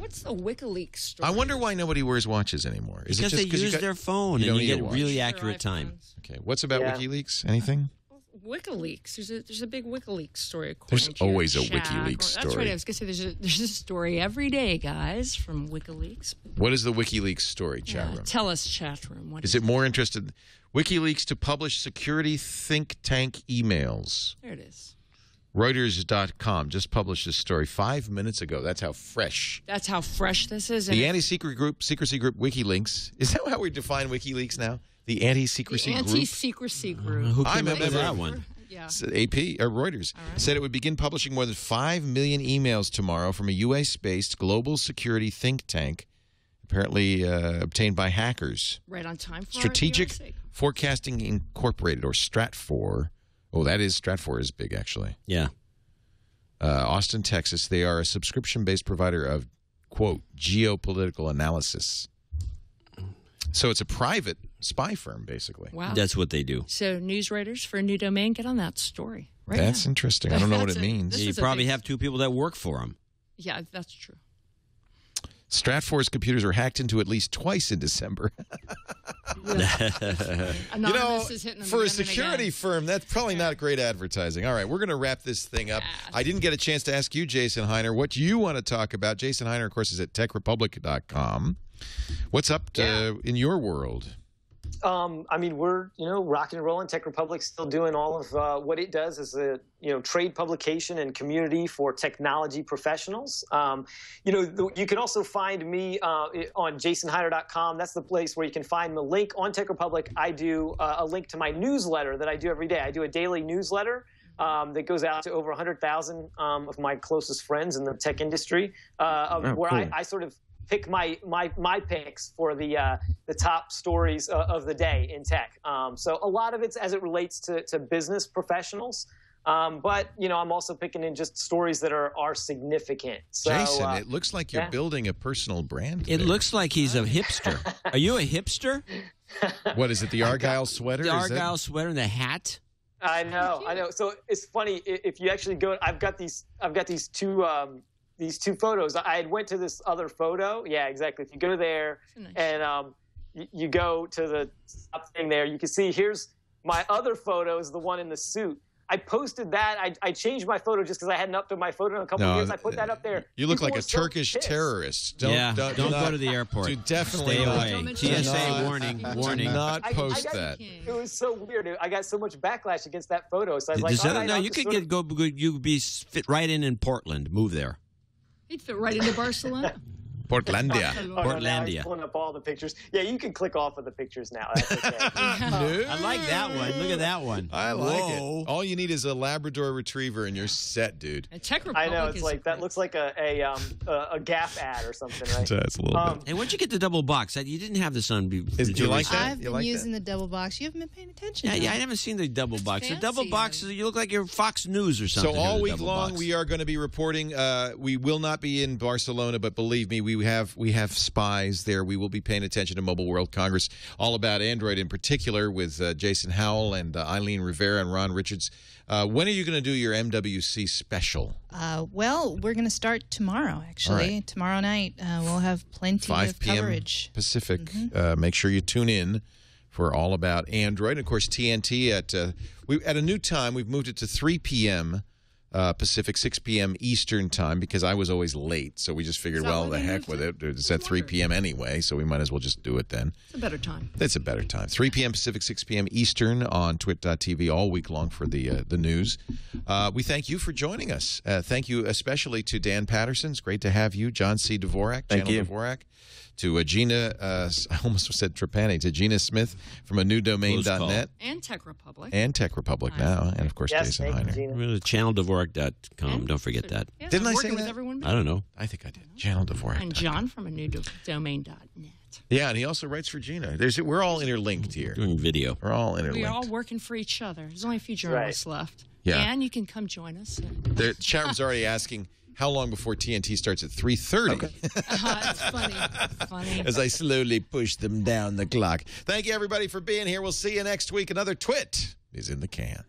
What's the WikiLeaks story? I wonder why nobody wears watches anymore. Is Because it they just 'cause you use got- their phone you and don't you get really accurate time. Okay. What's about Yeah. WikiLeaks? Anything? WikiLeaks. There's a there's a big WikiLeaks story. There's to always a chat. WikiLeaks story. That's story. right. I was gonna say there's a there's a story every day, guys, from WikiLeaks. What is the WikiLeaks story, chat Yeah, room? tell us, chat room. What Is it more interested? WikiLeaks to publish security think tank emails. There it is. Reuters.com just published this story five minutes ago. That's how fresh. That's how fresh this is. The anti-secret group, secrecy group, WikiLeaks. Is that how we define WikiLeaks now? The anti-secrecy the group. anti-secrecy group. Who I'm came a up with that one? Yeah. AP or Reuters said it would begin publishing more than 5 million emails tomorrow from a US based global security think tank, apparently uh, obtained by hackers. Right on time for Strategic USA. Forecasting Incorporated, or Stratfor. Oh, that is, Stratfor is big, actually. Yeah. Uh, Austin, Texas. They are a subscription based provider of, quote, geopolitical analysis. So it's a private spy firm, basically. Wow. That's what they do. so news writers for a new domain, get on that story. Right That's now. interesting. I don't know what it a- means. You probably big- have two people that work for them. Yeah, that's true. Stratfor's computers were hacked into at least twice in December. You know, is hitting them for a security again. firm, that's probably not great advertising. All right, we're going to wrap this thing up. I didn't get a chance to ask you, Jason Hiner, what you want to talk about. Jason Hiner, of course, is at techrepublic.com. What's up to, Yeah. in your world? Um, I mean, we're you know rocking and rolling. Tech Republic's still doing all of uh, what it does as a you know trade publication and community for technology professionals. Um, you know, the, you can also find me uh, on JasonHiner.com. That's the place where you can find the link on Tech Republic. I do uh, a link to my newsletter that I do every day. I do a daily newsletter. Um, that goes out to over 100,000 um, of my closest friends in the tech industry, uh, Oh, where cool. I, I sort of pick my my my picks for the uh, the top stories uh, of the day in tech. Um, so a lot of it's as it relates to to business professionals. Um, but you know, I'm also picking in just stories that are are significant. So, Jason, uh, it looks like you're yeah. building a personal brand. It there. looks like he's a hipster. Are you a hipster? What is it, the Argyle sweater? The Is that- Argyle sweater and the hat? I know, I know. So it's funny if you actually go. I've got these. I've got these two. Um, these two photos. I had went to this other photo. Yeah, exactly. If you go there nice and um, you, you go to the top thing there, you can see here's my other photo is the one in the suit. I posted that. I, I changed my photo just because I hadn't updated my photo in a couple No, of years. I put that up there. You look People like a so Turkish pissed. terrorist. Don't, yeah, don't, don't, do not- go to the airport. Do definitely Stay not. away. Don't TSA not- warning, Do warning. not I- I post got- that. It was so weird. I got so much backlash against that photo. So I was like, Does all that- right, no, I'll you just could get of- go. go- You could be fit right in in Portland. Move there. He'd fit right into Barcelona. Portlandia. Oh, no, Portlandia. he's pulling up all the pictures. Yeah, you can click off of the pictures now. That's okay. I like that one. Look at that one. I like Whoa. it. All you need is a Labrador Retriever and you're set, dude. And Czech I know it's is like that looks like a a um a, a Gap ad or something, right? That's a little Um, Hey, where'd you get the double box? You didn't have this on. be- Is- did you like that? I've You been like that? using the double box. You haven't been paying attention. Yeah, yeah, I haven't seen the double That's box. The double fancy, box, you look like you're Fox News or something. So all week long, box. we are going to be reporting. Uh, we will not be in Barcelona, but believe me, we have we have spies there. We will be paying attention to Mobile World Congress, all about Android in particular, with uh, Jason Howell and uh, Eileen Rivera and Ron Richards. Uh, when are you going to do your MWC special? Uh, well, we're going to start tomorrow. Actually, right. tomorrow night uh, we'll have plenty 5 of p.m. coverage. Pacific. Uh, make sure you tune in for all about Android. And of course, TNT at uh, we at a new time. We've moved it to 3 p.m. Uh, Pacific, 6 p.m. Eastern time because I was always late. So we just figured, well, the heck with it? it. It's at 3 p.m. anyway, so we might as well just do it then. It's a better time. It's a better time. 3 p.m. Pacific, 6 p.m. Eastern on twit.tv all week long for the uh, the news. Uh, we thank you for joining us. Uh, thank you especially to Dan Patterson. It's great to have you. John C. Dvorak, Thank Channel you. Dvorak. To uh, Gina, uh, I almost said Trapani, to Gina Smith from a new Close call. domain.net And Tech Republic. and Tech Republic now, and of course yes, Jason Hiner. Gina. Go to channeldvorak.com. Don't forget that. Yeah, Didn't I'm say working with that? everyone. I don't know. I think I did. Channel Dvorak. And John from a new do- domain.net. Yeah, and he also writes for Gina. There's, we're all interlinked here. Doing video. We're all interlinked. We're all working for each other. There's only a few journalists left. Yeah. And you can come join us. The chat room's already asking how long before TNT starts at 3:30. Uh, it's funny. It's funny. as I slowly push them down the clock. Thank you, everybody, for being here. We'll see you next week. Another twit is in the can.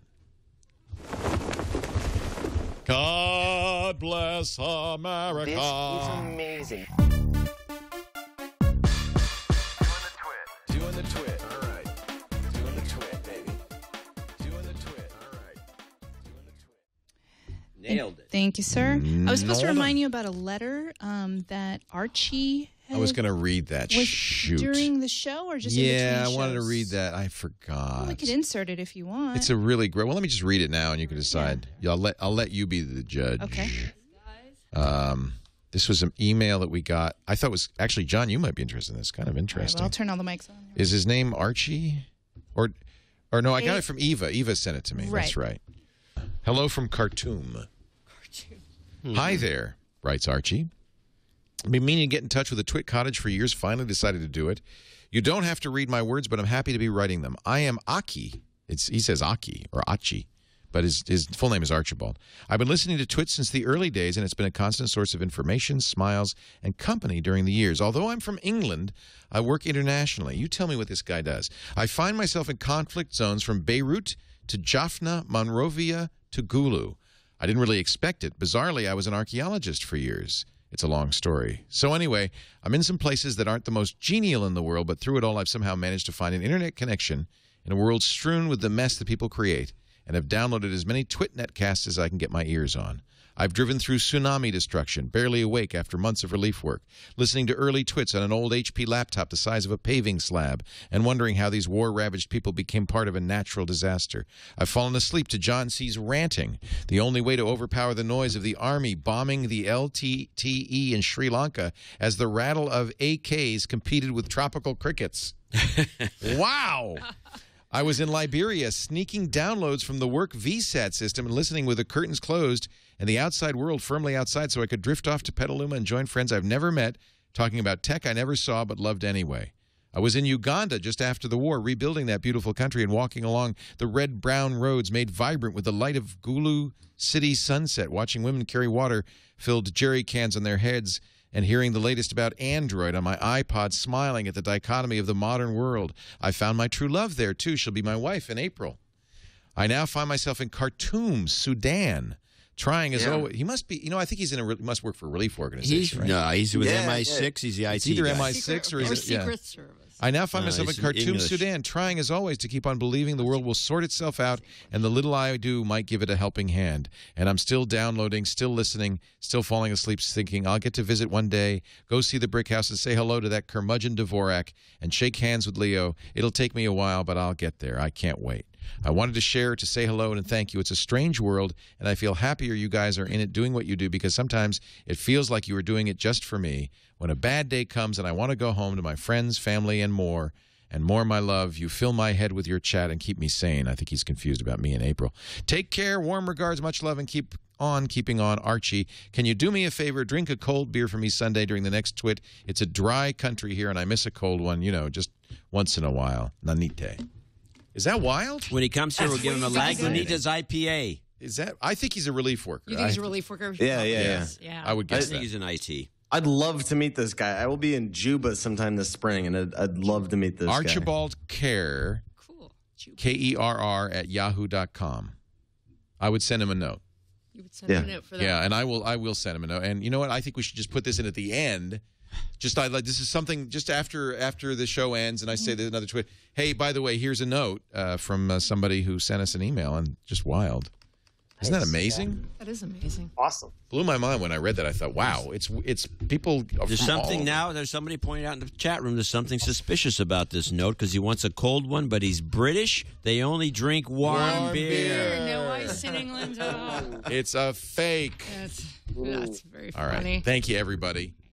God bless America. This is amazing. Doing the Twit. Doing the twit. All right. Nailed it. Thank you, sir. I was supposed to Nailed it. remind you about a letter um, that Archie. I was had- going to read that. was Shoot. during the show or just in yeah, I between wanted to shows? read that. I forgot. Well, we could insert it if you want. It's a really great. Well, let me just read it now, and you can decide. Yeah, I'll let I'll let you be the judge. Okay. Um, this was an email that we got. I thought was actually John. You might be interested in this. Kind of All right, interesting. well, I'll turn all the mics on. Is his name Archie? Or or no, I got it from Eva. Eva sent it to me. That's right. Hello from Khartoum. Hmm. Hi there, writes Archie. I've been meaning to get in touch with the Twit Cottage for years. Finally decided to do it. You don't have to read my words, but I'm happy to be writing them. I am Aki. It's he says Aki or Achi, but his his full name is Archibald. I've been listening to Twit since the early days, and it's been a constant source of information, smiles, and company during the years. Although I'm from England, I work internationally. You tell me what this guy does. I find myself in conflict zones from Beirut to Jaffna, Monrovia to Gulu. I didn't really expect it. Bizarrely, I was an archaeologist for years It's a long story. So, anyway, I'm in some places that aren't the most genial in the world, but through it all, I've somehow managed to find an internet connection in a world strewn with the mess that people create, and have downloaded as many TwitNetcasts as I can get my ears on. I've driven through tsunami destruction, barely awake after months of relief work, listening to early twits on an old HP laptop the size of a paving slab, and wondering how these war ravaged people became part of a natural disaster. I've fallen asleep to John C.'s ranting, the only way to overpower the noise of the army bombing the LTTE in Sri Lanka as the rattle of AKs competed with tropical crickets. wow! I was in Liberia sneaking downloads from the work VSAT system and listening with the curtains closed and the outside world firmly outside so I could drift off to Petaluma and join friends I've never met talking about tech I never saw but loved anyway. I was in Uganda just after the war, rebuilding that beautiful country and walking along the red brown roads made vibrant with the light of Gulu City sunset, watching women carry water filled jerry cans on their heads and hearing the latest about Android on my iPod, smiling at the dichotomy of the modern world. I found my true love there, too. She'll be my wife in April. I now find myself in Khartoum, Sudan. Trying as Yeah. always, he must be. You know, I think he's in a. re- Must work for a relief organization. He's right? no, he's with Yeah, MI6. He's the IT. It's either guy. MI6 or is or it? yeah. Secret Service. I now find No, myself in Khartoum, English. Sudan, trying as always to keep on believing the world will sort itself out and the little I do might give it a helping hand. And I'm still downloading, still listening, still falling asleep, thinking I'll get to visit one day, go see the brick house and say hello to that curmudgeon Dvorak and shake hands with Leo. It'll take me a while, but I'll get there. I can't wait. I wanted to share, to say hello and thank you. It's a strange world, and I feel happier you guys are in it doing what you do because sometimes it feels like you are doing it just for me. When a bad day comes and I want to go home to my friends, family, and more, and more, my love, you fill my head with your chat and keep me sane. I think he's confused about me in April. Take care. Warm regards, much love, and keep on keeping on. Archie, can you do me a favor? Drink a cold beer for me Sunday during the next twit. It's a dry country here, and I miss a cold one, you know, just once in a while. Nanite. Is that wild? When he comes here, we'll give him a Fascinating. Lagunitas IPA. Is that? I think he's a relief worker. You think he's I- a relief worker? Yeah, yeah, yeah. yeah. I would guess. I guess think that. he's an IT. I'd love to meet this guy. I will be in Juba sometime this spring, and I'd, I'd love to meet this guy. Archibald Kerr, Cool. K E R R, at yahoo.com. I would send him a note. you would send Yeah. a note for that. Yeah, and I will I will send him a note. And you know what? I think we should just put this in at the end. Just I like this is something just after after the show ends, and I say there's another tweet. Hey, by the way, here's a note uh, from uh, somebody who sent us an email, and just wild. Isn't that amazing? That is amazing. Awesome. Blew my mind when I read that. I thought, wow, it's it's people. There's from all something over. now. There's somebody pointing out in the chat room. There's something suspicious about this note because he wants a cold one, but he's British. They only drink warm, Warm beer. No ice in England. Oh, It's a fake. that's, that's very All right. funny. Thank you, everybody.